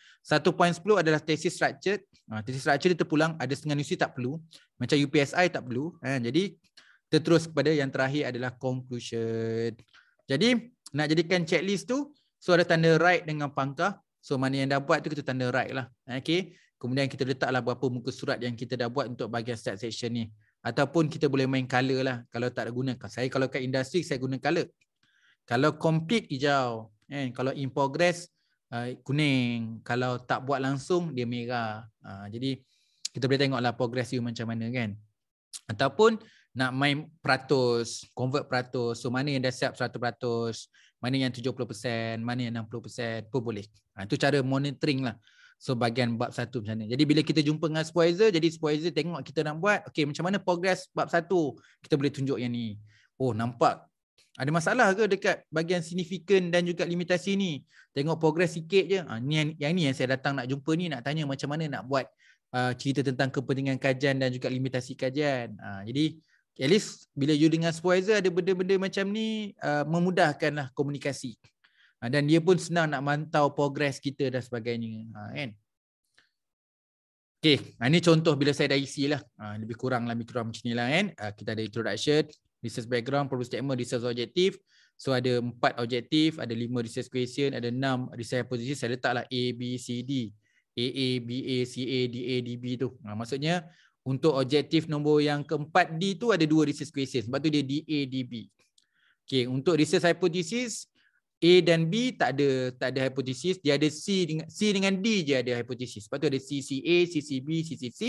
adalah thesis structure. Uh, thesis structure dia terpulang, ada setengah universiti tak perlu. Macam UPSI tak perlu. Uh, jadi kita terus kepada yang terakhir adalah conclusion. Jadi nak jadikan checklist tu so ada tanda right dengan pangkah. So mana yang dah buat tu kita tanda right lah. Okay. Kemudian kita letaklah berapa muka surat yang kita dah buat untuk bahagian start section ni. Ataupun kita boleh main color lah. Kalau tak guna. Saya kalau kat industri saya guna color. Kalau complete hijau. Eh, kalau in progress uh, kuning. Kalau tak buat langsung dia merah. Uh, jadi kita boleh tengoklah progress you macam mana kan. Ataupun nak main peratus, convert peratus. So mana yang dah siap 100%, mana yang 70%, mana yang 60% pun boleh. Ha, itu cara monitoring lah. So bagian bab satu macam ni. Jadi bila kita jumpa dengan supervisor, jadi supervisor tengok kita nak buat, okay macam mana progress bab satu, kita boleh tunjuk yang ni. Oh nampak ada masalah ke dekat bahagian signifikan dan juga limitasi ni? Tengok progress sikit je. Ha, ni yang, yang ni yang saya datang nak jumpa ni, nak tanya macam mana nak buat uh, cerita tentang kepentingan kajian dan juga limitasi kajian. Ha, jadi at least bila you dengan supervisor ada benda-benda macam ni uh, memudahkanlah komunikasi uh, dan dia pun senang nak mantau progress kita dan sebagainya uh, kan Okay, uh, ini contoh bila saya dah isi lah. Uh, lebih kurang lebih kurang macam ni lah kan. Uh, kita ada introduction, research background, problem statement, research objective. So ada empat objektif, ada lima research question, ada enam research position. Saya letaklah A, B, C, D. A AA, BA, CA, DA, DB tu. Ha, maksudnya untuk objektif nombor yang keempat D tu ada dua research question. Sebab tu dia DA, DB. Okay, untuk research hypothesis, A dan B tak ada tak ada hypothesis. Dia ada C dengan C dengan D je ada hypothesis. Sebab tu ada CCA, CCB, CCC,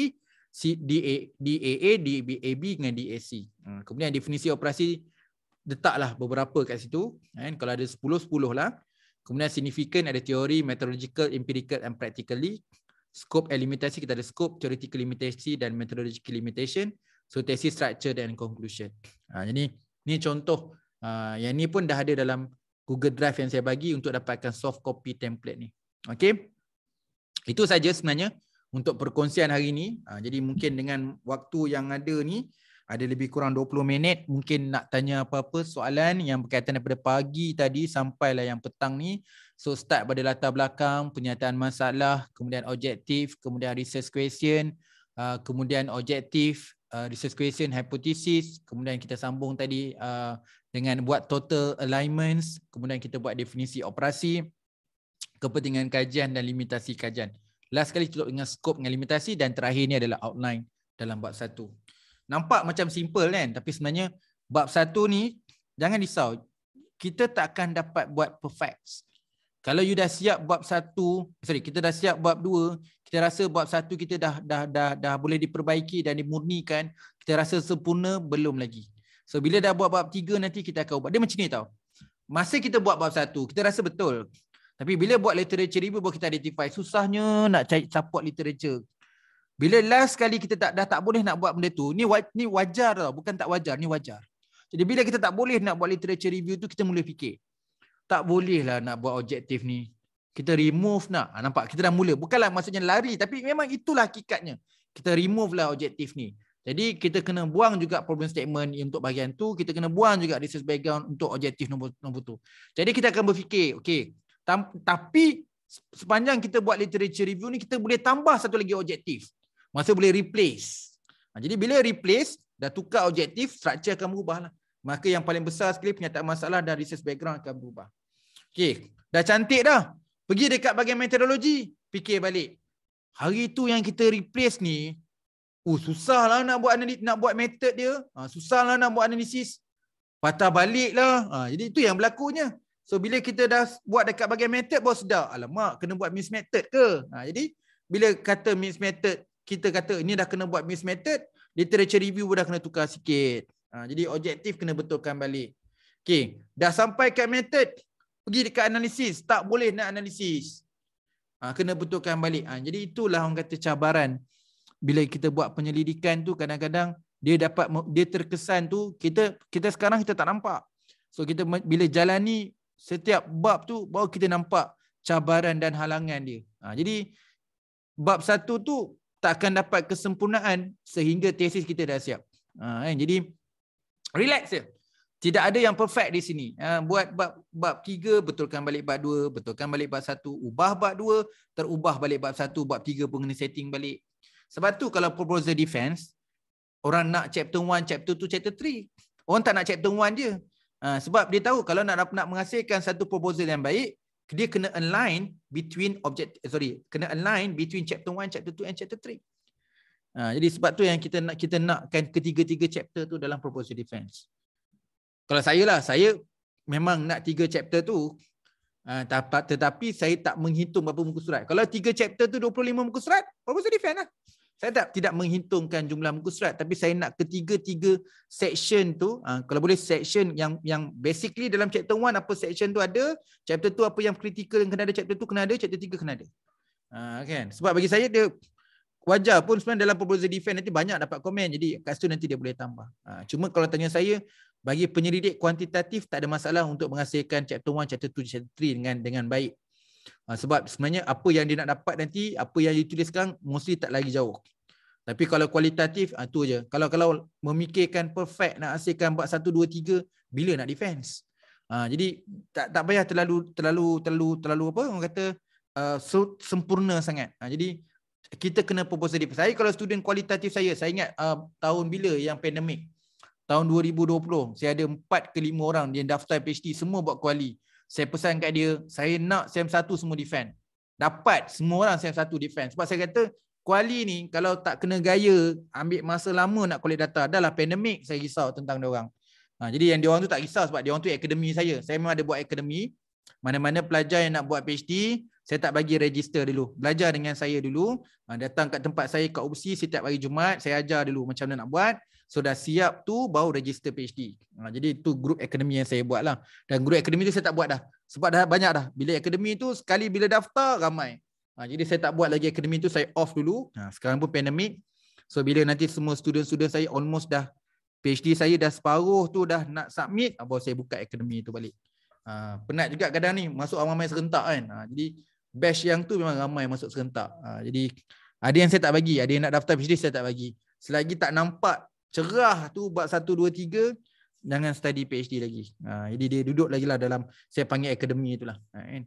C, DA, DAA, DBAB dengan DAC. Ha, kemudian definisi operasi letaklah beberapa kat situ. Kan? Kalau ada 10, 10 lah. Kemudian signifikan ada teori, methodological, empirical and practically. Scope and limitasi, kita ada scope, theoretical limitation dan methodological limitation. So tesis, structure dan conclusion. Ha, jadi ni contoh. Ha, yang ni pun dah ada dalam Google Drive yang saya bagi untuk dapatkan soft copy template ni. Okay. Itu saja sebenarnya untuk perkongsian hari ini. Ha, jadi mungkin dengan waktu yang ada ni, ada lebih kurang 20 minit mungkin nak tanya apa-apa soalan yang berkaitan daripada pagi tadi sampailah yang petang ni so start pada latar belakang penyataan masalah kemudian objektif kemudian research question uh, kemudian objektif uh, research question hypothesis kemudian kita sambung tadi uh, dengan buat total alignments kemudian kita buat definisi operasi kepentingan kajian dan limitasi kajian. Last kali tutup dengan skop dengan limitasi dan terakhir ni adalah outline dalam bab satu. Nampak macam simple kan tapi sebenarnya bab satu ni jangan risau kita tak akan dapat buat perfect kalau you dah siap bab satu sorry kita dah siap bab dua kita rasa bab satu kita dah dah dah dah boleh diperbaiki dan dimurnikan kita rasa sempurna belum lagi. So bila dah buat bab tiga nanti kita akan ubah dia macam ni tau. Masa kita buat bab satu kita rasa betul. Tapi bila buat literature review baru kita identify susahnya nak cari support literature. Bila last kali kita tak dah tak boleh nak buat benda tu, ni ni wajar tau, bukan tak wajar, ni wajar. Jadi bila kita tak boleh nak buat literature review tu, kita mula fikir. Tak boleh lah nak buat objektif ni. Kita remove nak. Ha, nampak? Kita dah mula. Bukanlah maksudnya lari, tapi memang itulah hakikatnya. Kita remove lah objektif ni. Jadi kita kena buang juga problem statement untuk bahagian tu, kita kena buang juga research background untuk objektif nombor nombor tu. Jadi kita akan berfikir, okey, tapi sepanjang kita buat literature review ni kita boleh tambah satu lagi objektif. Masa boleh replace. Ha, jadi bila replace, dah tukar objektif, structure akan berubah lah. Maka yang paling besar sekali penyataan masalah dan research background akan berubah. Okey, dah cantik dah. Pergi dekat bagian metodologi, fikir balik. Hari tu yang kita replace ni, uh, susahlah nak buat analit, nak buat method dia. Ha, susahlah nak buat analisis. Patah balik lah. Ha, jadi itu yang berlakunya. So bila kita dah buat dekat bagian method, baru sedar. Alamak, kena buat miss method ke? Ha, jadi bila kata miss method, kita kata ini dah kena buat miss method, literature review pun dah kena tukar sikit. Ha, jadi objektif kena betulkan balik. Okay, dah sampai kat method, pergi dekat analisis, tak boleh nak analisis. Ha, kena betulkan balik. Ha, jadi itulah orang kata cabaran. Bila kita buat penyelidikan tu kadang-kadang dia dapat dia terkesan tu kita kita sekarang kita tak nampak. So kita bila jalani setiap bab tu baru kita nampak cabaran dan halangan dia. Ha, jadi bab satu tu tak akan dapat kesempurnaan sehingga tesis kita dah siap. Ha, kan? Jadi relax je. Tidak ada yang perfect di sini. Ha, buat bab bab 3 betulkan balik bab 2, betulkan balik bab 1, ubah bab 2, terubah balik bab 1, bab 3 pun kena setting balik. Sebab tu kalau proposal defense orang nak chapter 1, chapter 2, chapter 3. Orang tak nak chapter 1 je. Ha, sebab dia tahu kalau nak nak menghasilkan satu proposal yang baik, dia kena align between object eh, sorry kena align between chapter 1 chapter 2 and chapter 3 ha, jadi sebab tu yang kita nak kita nakkan ketiga-tiga chapter tu dalam proposal defense kalau saya lah saya memang nak tiga chapter tu ha, tetapi saya tak menghitung berapa muka surat. Kalau tiga chapter tu 25 muka surat proposal defense lah? Saya tak tidak menghitungkan jumlah muka surat tapi saya nak ketiga-tiga section tu uh, kalau boleh section yang yang basically dalam chapter 1 apa section tu ada chapter 2 apa yang critical yang kena ada chapter 2 kena ada chapter 3 kena ada. Uh, kan? Sebab bagi saya dia wajar pun sebenarnya dalam proposal defense nanti banyak dapat komen jadi kat situ nanti dia boleh tambah. Uh, cuma kalau tanya saya bagi penyelidik kuantitatif tak ada masalah untuk menghasilkan chapter 1 chapter 2 chapter 3 dengan dengan baik Ha, sebab sebenarnya apa yang dia nak dapat nanti, apa yang dituliskan mesti tak lagi jauh. Tapi kalau kualitatif, ha, tu je. Kalau kalau memikirkan perfect nak hasilkan buat satu dua tiga bila nak defense. Ha, jadi tak tak payah terlalu terlalu terlalu terlalu apa orang kata uh, sempurna sangat. Ha, jadi kita kena proposal defense. Saya kalau student kualitatif saya, saya ingat uh, tahun bila yang pandemik. Tahun 2020, saya ada empat ke lima orang yang daftar PhD semua buat kuali saya pesan kat dia, saya nak SEM 1 semua defend. dapat semua orang saya satu defense. Sebab saya kata kuali ni kalau tak kena gaya ambil masa lama nak collect data adalah pandemik saya risau tentang dia orang. Ha, jadi yang dia orang tu tak risau sebab dia orang tu akademi saya. Saya memang ada buat akademi. Mana-mana pelajar yang nak buat PhD, saya tak bagi register dulu. Belajar dengan saya dulu. Ha, datang kat tempat saya kat UPSI setiap hari Jumaat, saya ajar dulu macam mana nak buat. So dah siap tu baru register PhD. Ha, jadi tu grup akademi yang saya buat lah. Dan grup akademi tu saya tak buat dah. Sebab dah banyak dah. Bila akademi tu sekali bila daftar ramai. Ha, jadi saya tak buat lagi akademi tu saya off dulu. Ha, sekarang pun pandemik. So bila nanti semua student-student saya almost dah PhD saya dah separuh tu dah nak submit. Ha, baru saya buka akademi tu balik. Ha, penat juga kadang ni masuk ramai serentak kan. Ha, jadi batch yang tu memang ramai masuk serentak. Ha, jadi ada yang saya tak bagi. Ada yang nak daftar PhD saya tak bagi. Selagi tak nampak cerah tu buat satu dua tiga jangan study PhD lagi. Ha, jadi dia duduk lagi lah dalam saya panggil akademi itulah. Ha, kan?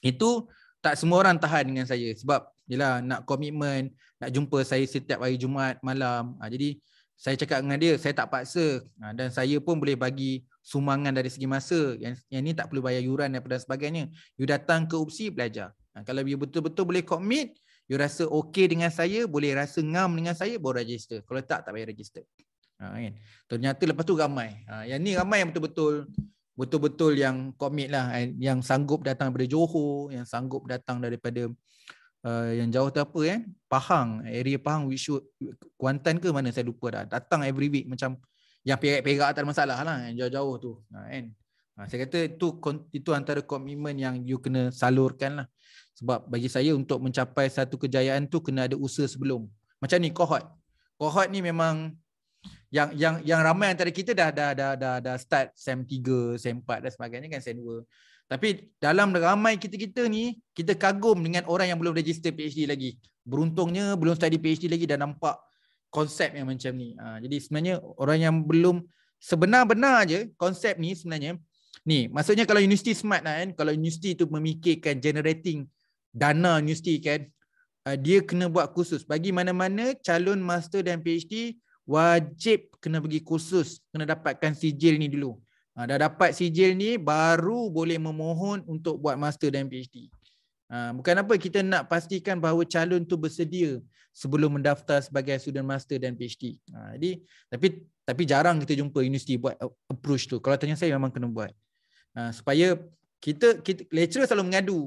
Itu tak semua orang tahan dengan saya sebab yelah nak komitmen, nak jumpa saya setiap hari Jumaat malam. Ha, jadi saya cakap dengan dia, saya tak paksa ha, dan saya pun boleh bagi sumbangan dari segi masa. Yang, yang ni tak perlu bayar yuran dan sebagainya. You datang ke UPSI belajar. Ha, kalau you betul-betul boleh commit, you rasa okey dengan saya, boleh rasa ngam dengan saya, baru register. Kalau tak, tak payah register. Ha, kan? Ternyata lepas tu ramai. Ha, yang ni ramai yang betul-betul betul-betul yang komit lah. Yang sanggup datang daripada Johor, yang sanggup datang daripada uh, yang jauh tu apa kan? Pahang, area Pahang, which Kuantan ke mana saya lupa dah. Datang every week macam yang perak-perak tak ada masalah lah. Yang jauh-jauh tu. Ha, kan? Ha, saya kata itu itu antara komitmen yang you kena salurkan lah. Sebab bagi saya untuk mencapai satu kejayaan tu kena ada usaha sebelum. Macam ni kohort. Kohort ni memang yang yang yang ramai antara kita dah dah dah dah, dah start SEM 3, SEM 4 dan sebagainya kan SEM 2. Tapi dalam ramai kita-kita ni, kita kagum dengan orang yang belum register PhD lagi. Beruntungnya belum study PhD lagi dah nampak konsep yang macam ni. Ha, jadi sebenarnya orang yang belum sebenar-benar je konsep ni sebenarnya ni maksudnya kalau universiti smart lah kan kalau universiti tu memikirkan generating dana universiti kan? Uh, dia kena buat kursus. Bagi mana-mana calon master dan PhD wajib kena pergi kursus kena dapatkan sijil ni dulu. Uh, dah dapat sijil ni baru boleh memohon untuk buat master dan PhD uh, bukan apa kita nak pastikan bahawa calon tu bersedia sebelum mendaftar sebagai student master dan PhD uh, jadi tapi tapi jarang kita jumpa universiti buat approach tu. Kalau tanya saya memang kena buat. Uh, supaya kita, kita lecturer selalu mengadu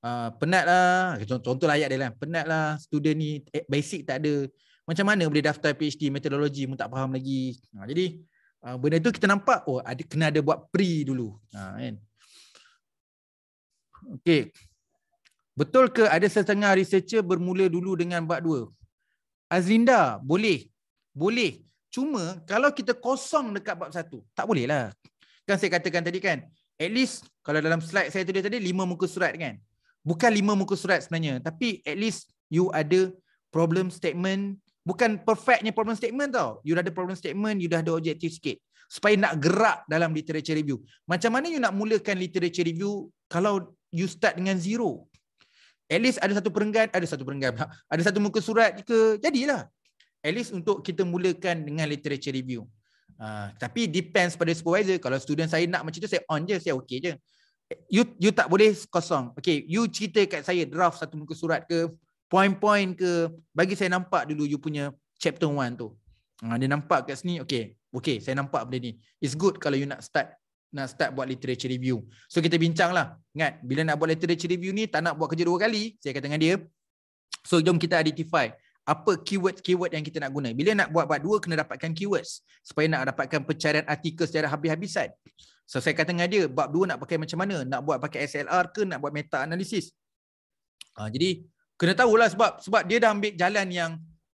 Uh, penat lah, contoh lah ayat dia lah, penat lah student ni eh, basic tak ada. Macam mana boleh daftar PhD metodologi pun tak faham lagi. Uh, jadi uh, benda tu kita nampak, oh ada kena ada buat pre dulu. Uh, kan? Okay. Betul ke ada setengah researcher bermula dulu dengan bab dua? Azlinda, boleh. Boleh. Cuma kalau kita kosong dekat bab satu, tak boleh lah. Kan saya katakan tadi kan, at least kalau dalam slide saya tulis tadi, lima muka surat kan bukan lima muka surat sebenarnya tapi at least you ada problem statement. Bukan perfectnya problem statement tau. You dah ada problem statement you dah ada objektif sikit. Supaya nak gerak dalam literature review. Macam mana you nak mulakan literature review kalau you start dengan zero? At least ada satu perenggan ada satu perenggan ada satu muka surat ke jadilah. At least untuk kita mulakan dengan literature review. Uh, tapi depends pada supervisor. Kalau student saya nak macam tu saya on je saya okay je you you tak boleh kosong. Okay, you cerita kat saya draft satu muka surat ke, point-point ke, bagi saya nampak dulu you punya chapter one tu. Ha, dia nampak kat sini, okay, okay, saya nampak benda ni. It's good kalau you nak start nak start buat literature review. So kita bincang lah. Ingat, bila nak buat literature review ni, tak nak buat kerja dua kali, saya kata dengan dia. So jom kita identify apa keyword-keyword yang kita nak guna. Bila nak buat bab dua, kena dapatkan keywords. Supaya nak dapatkan pencarian artikel secara habis-habisan. Kata dengan dia, bab dua nak pakai macam mana? Nak buat pakai SLR ke nak buat meta analisis? Ha, jadi kena tahulah sebab sebab dia dah ambil jalan yang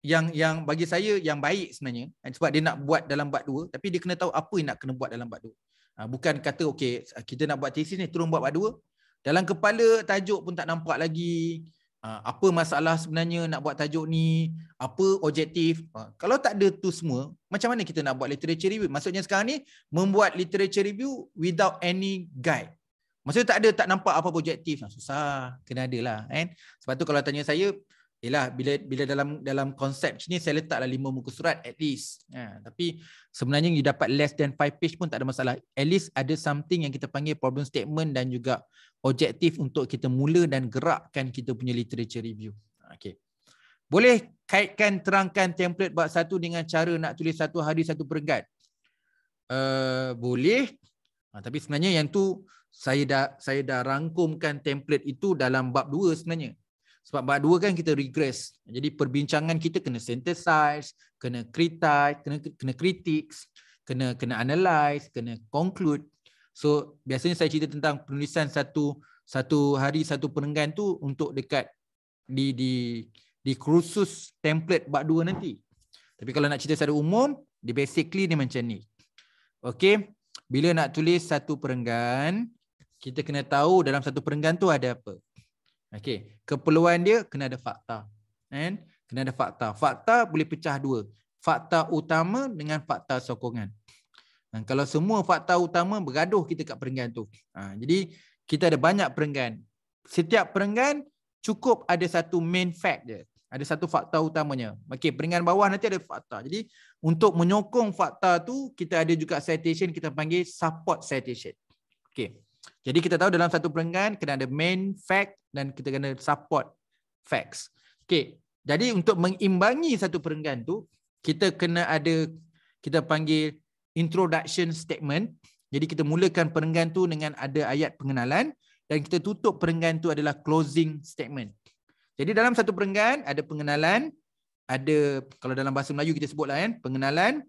yang yang bagi saya yang baik sebenarnya. Sebab dia nak buat dalam bab dua, tapi dia kena tahu apa yang nak kena buat dalam bab dua. Ha, bukan kata okey kita nak buat tesis ni turun buat bab dua. Dalam kepala tajuk pun tak nampak lagi. Ah, apa masalah sebenarnya nak buat tajuk ni, apa objektif. Ah, kalau tak ada tu semua, macam mana kita nak buat literature review? Maksudnya sekarang ni membuat literature review without any guide. Maksudnya tak ada tak nampak apa objektif. Ah, susah, kena ada lah kan. Sebab tu kalau tanya saya, Yalah bila bila dalam dalam konsep ni saya letaklah lima muka surat at least. Ha, tapi sebenarnya you dapat less than five page pun tak ada masalah. At least ada something yang kita panggil problem statement dan juga objektif untuk kita mula dan gerakkan kita punya literature review. Okay. Boleh kaitkan terangkan template bab satu dengan cara nak tulis satu hari satu peringkat? Uh, boleh. Ha, tapi sebenarnya yang tu saya dah saya dah rangkumkan template itu dalam bab dua sebenarnya. Sebab bab dua kan kita regress. Jadi perbincangan kita kena synthesize, kena kritik, kena kena kritik, kena kena analyze, kena conclude. So biasanya saya cerita tentang penulisan satu satu hari satu perenggan tu untuk dekat di di di kursus template bab dua nanti. Tapi kalau nak cerita secara umum, di basically ni macam ni. Okay. Bila nak tulis satu perenggan, kita kena tahu dalam satu perenggan tu ada apa. Okey, keperluan dia kena ada fakta. Kan? Kena ada fakta. Fakta boleh pecah dua. Fakta utama dengan fakta sokongan. Dan kalau semua fakta utama bergaduh kita kat perenggan tu. Ha, jadi kita ada banyak perenggan. Setiap perenggan cukup ada satu main fact dia. Ada satu fakta utamanya. Okey, perenggan bawah nanti ada fakta. Jadi untuk menyokong fakta tu kita ada juga citation kita panggil support citation. Okey. Jadi kita tahu dalam satu perenggan kena ada main fact dan kita kena support facts. Okay. Jadi untuk mengimbangi satu perenggan tu, kita kena ada, kita panggil introduction statement. Jadi kita mulakan perenggan tu dengan ada ayat pengenalan dan kita tutup perenggan tu adalah closing statement. Jadi dalam satu perenggan ada pengenalan, ada kalau dalam bahasa Melayu kita sebutlah kan, pengenalan,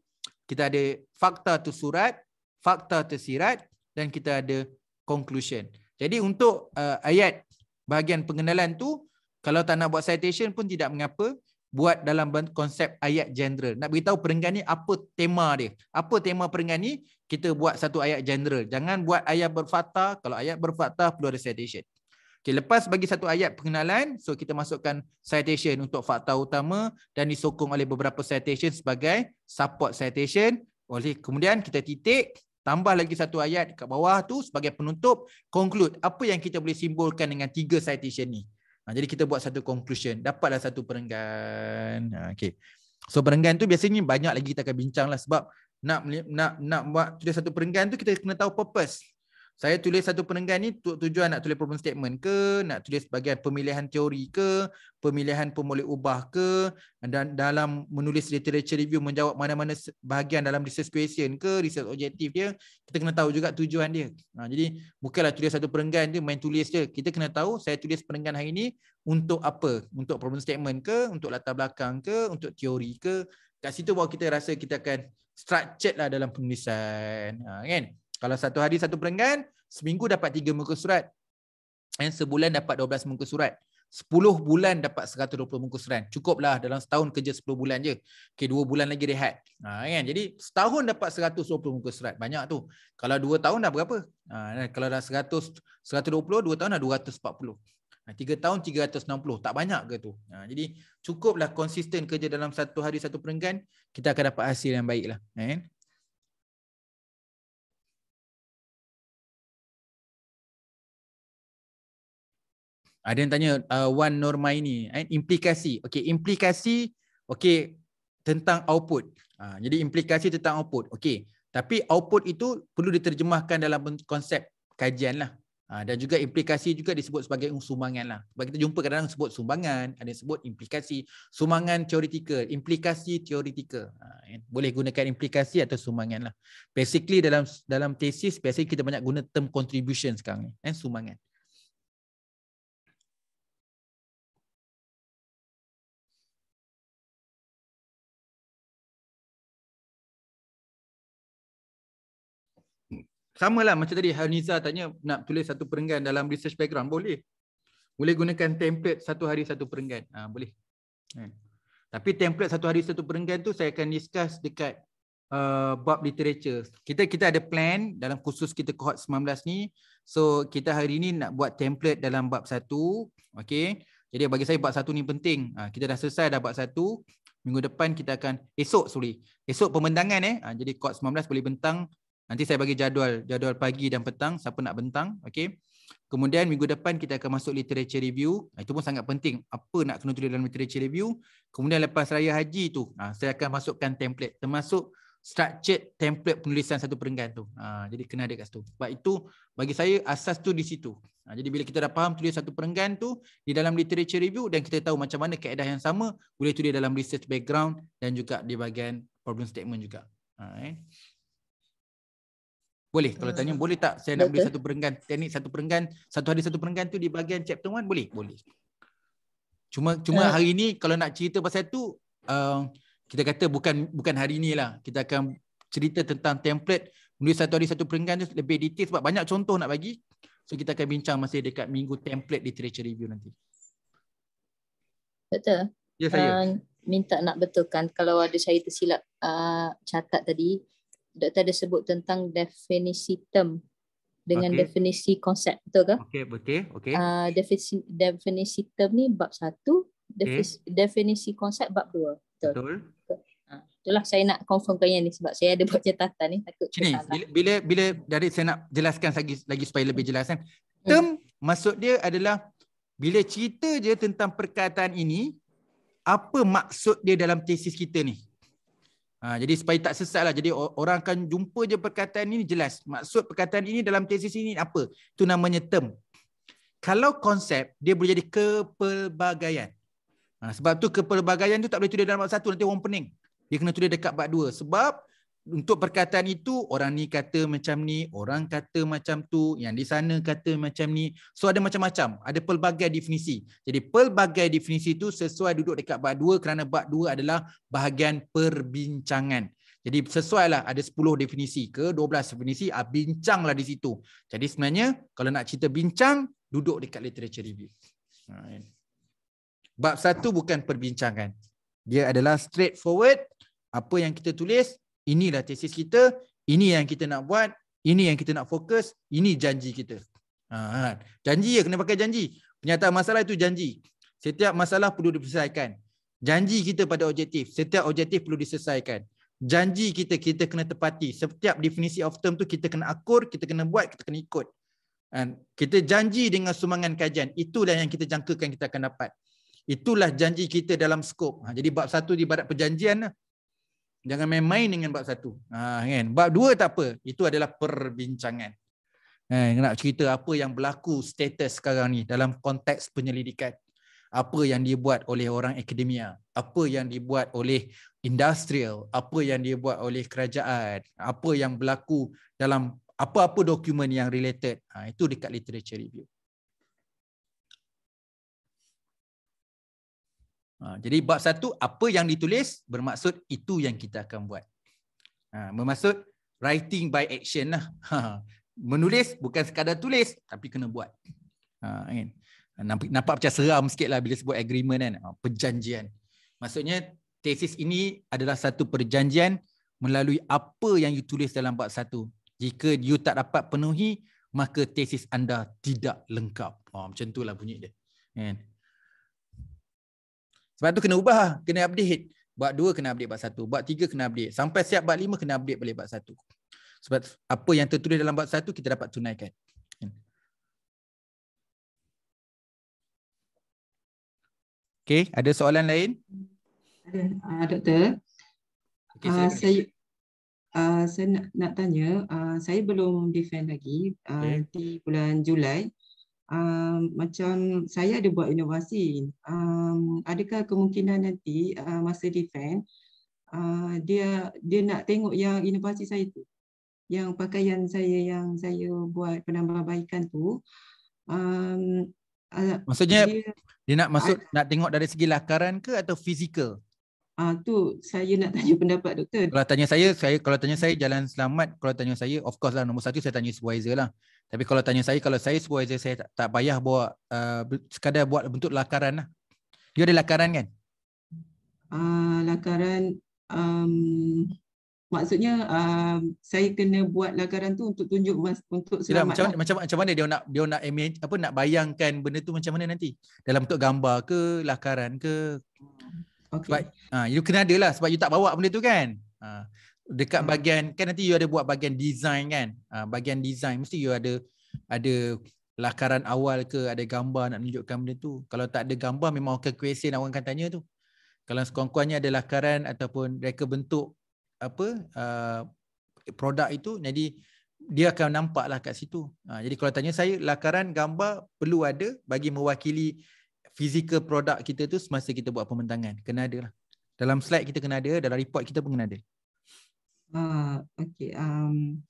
kita ada fakta tu surat, fakta tersirat dan kita ada conclusion. Jadi untuk uh, ayat bahagian pengenalan tu kalau tak nak buat citation pun tidak mengapa buat dalam konsep ayat general. Nak beritahu perenggan ni apa tema dia. Apa tema perenggan ni? Kita buat satu ayat general. Jangan buat ayat berfakta. Kalau ayat berfakta perlu ada citation. Okay, lepas bagi satu ayat pengenalan, so kita masukkan citation untuk fakta utama dan disokong oleh beberapa citation sebagai support citation. Oleh kemudian kita titik Tambah lagi satu ayat kat bawah tu sebagai penutup, conclude apa yang kita boleh simbolkan dengan tiga citation ni. Ha, jadi kita buat satu conclusion, dapatlah satu perenggan. Ha, okay. So perenggan tu biasanya banyak lagi kita akan bincang lah sebab nak nak nak buat satu perenggan tu kita kena tahu purpose saya tulis satu penenggan ni tujuan nak tulis problem statement ke, nak tulis bagian pemilihan teori ke, pemilihan pemulih ubah ke, dan dalam menulis literature review menjawab mana-mana bahagian dalam research question ke, research objektif dia, kita kena tahu juga tujuan dia. Ha, jadi bukanlah tulis satu penenggan dia main tulis je. Kita kena tahu saya tulis penenggan hari ni untuk apa? Untuk problem statement ke, untuk latar belakang ke, untuk teori ke. Kat situ baru kita rasa kita akan structured lah dalam penulisan. Ha, kan? Kalau satu hari satu perenggan, seminggu dapat tiga muka surat. Dan sebulan dapat dua belas muka surat. Sepuluh bulan dapat seratus dua puluh muka surat. Cukuplah dalam setahun kerja sepuluh bulan je. Okay, dua bulan lagi rehat. Ha, kan? Jadi setahun dapat seratus dua puluh muka surat. Banyak tu. Kalau dua tahun dah berapa? Ha, kalau dah seratus, seratus dua puluh, dua tahun dah dua ratus empat puluh. Ha, tiga tahun tiga ratus enam puluh. Tak banyak ke tu? Ha, jadi cukuplah konsisten kerja dalam satu hari satu perenggan. Kita akan dapat hasil yang baik lah. Ada yang tanya uh, Wan Norma ini eh, implikasi. Okey, implikasi okey tentang output. Ha, jadi implikasi tentang output. Okey. Tapi output itu perlu diterjemahkan dalam konsep kajian lah. Ha, dan juga implikasi juga disebut sebagai sumbangan lah. Sebab kita jumpa kadang-kadang sebut sumbangan, ada yang sebut implikasi. Sumbangan teoretikal, implikasi teoretikal. Ha, eh, boleh gunakan implikasi atau sumbangan lah. Basically dalam dalam tesis, biasanya kita banyak guna term contribution sekarang ni. Eh, sumbangan. Sama lah macam tadi Haniza tanya nak tulis satu perenggan dalam research background. Boleh. Boleh gunakan template satu hari satu perenggan. Ha, boleh. Ha. Tapi template satu hari satu perenggan tu saya akan discuss dekat uh, bab literature. Kita kita ada plan dalam khusus kita cohort 19 ni. So kita hari ni nak buat template dalam bab satu. Okay. Jadi bagi saya bab satu ni penting. Ha, kita dah selesai dah bab satu. Minggu depan kita akan, esok sorry. Esok pembentangan eh. Ha, jadi cohort 19 boleh bentang Nanti saya bagi jadual, jadual pagi dan petang, siapa nak bentang, okey. Kemudian minggu depan kita akan masuk literature review. Ha, itu pun sangat penting. Apa nak kena tulis dalam literature review. Kemudian lepas raya haji tu, ha, saya akan masukkan template. Termasuk structured template penulisan satu perenggan tu. Ha, jadi kena ada kat situ. Sebab itu bagi saya asas tu di situ. Jadi bila kita dah faham tulis satu perenggan tu di dalam literature review dan kita tahu macam mana kaedah yang sama boleh tulis dalam research background dan juga di bahagian problem statement juga. Ha, eh. Boleh kalau tanya boleh tak saya nak beli satu perenggan teknik satu perenggan satu hari satu perenggan tu di bahagian chapter 1 boleh boleh. Cuma cuma uh. hari ni kalau nak cerita pasal tu uh, kita kata bukan bukan hari ni lah kita akan cerita tentang template menulis satu hari satu perenggan tu lebih detail sebab banyak contoh nak bagi. So kita akan bincang masih dekat minggu template literature review nanti. Betul. Ya saya. Uh, minta nak betulkan kalau ada saya tersilap uh, catat tadi doktor ada sebut tentang definisi term dengan okay. definisi konsep betul ke? Okey, betul. Okey. Uh, definisi definisi term ni bab satu, definisi, okay. definisi konsep bab dua. Betul. betul. betul. Uh, itulah saya nak confirmkan yang ni sebab saya ada buat catatan ni takut Sini, bila, bila bila dari saya nak jelaskan lagi lagi supaya lebih jelas kan. Hmm. Term hmm. maksud dia adalah bila cerita je tentang perkataan ini apa maksud dia dalam tesis kita ni? Ha, jadi supaya tak sesat lah. Jadi orang akan jumpa je perkataan ini jelas. Maksud perkataan ini dalam tesis ini apa? Itu namanya term. Kalau konsep, dia boleh jadi kepelbagaian. Ha, sebab tu kepelbagaian tu tak boleh tulis dalam bab satu. Nanti orang pening. Dia kena tulis dekat bab dua. Sebab untuk perkataan itu orang ni kata macam ni, orang kata macam tu, yang di sana kata macam ni. So ada macam-macam, ada pelbagai definisi. Jadi pelbagai definisi itu sesuai duduk dekat bab dua kerana bab dua adalah bahagian perbincangan. Jadi sesuailah ada 10 definisi ke 12 definisi, ah bincanglah di situ. Jadi sebenarnya kalau nak cerita bincang, duduk dekat literature review. Ha, bab satu bukan perbincangan. Dia adalah straightforward apa yang kita tulis inilah tesis kita, ini yang kita nak buat, ini yang kita nak fokus, ini janji kita. Ha, janji ya kena pakai janji. Pernyataan masalah itu janji. Setiap masalah perlu diselesaikan. Janji kita pada objektif. Setiap objektif perlu diselesaikan. Janji kita, kita kena tepati. Setiap definisi of term tu kita kena akur, kita kena buat, kita kena ikut. And kita janji dengan sumbangan kajian. Itulah yang kita jangkakan kita akan dapat. Itulah janji kita dalam skop. Ha, jadi bab satu di barat perjanjian. Jangan main-main dengan bab satu. Ha, kan? Bab dua tak apa. Itu adalah perbincangan. Ha, nak cerita apa yang berlaku status sekarang ni dalam konteks penyelidikan. Apa yang dibuat oleh orang akademia. Apa yang dibuat oleh industrial. Apa yang dibuat oleh kerajaan. Apa yang berlaku dalam apa-apa dokumen yang related. Ha, itu dekat literature review. Ha, jadi bab satu, apa yang ditulis bermaksud itu yang kita akan buat. Ha, bermaksud writing by action lah. Ha, menulis bukan sekadar tulis tapi kena buat. Ha, kan? Nampak, nampak macam seram sikit lah bila sebut agreement kan. Ha, perjanjian. Maksudnya tesis ini adalah satu perjanjian melalui apa yang ditulis dalam bab satu. Jika you tak dapat penuhi, maka tesis anda tidak lengkap. Ha, macam itulah bunyi dia. Kan? Sebab tu kena ubah, kena update. Bab dua kena update bab satu, bab tiga kena update. Sampai siap bab lima kena update balik bab satu. Sebab apa yang tertulis dalam bab satu kita dapat tunaikan. Okay, ada soalan lain? Ada, uh, doktor. Okay, uh, saya uh, saya nak, nak tanya, uh, saya belum defend lagi uh, okay. di bulan Julai um, macam saya ada buat inovasi. Um, adakah kemungkinan nanti uh, masa defend uh, dia dia nak tengok yang inovasi saya tu, yang pakaian saya yang saya buat penambahbaikan tu. Um, uh, Maksudnya dia, dia nak masuk uh, nak tengok dari segi lakaran ke atau fizikal? Ah uh, tu saya nak tanya pendapat doktor. Kalau tanya saya, saya kalau tanya saya jalan selamat, kalau tanya saya of course lah nombor satu saya tanya supervisor lah. Tapi kalau tanya saya, kalau saya supervisor saya tak, tak payah buat uh, sekadar buat bentuk lakaran lah. Dia ada lakaran kan? Uh, lakaran um, maksudnya um, saya kena buat lakaran tu untuk tunjuk mas, untuk selamat. Macam, lah. macam, macam mana dia nak dia nak image, apa nak bayangkan benda tu macam mana nanti? Dalam bentuk gambar ke, lakaran ke? Okay. Sebab, uh, you kena ada lah sebab you tak bawa benda tu kan? Uh, dekat bahagian kan nanti you ada buat bahagian design kan uh, bahagian design mesti you ada ada lakaran awal ke ada gambar nak tunjukkan benda tu. Kalau tak ada gambar memang akan question orang akan tanya tu. Kalau sekurang-kurangnya ada lakaran ataupun reka bentuk apa uh, produk itu jadi dia akan nampaklah kat situ. Ha, jadi kalau tanya saya lakaran gambar perlu ada bagi mewakili fizikal produk kita tu semasa kita buat pembentangan. Kena ada lah. Dalam slide kita kena ada, dalam report kita pun kena ada. Uh, okay. Um,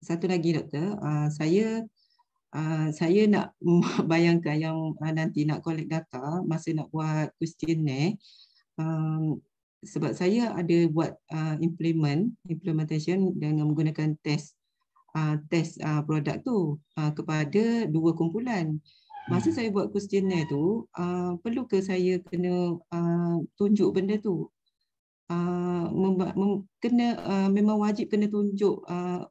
satu lagi doktor, uh, saya uh, saya nak bayangkan yang uh, nanti nak collect data masa nak buat questionnaire um, sebab saya ada buat uh, implement implementation dengan menggunakan test uh, test uh, produk tu uh, kepada dua kumpulan. Masa hmm. saya buat questionnaire tu, uh, perlu ke saya kena uh, tunjuk benda tu? Uh, kena uh, memang wajib kena tunjuk uh,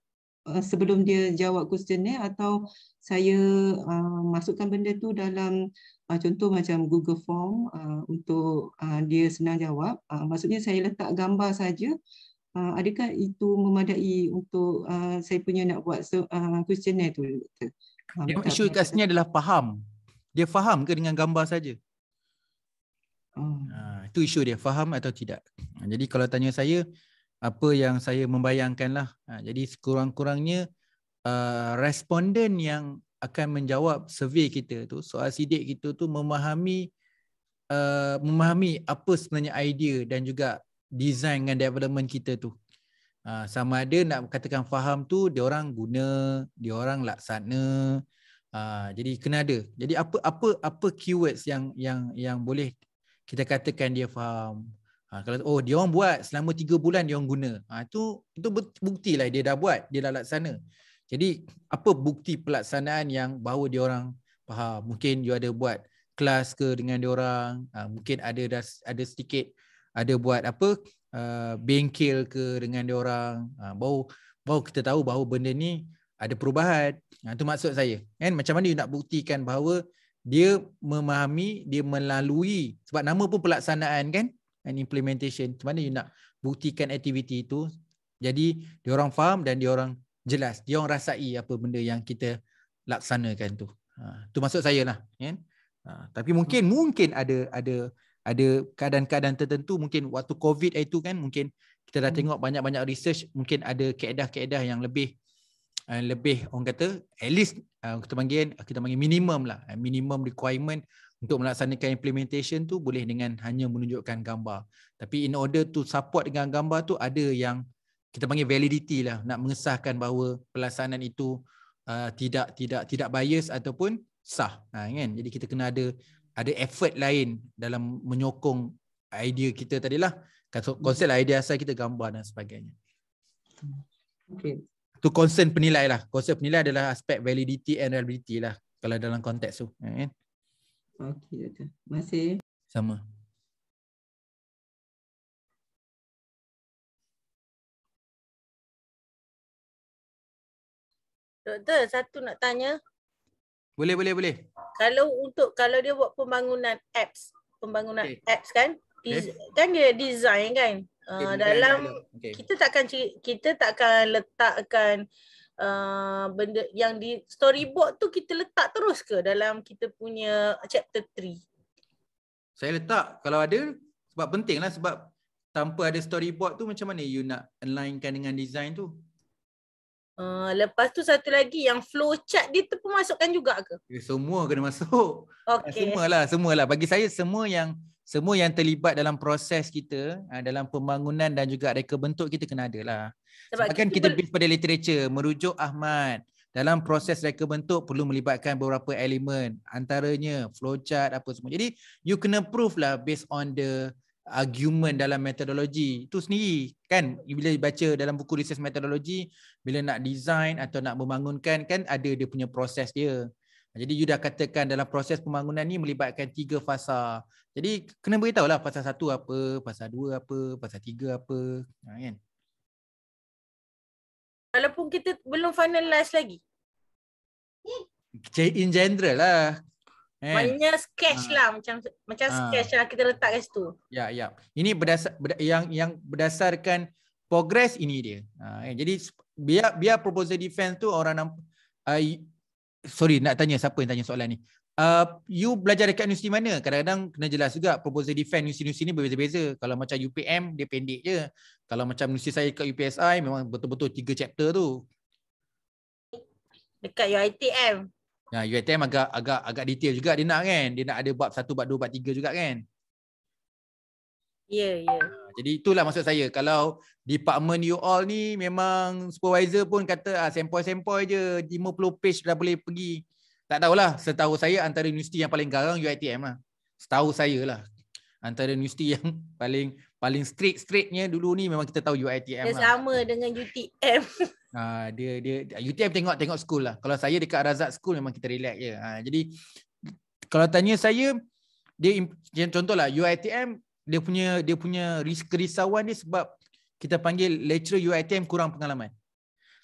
Uh, sebelum dia jawab questionnaire atau saya uh, masukkan benda tu dalam uh, contoh macam Google Form uh, untuk uh, dia senang jawab. Uh, maksudnya saya letak gambar saja. Uh, adakah itu memadai untuk uh, saya punya nak buat uh, questionnaire tu? Uh, Yang isu kat sini adalah faham. Dia faham ke dengan gambar saja? Oh. Uh, itu isu dia, faham atau tidak. Jadi kalau tanya saya, apa yang saya membayangkan lah. Ha, jadi sekurang-kurangnya uh, responden yang akan menjawab survey kita tu, soal sidik kita tu memahami uh, memahami apa sebenarnya idea dan juga design dan development kita tu. Uh, sama ada nak katakan faham tu dia orang guna, dia orang laksana. Jadi kena ada. Jadi apa apa apa keywords yang yang yang boleh kita katakan dia faham. Ha, kalau oh dia orang buat selama tiga bulan dia orang guna. Ha, itu itu bukti lah dia dah buat, dia dah laksana. Jadi apa bukti pelaksanaan yang bahawa dia orang faham? Mungkin dia ada buat kelas ke dengan dia orang, ha, mungkin ada dah ada sedikit ada buat apa uh, bengkel ke dengan dia orang. Ha, baru baru kita tahu bahawa benda ni ada perubahan. Ha, itu maksud saya. Kan macam mana you nak buktikan bahawa dia memahami, dia melalui sebab nama pun pelaksanaan kan? and implementation. Macam mana you nak buktikan aktiviti itu? Jadi dia orang faham dan dia orang jelas. Dia orang rasai apa benda yang kita laksanakan tu. Ha, tu maksud saya lah. Kan? Ha, tapi mungkin mungkin ada ada ada keadaan-keadaan tertentu mungkin waktu COVID itu kan mungkin kita dah hmm. tengok banyak-banyak research mungkin ada keedah-keedah yang lebih uh, lebih orang kata at least uh, kita panggil kita panggil minimum lah minimum requirement untuk melaksanakan implementation tu boleh dengan hanya menunjukkan gambar. Tapi in order to support dengan gambar tu ada yang kita panggil validity lah nak mengesahkan bahawa pelaksanaan itu uh, tidak tidak tidak bias ataupun sah. Ha, kan? Jadi kita kena ada ada effort lain dalam menyokong idea kita tadi lah. Konsep lah, idea asal kita gambar dan sebagainya. Okay. Tu concern penilai lah. Konsep penilai adalah aspek validity and reliability lah kalau dalam konteks tu. Kan? Okey, doktor. Terima kasih. Sama. Doktor, satu nak tanya. Boleh, boleh, boleh. Kalau untuk kalau dia buat pembangunan apps, pembangunan okay. apps kan, okay. kan dia design kan. Okay, uh, dalam okay. kita takkan kita takkan letakkan uh, benda yang di storyboard tu kita letak terus ke dalam kita punya chapter 3? Saya letak kalau ada sebab penting lah sebab tanpa ada storyboard tu macam mana you nak alignkan dengan design tu? Uh, lepas tu satu lagi yang flow chart dia tu pun masukkan juga ke? Ya, semua kena masuk. Okay. Semualah, semualah. Bagi saya semua yang semua yang terlibat dalam proses kita uh, dalam pembangunan dan juga reka bentuk kita kena ada lah. Sebab, kan kita based pada literature merujuk Ahmad dalam proses reka bentuk perlu melibatkan beberapa elemen antaranya flowchart apa semua. Jadi you kena prove lah based on the argument dalam metodologi itu sendiri kan bila baca dalam buku research metodologi bila nak design atau nak membangunkan kan ada dia punya proses dia jadi you dah katakan dalam proses pembangunan ni melibatkan tiga fasa. Jadi kena beritahu lah fasa satu apa, fasa dua apa, fasa tiga apa. Ha, kan? Walaupun kita belum finalize lagi. In general lah. Kan? Maknanya sketch ha. lah macam macam ha. sketch lah kita letak kat situ. Ya, ya. Ini berdasar berda, yang yang berdasarkan progress ini dia. Ha, kan? Jadi biar biar proposal defense tu orang nampak uh, sorry nak tanya siapa yang tanya soalan ni. Uh, you belajar dekat universiti mana? Kadang-kadang kena jelas juga proposal defense universiti-universiti ni berbeza-beza. Kalau macam UPM dia pendek je. Kalau macam universiti saya kat UPSI memang betul-betul tiga chapter tu. Dekat UiTM. Ya, UiTM agak agak agak detail juga dia nak kan. Dia nak ada bab satu, bab dua, bab tiga juga kan. Ya, yeah, ya. Yeah. Jadi itulah maksud saya. Kalau department you all ni memang supervisor pun kata ah, sempoi-sempoi je 50 page dah boleh pergi tak tahulah, setahu saya antara universiti yang paling garang UiTM lah. Setahu saya lah. Antara universiti yang paling paling strict-strictnya dulu ni memang kita tahu UiTM dia lah. sama dengan UTM. Ha, dia dia UTM tengok tengok school lah. Kalau saya dekat Razak School memang kita relax je. Ha, jadi kalau tanya saya dia contohlah UiTM dia punya dia punya kerisauan dia sebab kita panggil lecturer UiTM kurang pengalaman.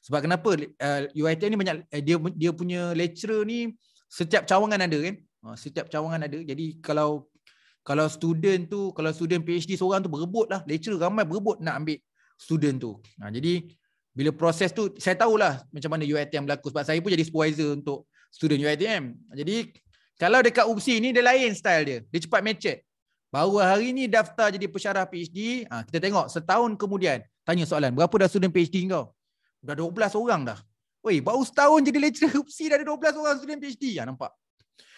Sebab kenapa uh, UiTM ni banyak uh, dia dia punya lecturer ni setiap cawangan ada kan? Uh, setiap cawangan ada. Jadi kalau kalau student tu kalau student PhD seorang tu berebut lah lecturer ramai berebut nak ambil student tu. Uh, jadi bila proses tu saya tahulah macam mana UiTM berlaku sebab saya pun jadi supervisor untuk student UiTM. Jadi kalau dekat UPSI ni dia lain style dia. Dia cepat matured. Baru hari ni daftar jadi pesyarah PhD, ha, kita tengok setahun kemudian tanya soalan, berapa dah student PhD kau? Dah 12 orang dah. Woi, baru setahun jadi lecturer UPSI dah ada 12 orang student PhD. Ya, nampak?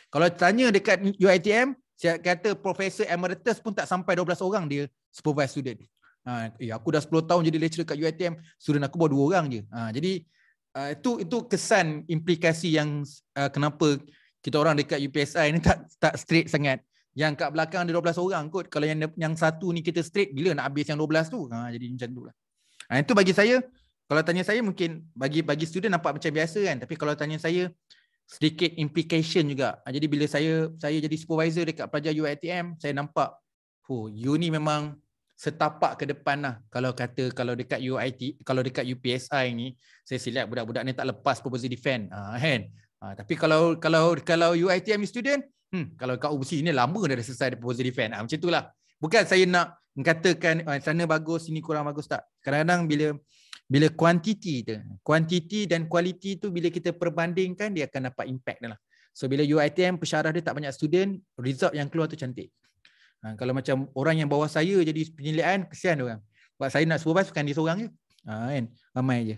Kalau tanya dekat UiTM, saya kata Profesor Emeritus pun tak sampai 12 orang dia supervise student. Ha, eh, aku dah 10 tahun jadi lecturer kat UiTM, student aku baru 2 orang je. Ha, jadi uh, itu itu kesan implikasi yang uh, kenapa kita orang dekat UPSI ni tak tak straight sangat. Yang kat belakang ada 12 orang kot. Kalau yang yang satu ni kita straight, bila nak habis yang 12 tu? Ha, jadi macam tu lah. Ha, itu bagi saya, kalau tanya saya mungkin bagi bagi student nampak macam biasa kan tapi kalau tanya saya sedikit implication juga ah, jadi bila saya saya jadi supervisor dekat pelajar UiTM saya nampak oh you ni memang setapak ke depan lah kalau kata kalau dekat UIT kalau dekat UPSI ni saya silap budak-budak ni tak lepas proposal defend ah kan ah, tapi kalau kalau kalau UiTM student hmm kalau kat UBC ni lama dah selesai proposal defend. Ah macam itulah bukan saya nak mengatakan ah, sana bagus sini kurang bagus. Tak. Kadang-kadang bila bila kuantiti tu kuantiti dan kualiti tu bila kita perbandingkan dia akan dapat impact dia lah. So bila UiTM pesyarah dia tak banyak student result yang keluar tu cantik. Ha, kalau macam orang yang bawah saya jadi penilaian kesian dia orang. Sebab saya nak supervise bukan dia seorang je. Ha, kan? Ramai je.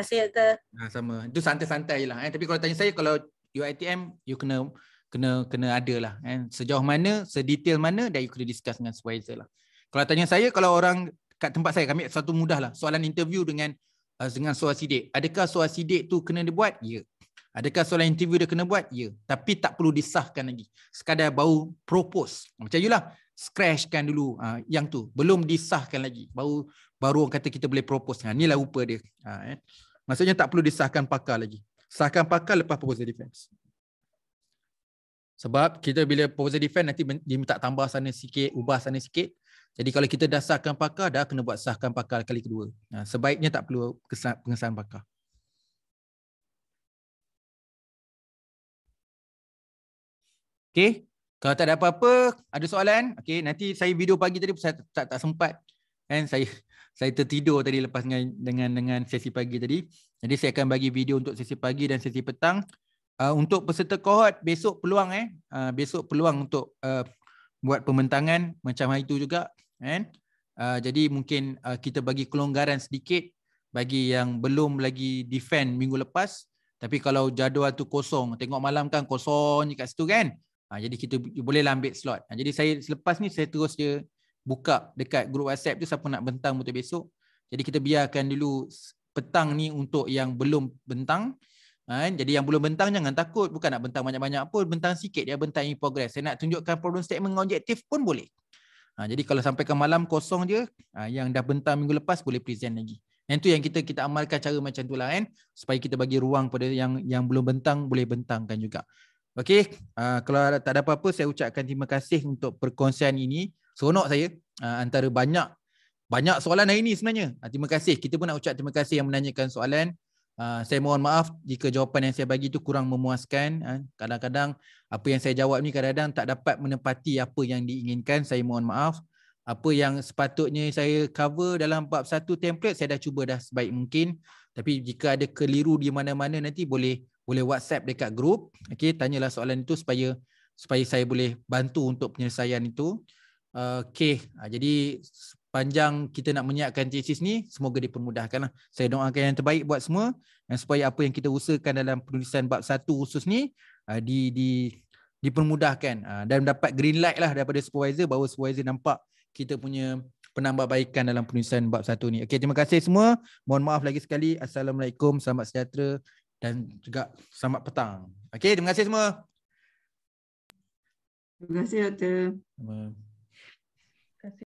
Terima kasih Ha, sama. Itu santai-santai lah. Eh. Tapi kalau tanya saya, kalau UiTM, you kena kena kena ada lah. Eh. Sejauh mana, sedetail mana, dan you kena discuss dengan supervisor lah. Kalau tanya saya, kalau orang kat tempat saya kami satu mudah lah. Soalan interview dengan uh, dengan soal sidik. Adakah soal sidik tu kena dibuat ya. Adakah soalan interview dia kena buat? Ya. Tapi tak perlu disahkan lagi. Sekadar bau propose. Macam itulah. Scratchkan dulu uh, yang tu. Belum disahkan lagi. Baru baru orang kata kita boleh propose. Ha inilah rupa dia. Ha, eh. maksudnya tak perlu disahkan pakar lagi sahkan pakar lepas proposal defense sebab kita bila proposal defense nanti dia minta tambah sana sikit ubah sana sikit jadi kalau kita dah sahkan pakar, dah kena buat sahkan pakar kali kedua. Ha, sebaiknya tak perlu pengesahan pakar. Okay. Kalau tak ada apa-apa, ada soalan? Okay, nanti saya video pagi tadi saya tak, tak, tak sempat. Kan saya saya tertidur tadi lepas dengan, dengan dengan sesi pagi tadi. Jadi saya akan bagi video untuk sesi pagi dan sesi petang. Uh, untuk peserta kohort, besok peluang eh. Uh, besok peluang untuk uh, buat pembentangan macam hari itu juga kan uh, jadi mungkin uh, kita bagi kelonggaran sedikit bagi yang belum lagi defend minggu lepas tapi kalau jadual tu kosong tengok malam kan kosong je kat situ kan uh, jadi kita boleh lah ambil slot uh, jadi saya selepas ni saya terus je buka dekat grup WhatsApp tu siapa nak bentang untuk besok jadi kita biarkan dulu petang ni untuk yang belum bentang Kan? Jadi yang belum bentang jangan takut. Bukan nak bentang banyak-banyak pun. Bentang sikit dia bentang in progress. Saya nak tunjukkan problem statement objektif pun boleh. Ha, jadi kalau sampai ke malam kosong je, ha, yang dah bentang minggu lepas boleh present lagi. Yang tu yang kita kita amalkan cara macam tu lah kan. Supaya kita bagi ruang pada yang yang belum bentang boleh bentangkan juga. Okey, ha, kalau tak ada apa-apa saya ucapkan terima kasih untuk perkongsian ini. Seronok saya ha, antara banyak banyak soalan hari ini sebenarnya. Ha, terima kasih. Kita pun nak ucap terima kasih yang menanyakan soalan. Uh, saya mohon maaf jika jawapan yang saya bagi itu kurang memuaskan. Uh, kadang-kadang apa yang saya jawab ni kadang-kadang tak dapat menepati apa yang diinginkan. Saya mohon maaf. apa yang sepatutnya saya cover dalam bab satu template saya dah cuba dah sebaik mungkin tapi jika ada keliru di mana-mana nanti boleh boleh WhatsApp dekat grup okey tanyalah soalan itu supaya supaya saya boleh bantu untuk penyelesaian itu uh, okey uh, jadi panjang kita nak menyiapkan tesis ni semoga dipermudahkanlah saya doakan yang terbaik buat semua dan supaya apa yang kita usahakan dalam penulisan bab satu khusus ni uh, di di dipermudahkan uh, dan dapat green light lah daripada supervisor bahawa supervisor nampak kita punya penambahbaikan dalam penulisan bab satu ni. Okey, terima kasih semua. Mohon maaf lagi sekali. Assalamualaikum, selamat sejahtera dan juga selamat petang. Okey, terima kasih semua. Terima kasih, Doktor.